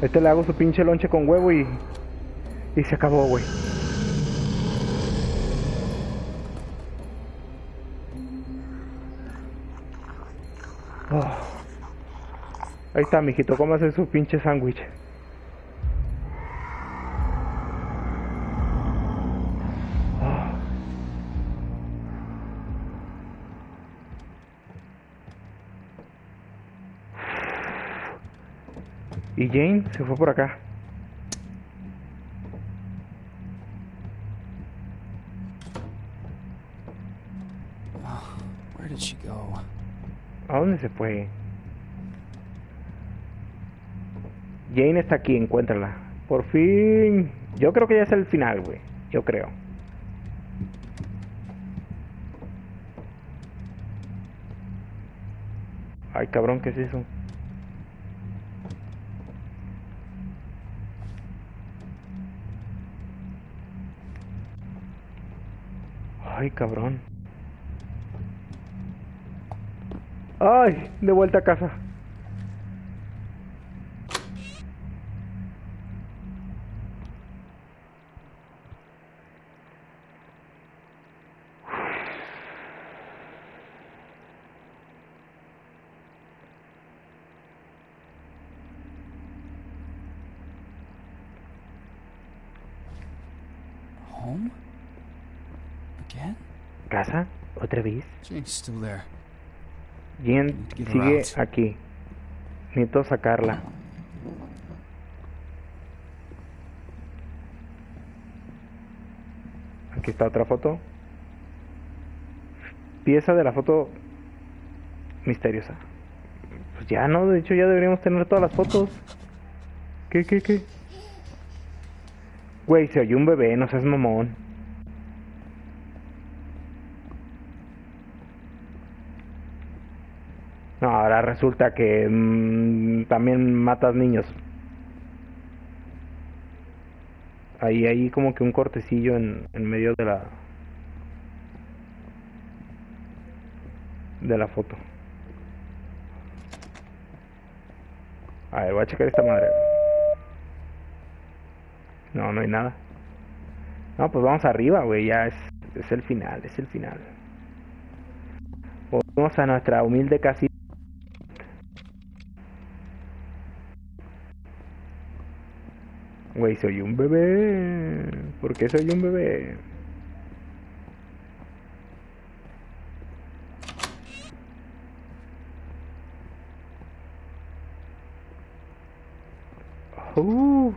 Este le hago su pinche lonche con huevo y... Y se acabó, güey. Oh. Ahí está, mijito, cómase su pinche sándwich. Oh. Y Jane se fue por acá. Where did she go? ¿A dónde se fue? Jane está aquí, encuéntrala. Por fin. Yo creo que ya es el final, güey. Yo creo. Ay, cabrón, ¿qué es eso? Ay, cabrón. Ay, de vuelta a casa. Home? Again? ¿Casa? Get her sigue aquí. Necesito sacarla. Aquí está otra foto. pieza de la foto misteriosa. Pues ya no, de hecho ya deberíamos tener todas las fotos. ¿Qué, qué, qué? Güey, se oyó un bebé, no seas mamón. No, ahora resulta que mm, también matas niños. Ahí, ahí como que un cortecillo en, en medio de la... De la foto. A ver, voy a checar esta madre. No, no hay nada. No, pues vamos arriba, güey. Ya es, es el final, es el final. Volvemos a nuestra humilde casita. Güey, soy un bebé. ¿Por qué soy un bebé? Uh.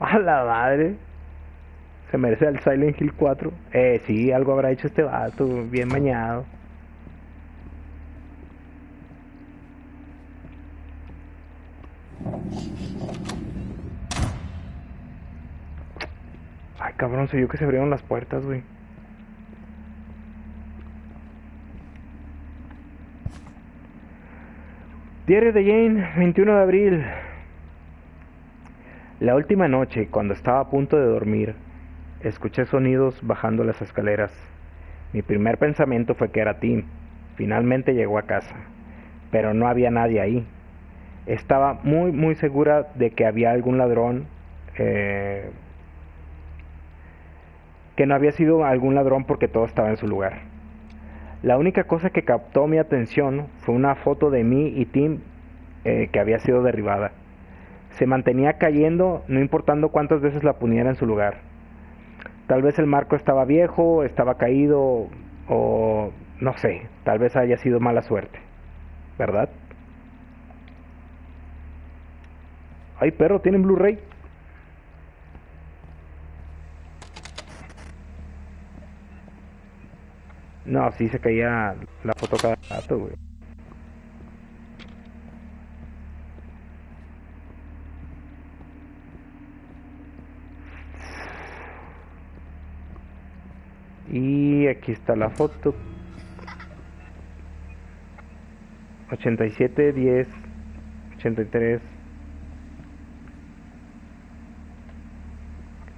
A la madre. Se merece el Silent Hill 4. Eh, sí, algo habrá hecho este vato. Bien bañado. Cabrón, se vio que se abrieron las puertas, güey. Diario de Jane, 21 de abril. La última noche, cuando estaba a punto de dormir, escuché sonidos bajando las escaleras. Mi primer pensamiento fue que era Tim. Finalmente llegó a casa, pero no había nadie ahí. Estaba muy, muy segura de que había algún ladrón, eh, que no había sido algún ladrón porque todo estaba en su lugar. La única cosa que captó mi atención fue una foto de mí y Tim eh, que había sido derribada. Se mantenía cayendo, no importando cuántas veces la poniera en su lugar. Tal vez el marco estaba viejo, estaba caído, o no sé, tal vez haya sido mala suerte. ¿Verdad? Ay, perro, tienen Blu-ray. No, sí se caía la foto cada rato, güey. Y aquí está la foto. 87, 10, 83.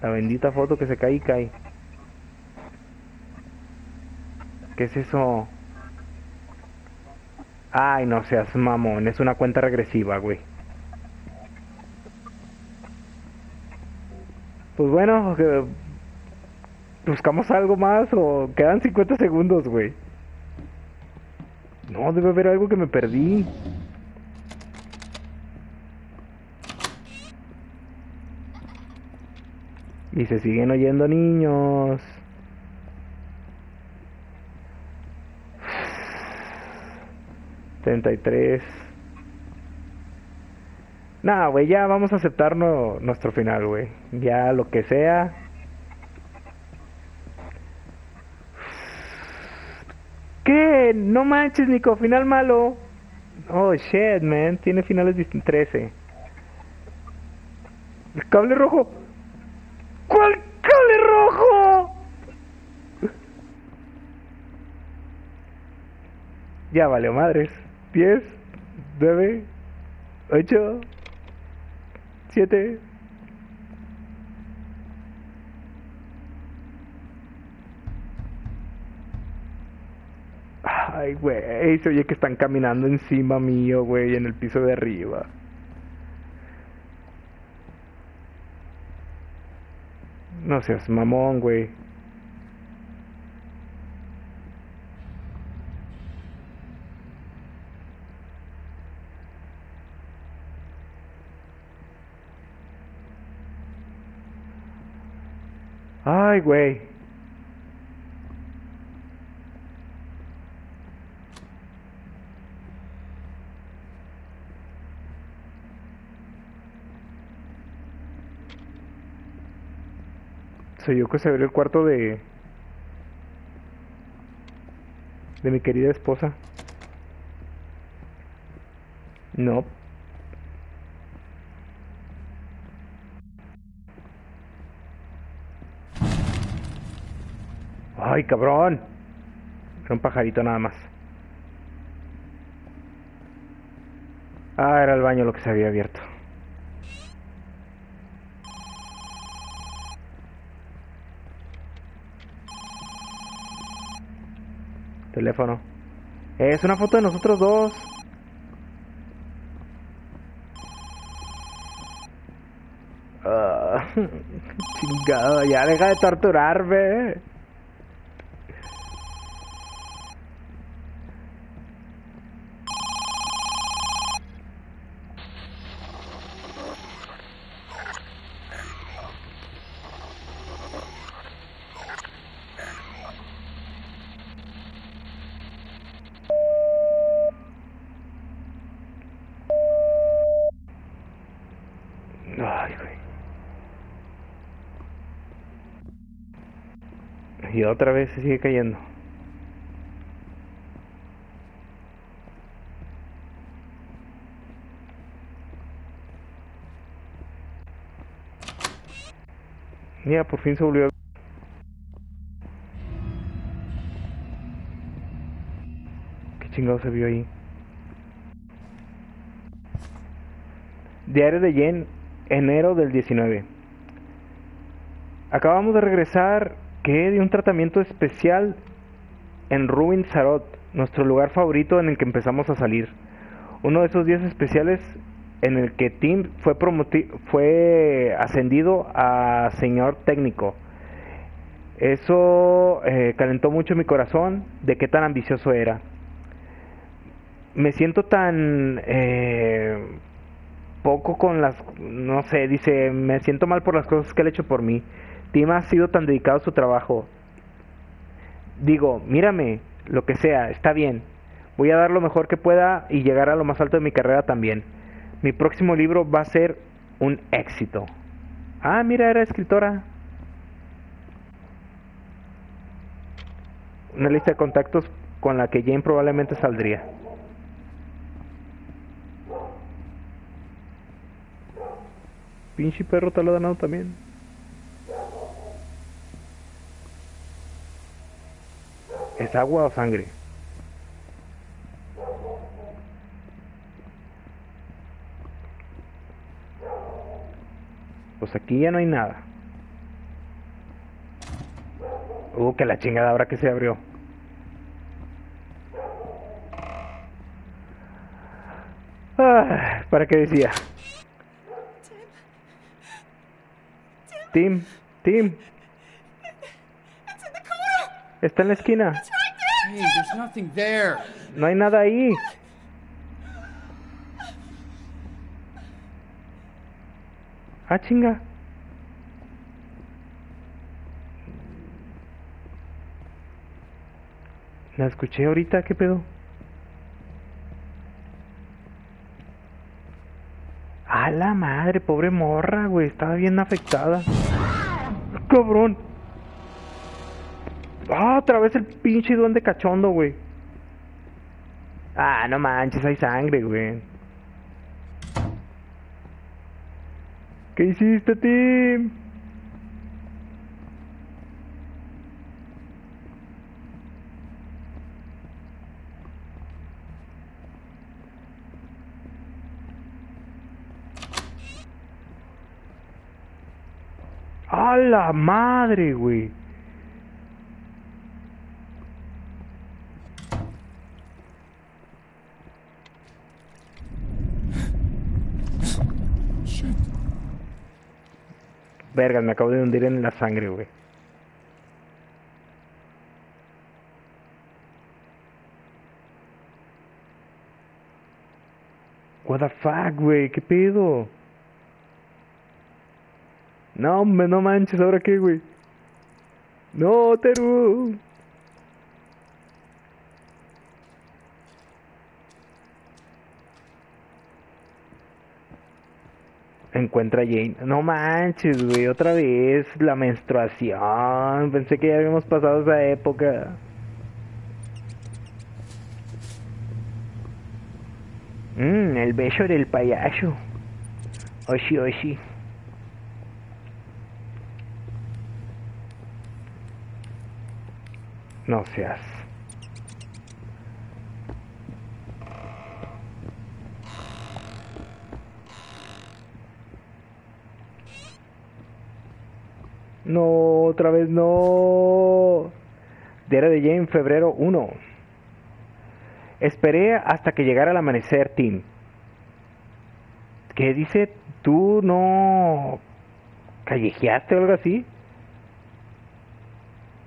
La bendita foto que se cae y cae. ¿Qué es eso? Ay, no seas mamón, es una cuenta regresiva, güey. Pues bueno, que- buscamos algo más o quedan 50 segundos, güey. No, debe haber algo que me perdí. Y se siguen oyendo niños. Treinta y tres. Nah, güey, ya vamos a aceptar no- nuestro final, güey. Ya lo que sea. ¿Qué? No manches, Nico, final malo. Oh, shit, man. Tiene finales distintos. 13. El cable rojo. ¿Cuál cable rojo? Ya valió madres. 10, 9, 8, 7. Ay, güey, se oye que están caminando encima mío, güey, en el piso de arriba. No seas mamón, güey. hay güey. que se abrió el cuarto de. de mi querida esposa. No. Ay, cabrón. Era un pajarito nada más. Ah, era el baño lo que se había abierto. Teléfono. Es una foto de nosotros dos. Ah, chingado, ya deja de torturarme. Ay, otra vez se sigue cayendo. Mira, por fin se volvió a... ¿Qué chingado se vio ahí? Diario de Jen, enero del 19. Acabamos de regresar que de un tratamiento especial en Ruin Sarot, nuestro lugar favorito en el que empezamos a salir. Uno de esos días especiales en el que Tim fue, fue ascendido a señor técnico. Eso eh, calentó mucho mi corazón de qué tan ambicioso era. Me siento tan eh, poco con las, no sé, dice, me siento mal por las cosas que él ha hecho por mí. Tim ha sido tan dedicado a su trabajo. Digo, mírame, lo que sea, está bien. Voy a dar lo mejor que pueda y llegar a lo más alto de mi carrera también. Mi próximo libro va a ser un éxito. Ah, mira, era escritora. Una lista de contactos con la que Jane probablemente saldría. Pinche perro ganado también. ¿Es agua o sangre? Pues aquí ya no hay nada. Uh, que la chingada ahora que se abrió. Ah, ¿Para qué decía? Tim, Tim. Está en la esquina. Hey, there's nothing there. No hay nada ahí. Ah, chinga. La escuché ahorita, ¿qué pedo? A la madre, pobre morra, güey, estaba bien afectada. Cabrón. Ah, otra vez el pinche duende cachondo, güey. Ah, no manches, hay sangre, güey. ¿Qué hiciste, Tim? ¡A la madre, güey! Vergas, me acabo de hundir en la sangre, güey. What the fuck, güey, ¿qué pedo? No, hombre, no manches, ¿ahora qué, güey? No, Teru. encuentra a Jane. No manches, güey, otra vez la menstruación. Pensé que ya habíamos pasado esa época. Mmm, el beso del payaso. Oshi, oshi. No seas. No, otra vez no. Diario de Jane, febrero 1. Esperé hasta que llegara el amanecer, Tim. ¿Qué dice? ¿Tú no callejeaste o algo así?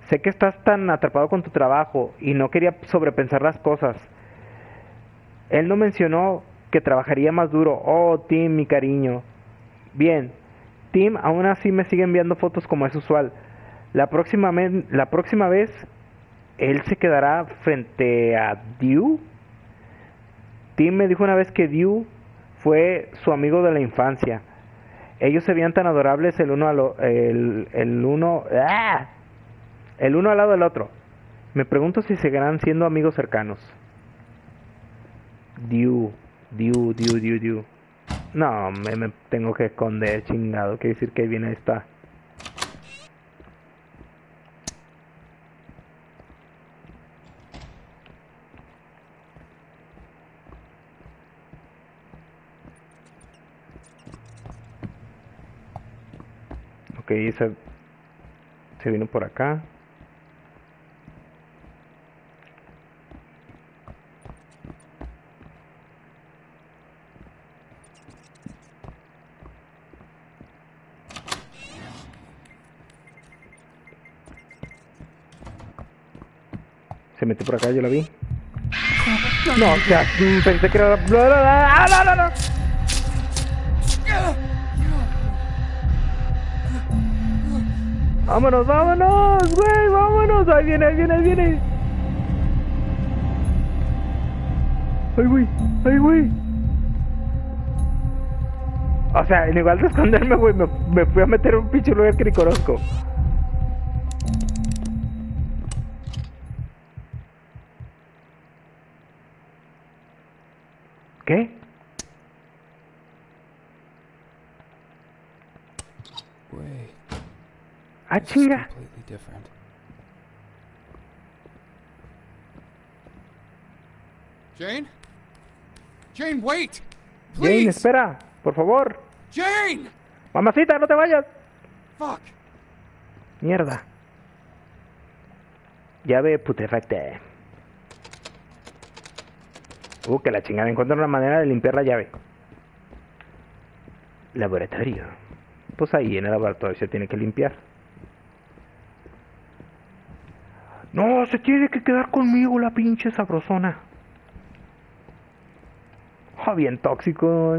Sé que estás tan atrapado con tu trabajo y no quería sobrepensar las cosas. Él no mencionó que trabajaría más duro. Oh, Tim, mi cariño. Bien, Tim aún así me sigue enviando fotos como es usual. La próxima, la próxima vez él se quedará frente a Dew. Tim me dijo una vez que Dew fue su amigo de la infancia. Ellos se veían tan adorables el uno, a lo- el, el uno, ¡ah! el uno al lado del otro. Me pregunto si seguirán siendo amigos cercanos. Dew, Dew, Dew, Dew, Dew. No, me, me tengo que esconder, chingado. Quiere decir que viene esta. Ok, esa se vino por acá. Se metió por acá, yo la vi. No, o sea, pensé que era... ¡Ah, no, no, no! ¡Vámonos, vámonos, güey! ¡Vámonos! ¡Ahí viene, ahí viene, ahí viene! ¡Ay, güey! ¡Ay, güey! O sea, en igual de esconderme, güey, me, me fui a meter en un pinche lugar que ni conozco. ¿Qué? Wait, ¡Ah, chinga! completely different. Jane? Jane, wait! Jane, espera, por favor. Jane! Mamacita, no te vayas. Fuck! Mierda. Llave putrefacta. Uh, que la chingada. Encuentro una manera de limpiar la llave. Laboratorio. Pues ahí en el laboratorio se tiene que limpiar. No, se tiene que quedar conmigo la pinche sabrosona. Ah, bien tóxico.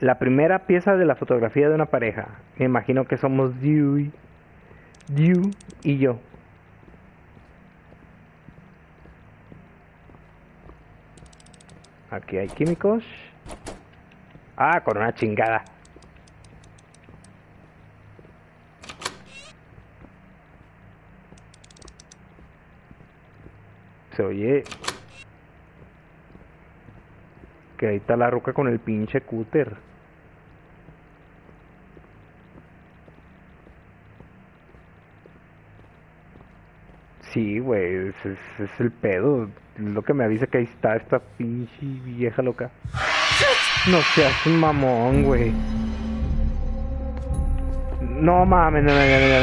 La primera pieza de la fotografía de una pareja. Me imagino que somos Dewey, Dew y yo. Aquí hay químicos. Ah, con una chingada. Se oye que ahí está la ruca con el pinche cúter. Sí, güey, es el pedo lo que me avisa que ahí está esta pinche vieja loca. No seas un mamón, güey. No mames, no mames,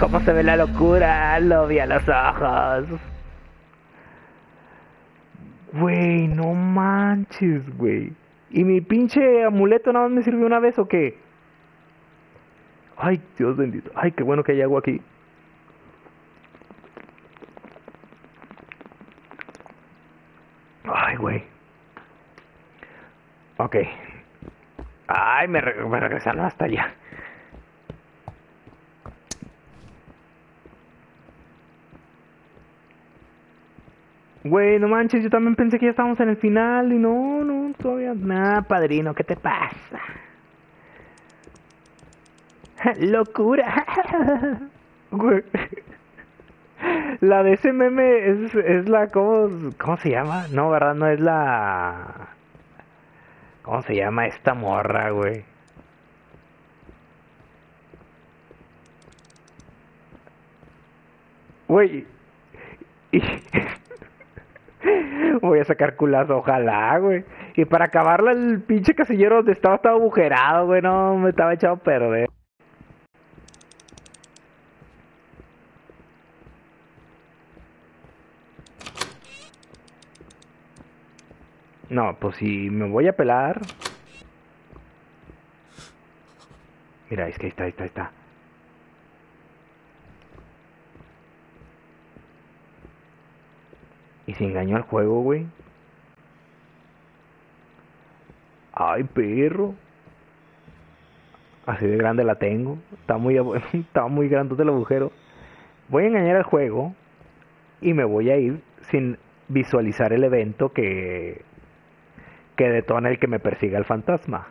¿Cómo se ve la locura? Lo vi a los ojos. No manches, güey. ¿Y mi pinche amuleto nada más me sirvió una vez o qué? Ay, Dios bendito. Ay, qué bueno que hay agua aquí. Ay, güey. Ok. Ay, me, re- me regresaron hasta allá. Güey, no manches, yo también pensé que ya estábamos en el final y no, no, todavía. Nah, padrino, ¿qué te pasa? Locura. Güey. La de ese meme es, es la. ¿cómo, ¿Cómo se llama? No, ¿verdad? No es la. ¿Cómo se llama esta morra, güey? Güey. Voy a sacar culazo, ojalá, güey. Y para acabarla, el pinche casillero donde estaba estaba agujerado, güey. No, me estaba echado a perder. No, pues si me voy a pelar. Mira, es que ahí está, ahí está, ahí está. Y se engañó al juego, güey. Ay, perro. Así de grande la tengo. Está muy, está muy grande el agujero. Voy a engañar al juego. Y me voy a ir sin visualizar el evento que, que detona el que me persiga el fantasma.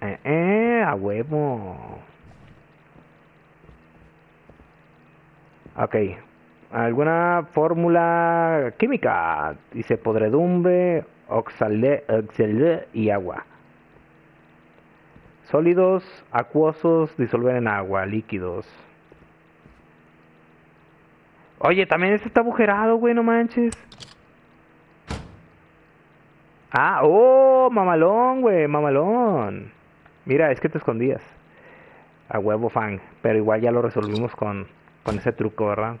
Eh, eh, a huevo. Ok. ¿Alguna fórmula química? Dice podredumbre, oxale, oxale y agua. Sólidos, acuosos, disolver en agua, líquidos. Oye, también este está agujerado, güey, no manches. Ah, oh, mamalón, güey, mamalón. Mira, es que te escondías. A huevo fan. Pero igual ya lo resolvimos con, con ese truco, ¿verdad?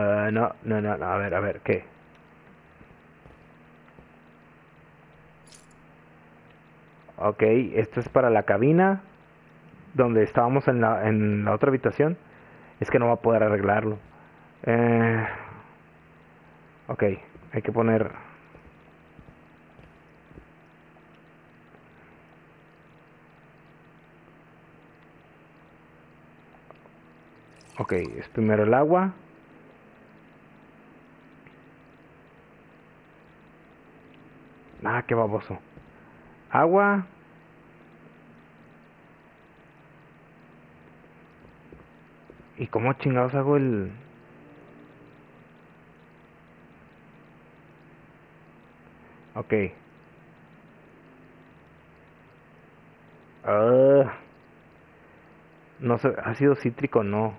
Eh, no, no, no, no, a ver, a ver, ¿qué? Ok, esto es para la cabina donde estábamos en la, en la otra habitación. Es que no va a poder arreglarlo. Eh, ok, hay que poner... Ok, es primero el agua. Ah, qué baboso. Agua. ¿Y cómo chingados hago el...? Ok. Ah. no sé, ácido cítrico no.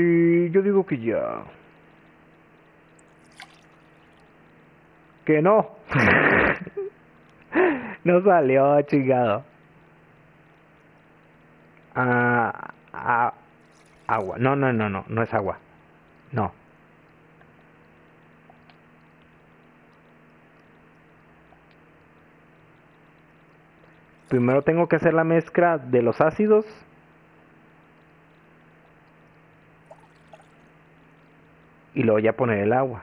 Y yo digo que ya. Que no. no salió, chingado. Ah, ah, agua. No, no, no, no, no es agua. No. Primero tengo que hacer la mezcla de los ácidos. Y luego ya poner el agua.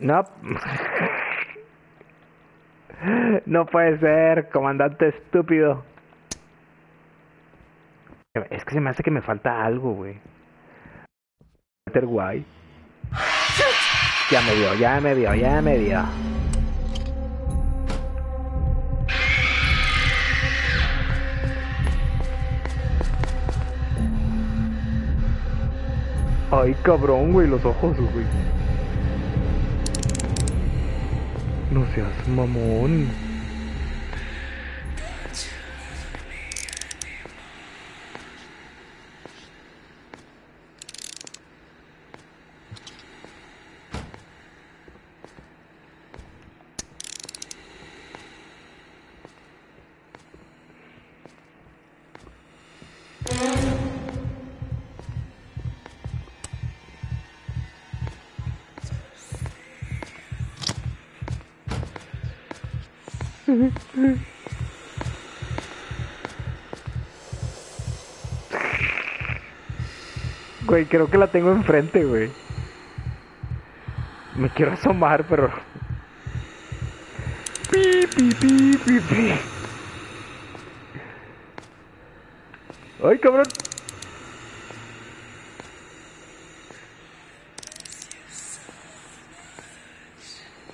No. No puede ser, comandante estúpido. Es que se me hace que me falta algo, güey. Walter. Ya me dio, ya me dio, ya me dio. Ay, cabrón, güey, los ojos, güey. No seas mamón. Güey, creo que la tengo enfrente, güey. Me quiero asomar, pero... Pi, pi, pi, pi, pi. ¡Ay, cabrón!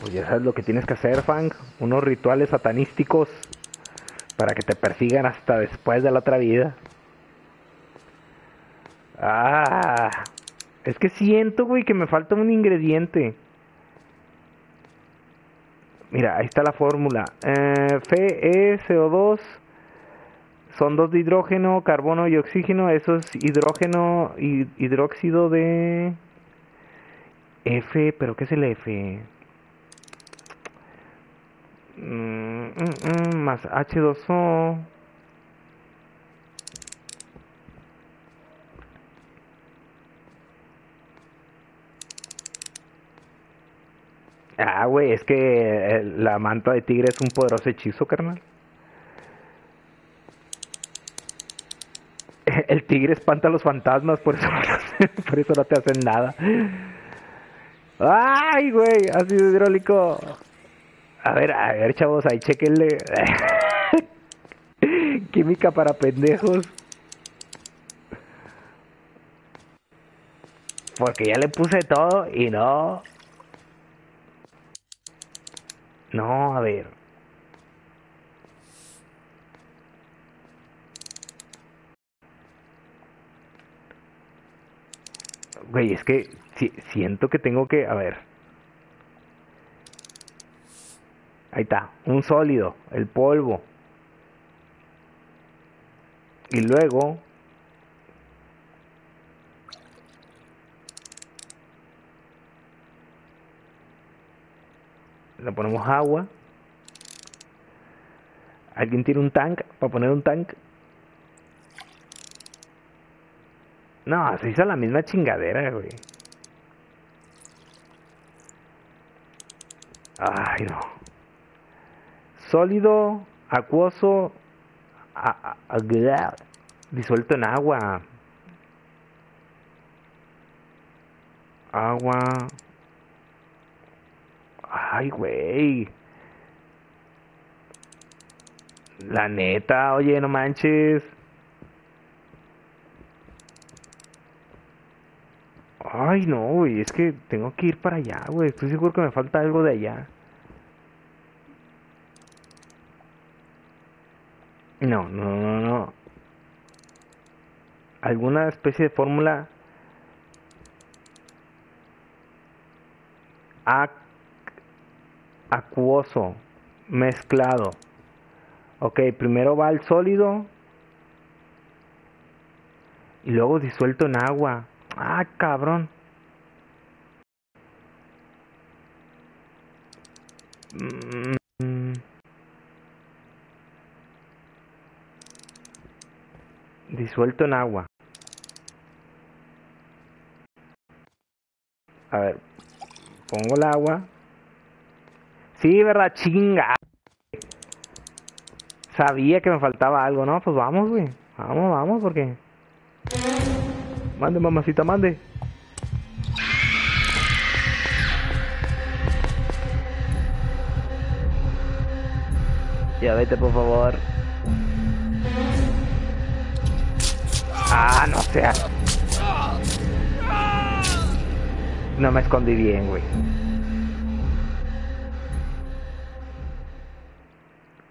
Oye, ¿sabes lo que tienes que hacer, Fang? Unos rituales satanísticos para que te persigan hasta después de la otra vida. Ah, es que siento, güey, que me falta un ingrediente. Mira, ahí está la fórmula. Eh, Fe, CO2, son dos de hidrógeno, carbono y oxígeno. Eso es hidrógeno y hidróxido de F, pero ¿qué es el F? Mm, mm, mm, más H2O. Ah, güey, es que eh, la manta de tigre es un poderoso hechizo, carnal. El tigre espanta a los fantasmas, por eso, por eso no te hacen nada. ¡Ay, güey! Ácido hidráulico. A ver, a ver, chavos, ahí chequenle. Química para pendejos. Porque ya le puse todo y no. No, a ver. Güey, es que si- siento que tengo que... A ver. Ahí está, un sólido, el polvo. Y luego... Le ponemos agua. ¿Alguien tiene un tank para poner un tank? No, se hizo la misma chingadera, güey. Ay, no. Sólido, acuoso, a- a- a- disuelto en agua. Agua. Ay, güey. La neta, oye, no manches. Ay, no, güey, es que tengo que ir para allá, güey. Estoy seguro que me falta algo de allá. No, no, no, no. ¿Alguna especie de fórmula? Ac- acuoso, mezclado. Ok, primero va el sólido y luego disuelto en agua. Ah, cabrón. Mm. Disuelto en agua. A ver, pongo el agua. Sí, verdad, chinga. Sabía que me faltaba algo, ¿no? Pues vamos, güey. Vamos, vamos, porque... Mande, mamacita, mande. Ya vete, por favor. Ah, no seas. No me escondí bien, güey.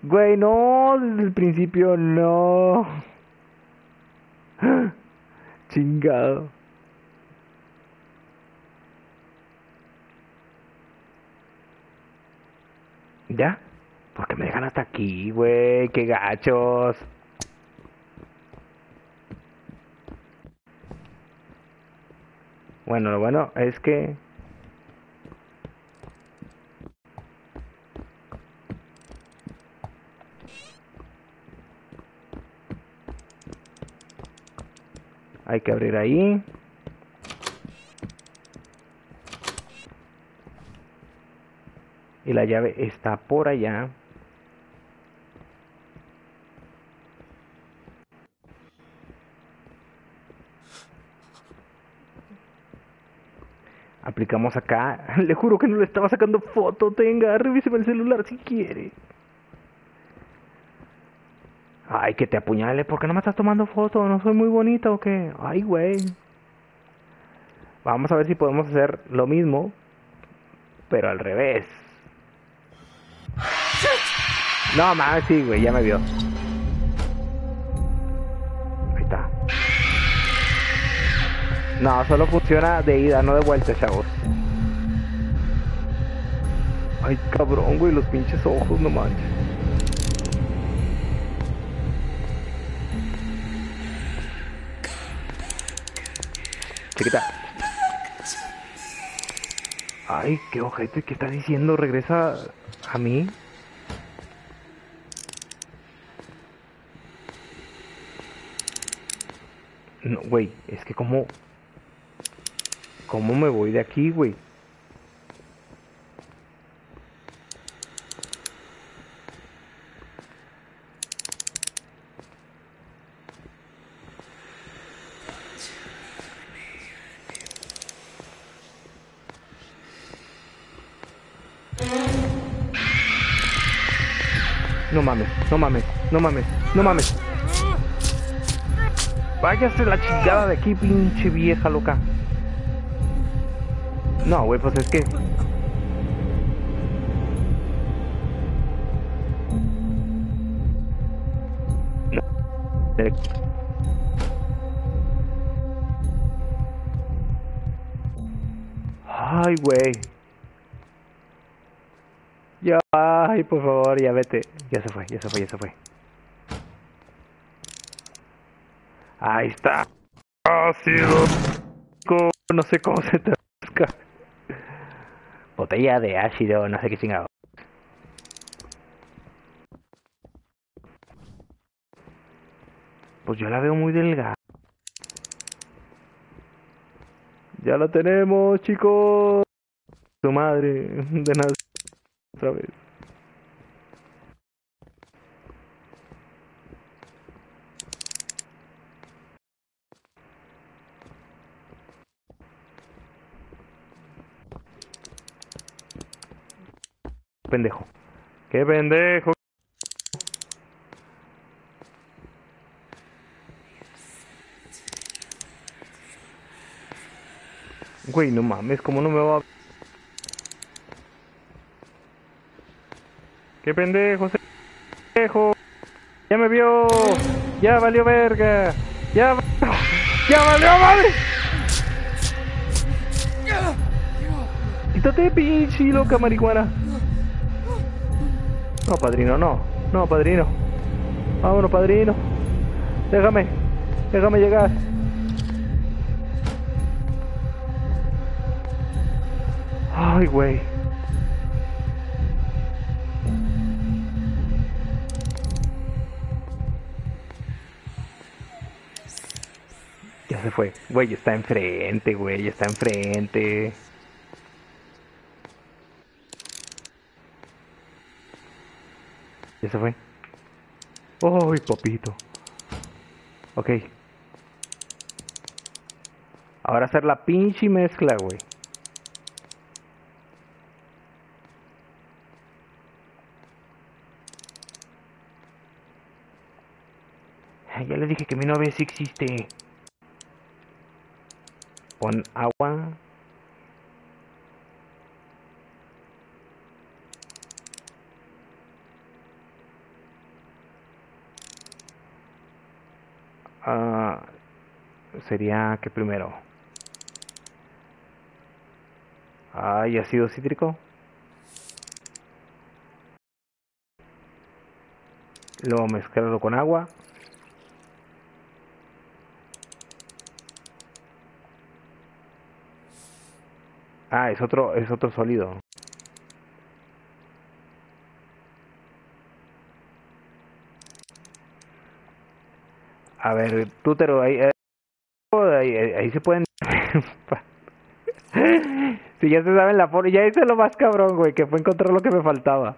Güey, no, desde el principio no. Chingado. ¿Ya? Porque me dejan hasta aquí, güey. Qué gachos. Bueno, lo bueno es que... Hay que abrir ahí. Y la llave está por allá. Aplicamos acá. Le juro que no le estaba sacando foto. Tenga, revíseme el celular si quiere. Ay, que te apuñale. ¿Por qué no me estás tomando foto? ¿No soy muy bonita o qué? Ay, güey. Vamos a ver si podemos hacer lo mismo, pero al revés. No, mames, sí, güey, ya me vio. Ahí está. No, solo funciona de ida, no de vuelta, chavos. Ay, cabrón, güey, los pinches ojos, no manches. Ay, qué ojete, ¿qué está diciendo? ¿Regresa a mí? No, güey, es que como... ¿Cómo me voy de aquí, güey? No mames, no mames. Váyase la chingada de aquí, pinche vieja loca. No, güey, pues es que... Ay, güey. Ya, ay, por favor, ya vete. Ya se fue, ya se fue, ya se fue. Ahí está. Ácido. Co- No sé cómo se trasca. Botella de ácido, no sé qué chingado. Pues yo la veo muy delgada. Ya la tenemos, chicos. Tu madre, de nada. Otra vez. Pendejo. ¡Qué pendejo! Güey, no mames, ¿cómo no me va a... ¡Qué pendejo, ese pendejo! ¡Ya me vio! ¡Ya valió verga! ¡Ya ¡Ya valió madre! Quítate, pinche loca marihuana. No, padrino, no. No, padrino. Vámonos, padrino. Déjame. Déjame llegar. Ay, güey. Ya se fue. Güey, está enfrente, güey. Está enfrente. Ya se fue. ¡Ay, papito! Ok. Ahora hacer la pinche mezcla, güey. Ya le dije que mi novia sí existe. Pon agua. Ah, sería que primero. Ay, ácido cítrico. Luego mezclarlo con agua. Ah, es otro, es otro sólido. A ver, tú te lo ahí, eh, ahí, ahí se pueden... si ya se saben la forma, ya hice lo más cabrón, güey, que fue encontrar lo que me faltaba.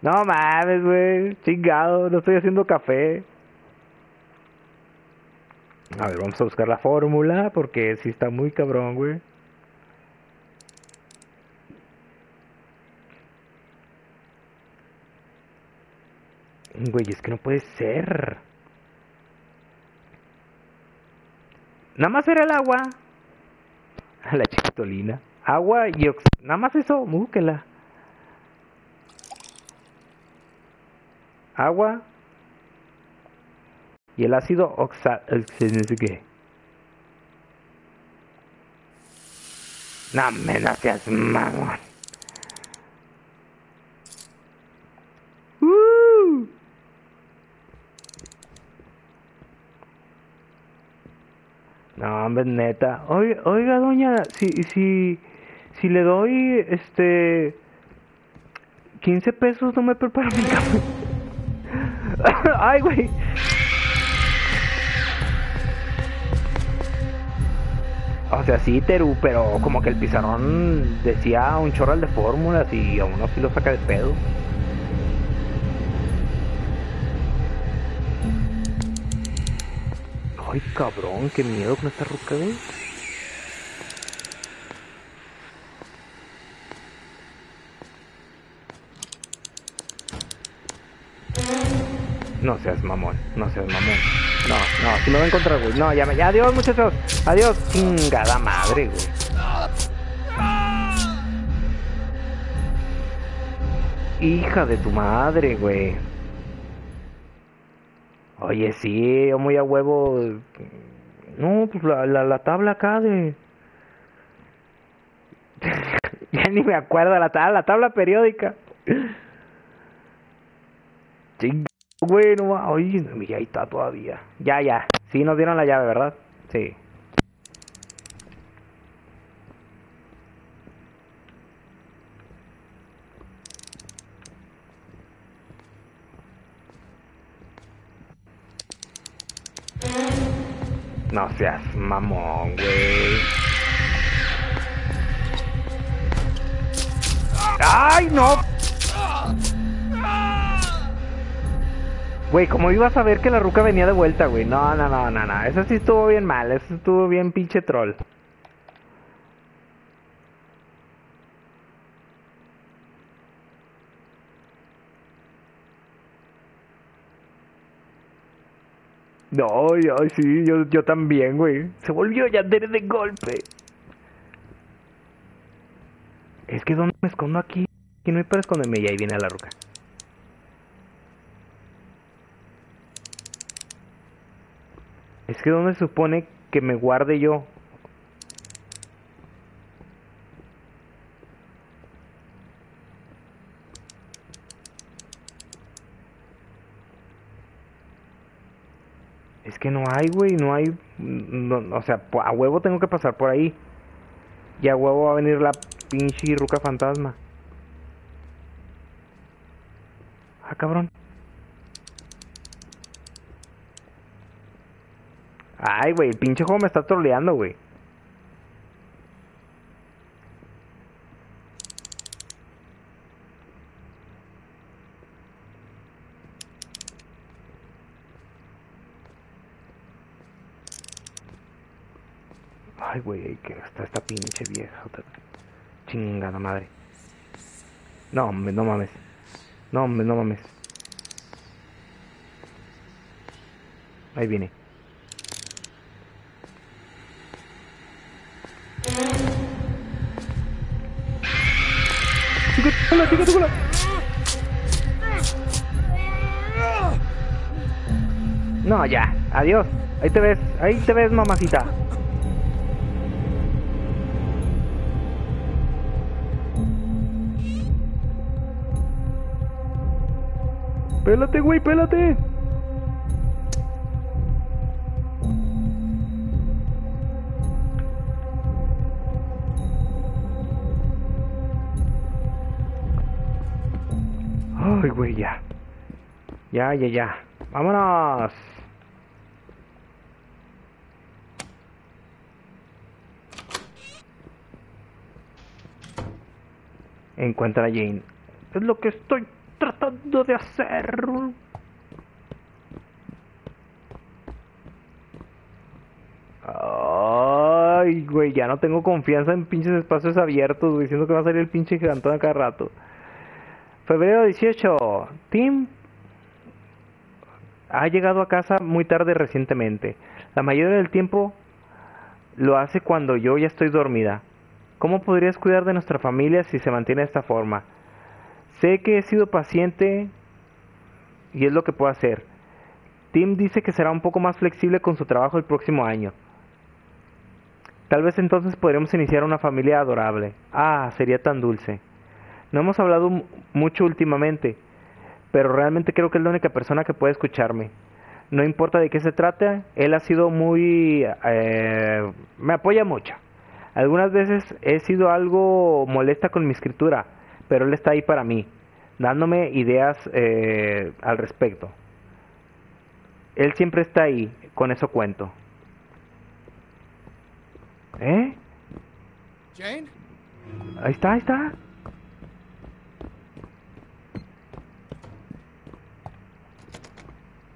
No mames, güey, chingado, no estoy haciendo café. A ver, vamos a buscar la fórmula, porque sí está muy cabrón, güey. Güey, es que no puede ser. Nada más era el agua. La chicotolina. Agua y ox... Nada más eso, búsquela. Agua. Y el ácido oxa... No me no mamón. Uh. No, hombre, neta. Oiga, oiga, doña, si, si, si le doy, este, 15 pesos, no me prepara mi café. Ay, güey. O sea, sí, Teru, pero como que el pizarrón decía un chorral de fórmulas y a uno sí lo saca de pedo. Ay, cabrón, qué miedo con esta ruca, güey. No seas mamón, no seas mamón. No, no, si me voy a encontrar, güey. No, ya me. Ya, adiós, muchachos. Adiós. Chingada madre, güey. Hija de tu madre, güey. Oye, sí, yo muy a huevo. No, pues la, la, la tabla acá de. ya ni me acuerdo la tabla, la tabla periódica. Ching, güey, no va. Oye, ahí está todavía. Ya, ya. Sí, nos dieron la llave, ¿verdad? Sí. No seas mamón, güey. ¡Ay, no! Güey, ¿cómo ibas a ver que la ruca venía de vuelta, güey? No, no, no, no, no. Eso sí estuvo bien mal. Eso estuvo bien pinche troll. No, ay, sí, yo, yo también, güey. Se volvió Yandere de golpe. Es que ¿dónde me escondo aquí? Aquí no hay para esconderme y ahí viene la ruca. Es que ¿dónde se supone que me guarde yo? Que no hay, güey, no hay... no- o sea, a huevo tengo que pasar por ahí. Y a huevo va a venir la pinche ruca fantasma. Ah, cabrón. Ay, güey, el pinche juego me está troleando, güey. Ay, güey, que está esta pinche vieja. otra- Chingada madre. No, hombre, no mames. No, hombre, no mames. Ahí viene. Chica, tu cola, chica, tu cola. No, ya. Adiós. Ahí te ves. Ahí te ves, mamacita. Pélate, güey, pélate. Ay, güey, ya. Ya, ya, ya. Vámonos. Encuentra a Jane. Es lo que estoy tratando de hacer. Ay, güey, ya no tengo confianza en pinches espacios abiertos, diciendo que va a salir el pinche gigantón a cada rato. Febrero 18. Tim ha llegado a casa muy tarde recientemente. La mayoría del tiempo lo hace cuando yo ya estoy dormida. ¿Cómo podrías cuidar de nuestra familia si se mantiene de esta forma? Sé que he sido paciente y es lo que puedo hacer. Tim dice que será un poco más flexible con su trabajo el próximo año. Tal vez entonces podremos iniciar una familia adorable. Ah, sería tan dulce. No hemos hablado mu- mucho últimamente, pero realmente creo que es la única persona que puede escucharme. No importa de qué se trate, él ha sido muy... eh, me apoya mucho. Algunas veces he sido algo molesta con mi escritura, pero él está ahí para mí, dándome ideas eh, al respecto. Él siempre está ahí, con eso cuento. ¿Eh? Jane? Ahí está, ahí está.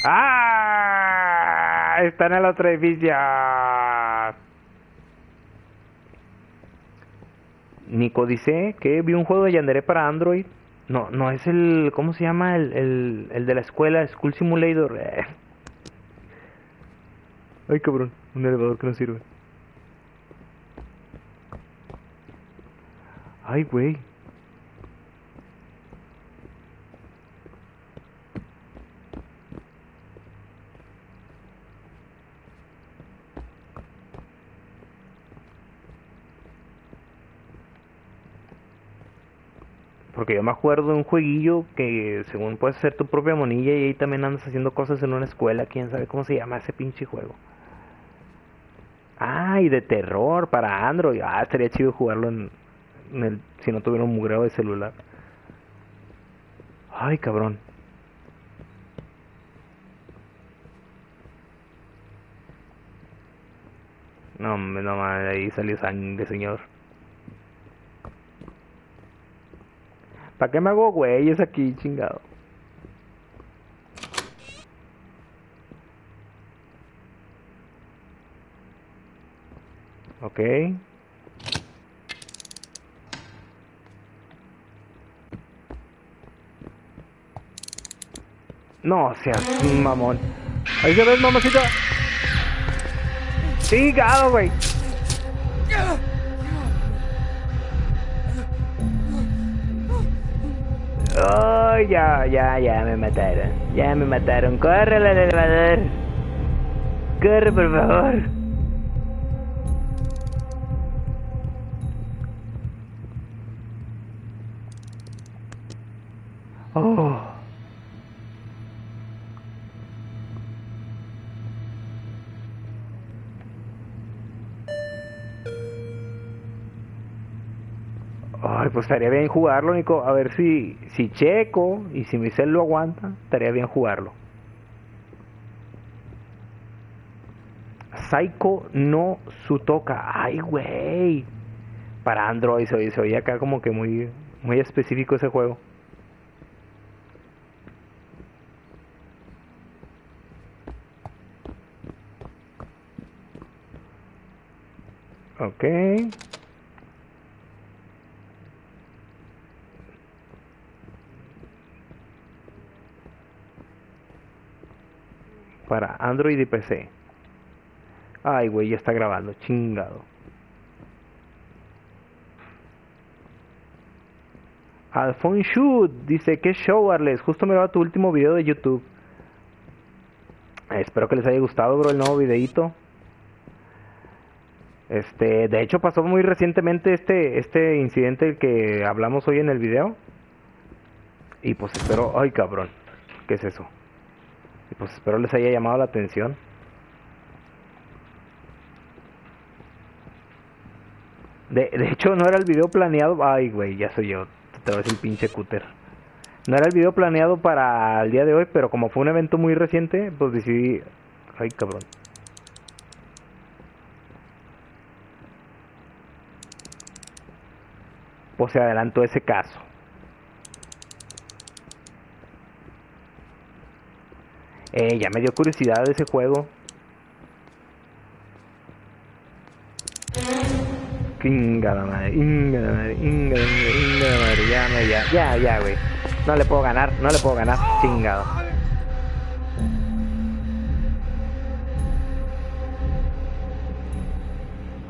¡Ah! Está en el otro edificio. Nico dice que vio un juego de Yandere para Android. No, no es el. ¿Cómo se llama? El, el, el de la escuela, School Simulator. Eh. Ay, cabrón. Un elevador que no sirve. Ay, güey. Porque yo me acuerdo de un jueguillo que según puedes hacer tu propia monilla y ahí también andas haciendo cosas en una escuela, quién sabe cómo se llama ese pinche juego. Ah, y de terror para Android. Ah, estaría chido jugarlo en, el, si no tuviera un mugreo de celular. Ay, cabrón. No, no ahí salió sangre, señor. ¿Para qué me hago güeyes aquí, chingado? Ok. No seas mamón. Ahí se ves, mamacita. Chingado, güey. Oh, ya, ya, ya me mataron. Ya me mataron. Corre al elevador. Corre, por favor. Oh. Ay, pues estaría bien jugarlo, Nico. A ver si, si checo y si mi cel lo aguanta, estaría bien jugarlo. Psycho no Sutoka. Ay, güey. Para Android se oye, se oye acá como que muy, muy específico ese juego. Ok. Android y PC. Ay, güey, ya está grabando, chingado. Alfonso dice que show, Arles. Justo me va tu último video de YouTube. Espero que les haya gustado, bro, el nuevo videito. Este, de hecho pasó muy recientemente este este incidente del que hablamos hoy en el video. Y pues espero, ay, cabrón. ¿Qué es eso? Y pues espero les haya llamado la atención. De, de hecho, no era el video planeado. Ay, güey, ya soy yo. Otra vez el pinche cúter. No era el video planeado para el día de hoy, pero como fue un evento muy reciente, pues decidí. Ay, cabrón. pues se adelantó ese caso. Eh, ya me dio curiosidad de ese juego. Inga la madre, inga la madre, inga la madre, inga la madre, ya, ya, ya, ya, güey. No le puedo ganar, no le puedo ganar, chingado.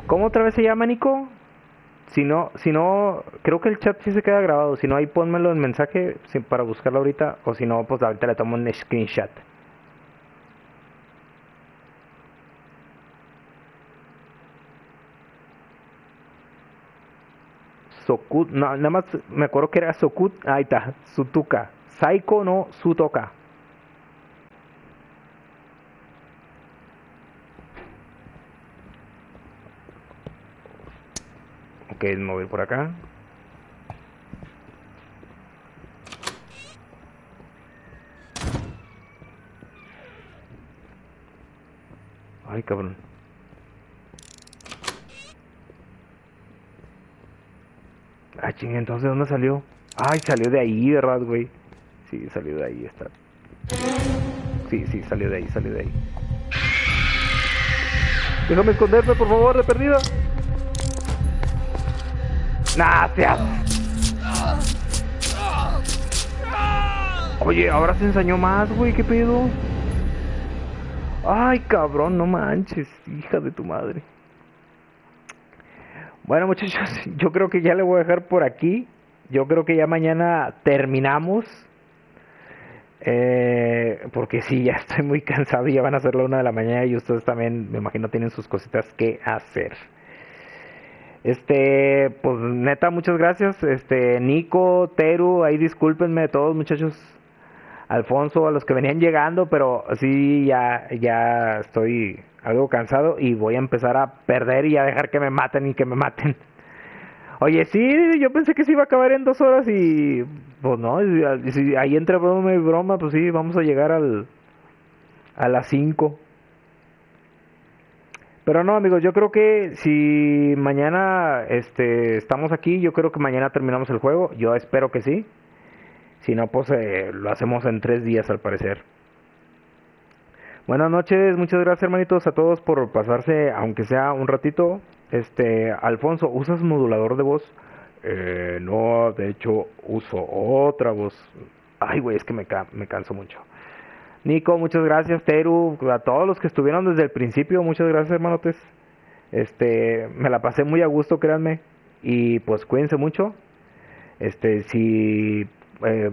¿Cómo otra vez se llama, Nico? Si no, si no, creo que el chat sí se queda grabado. Si no, ahí pónmelo en mensaje para buscarlo ahorita. O si no, pues ahorita le tomo un screenshot. Sokut, no, nada más me acuerdo que era Sokut, ahí está, Sutuka. Saiko no Sutoka. Ok, me voy por acá. Ay, cabrón. Ah, ching, entonces ¿de dónde salió? Ay, salió de ahí, ¿verdad, güey? Sí, salió de ahí, está. Sí, sí, salió de ahí, salió de ahí. Déjame esconderme, por favor, de perdida. Nah. Oye, ahora se ensañó más, güey, ¿qué pedo? Ay, cabrón, no manches, hija de tu madre. Bueno, muchachos, yo creo que ya le voy a dejar por aquí. Yo creo que ya mañana terminamos. Eh, porque sí, ya estoy muy cansado y ya van a ser la una de la mañana y ustedes también, me imagino, tienen sus cositas que hacer. Este, pues neta, muchas gracias. Este, Nico, Teru, ahí discúlpenme de todos, muchachos. Alfonso, a los que venían llegando, pero sí, ya, ya estoy algo cansado y voy a empezar a perder y a dejar que me maten y que me maten. Oye, sí, yo pensé que se iba a acabar en dos horas y pues no, y- ahí entre broma y broma, pues sí, vamos a llegar al a las 5. Pero no, amigos, yo creo que si mañana este estamos aquí, yo creo que mañana terminamos el juego. Yo espero que sí. Si no, pues eh, lo hacemos en tres días al parecer. Buenas noches, muchas gracias hermanitos a todos por pasarse, aunque sea un ratito. Este, Alfonso, ¿usas modulador de voz? Eh, no, de hecho uso otra voz. Ay, güey, es que me, ca- me canso mucho. Nico, muchas gracias, Teru, a todos los que estuvieron desde el principio, muchas gracias, hermanotes. Este, me la pasé muy a gusto, créanme. Y pues cuídense mucho. Este, si eh,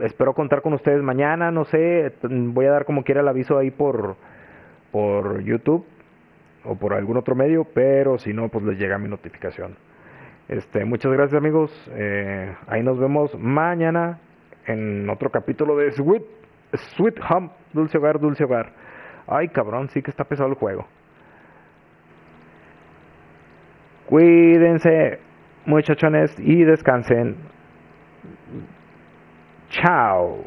espero contar con ustedes mañana, no sé, voy a dar como quiera el aviso ahí por por YouTube o por algún otro medio, pero si no, pues les llega mi notificación. Este, muchas gracias amigos, eh, ahí nos vemos mañana en otro capítulo de Sweet, Sweet Home, Dulce Hogar, Dulce Hogar. Ay cabrón, sí que está pesado el juego. Cuídense, muchachones, y descansen. Ciao.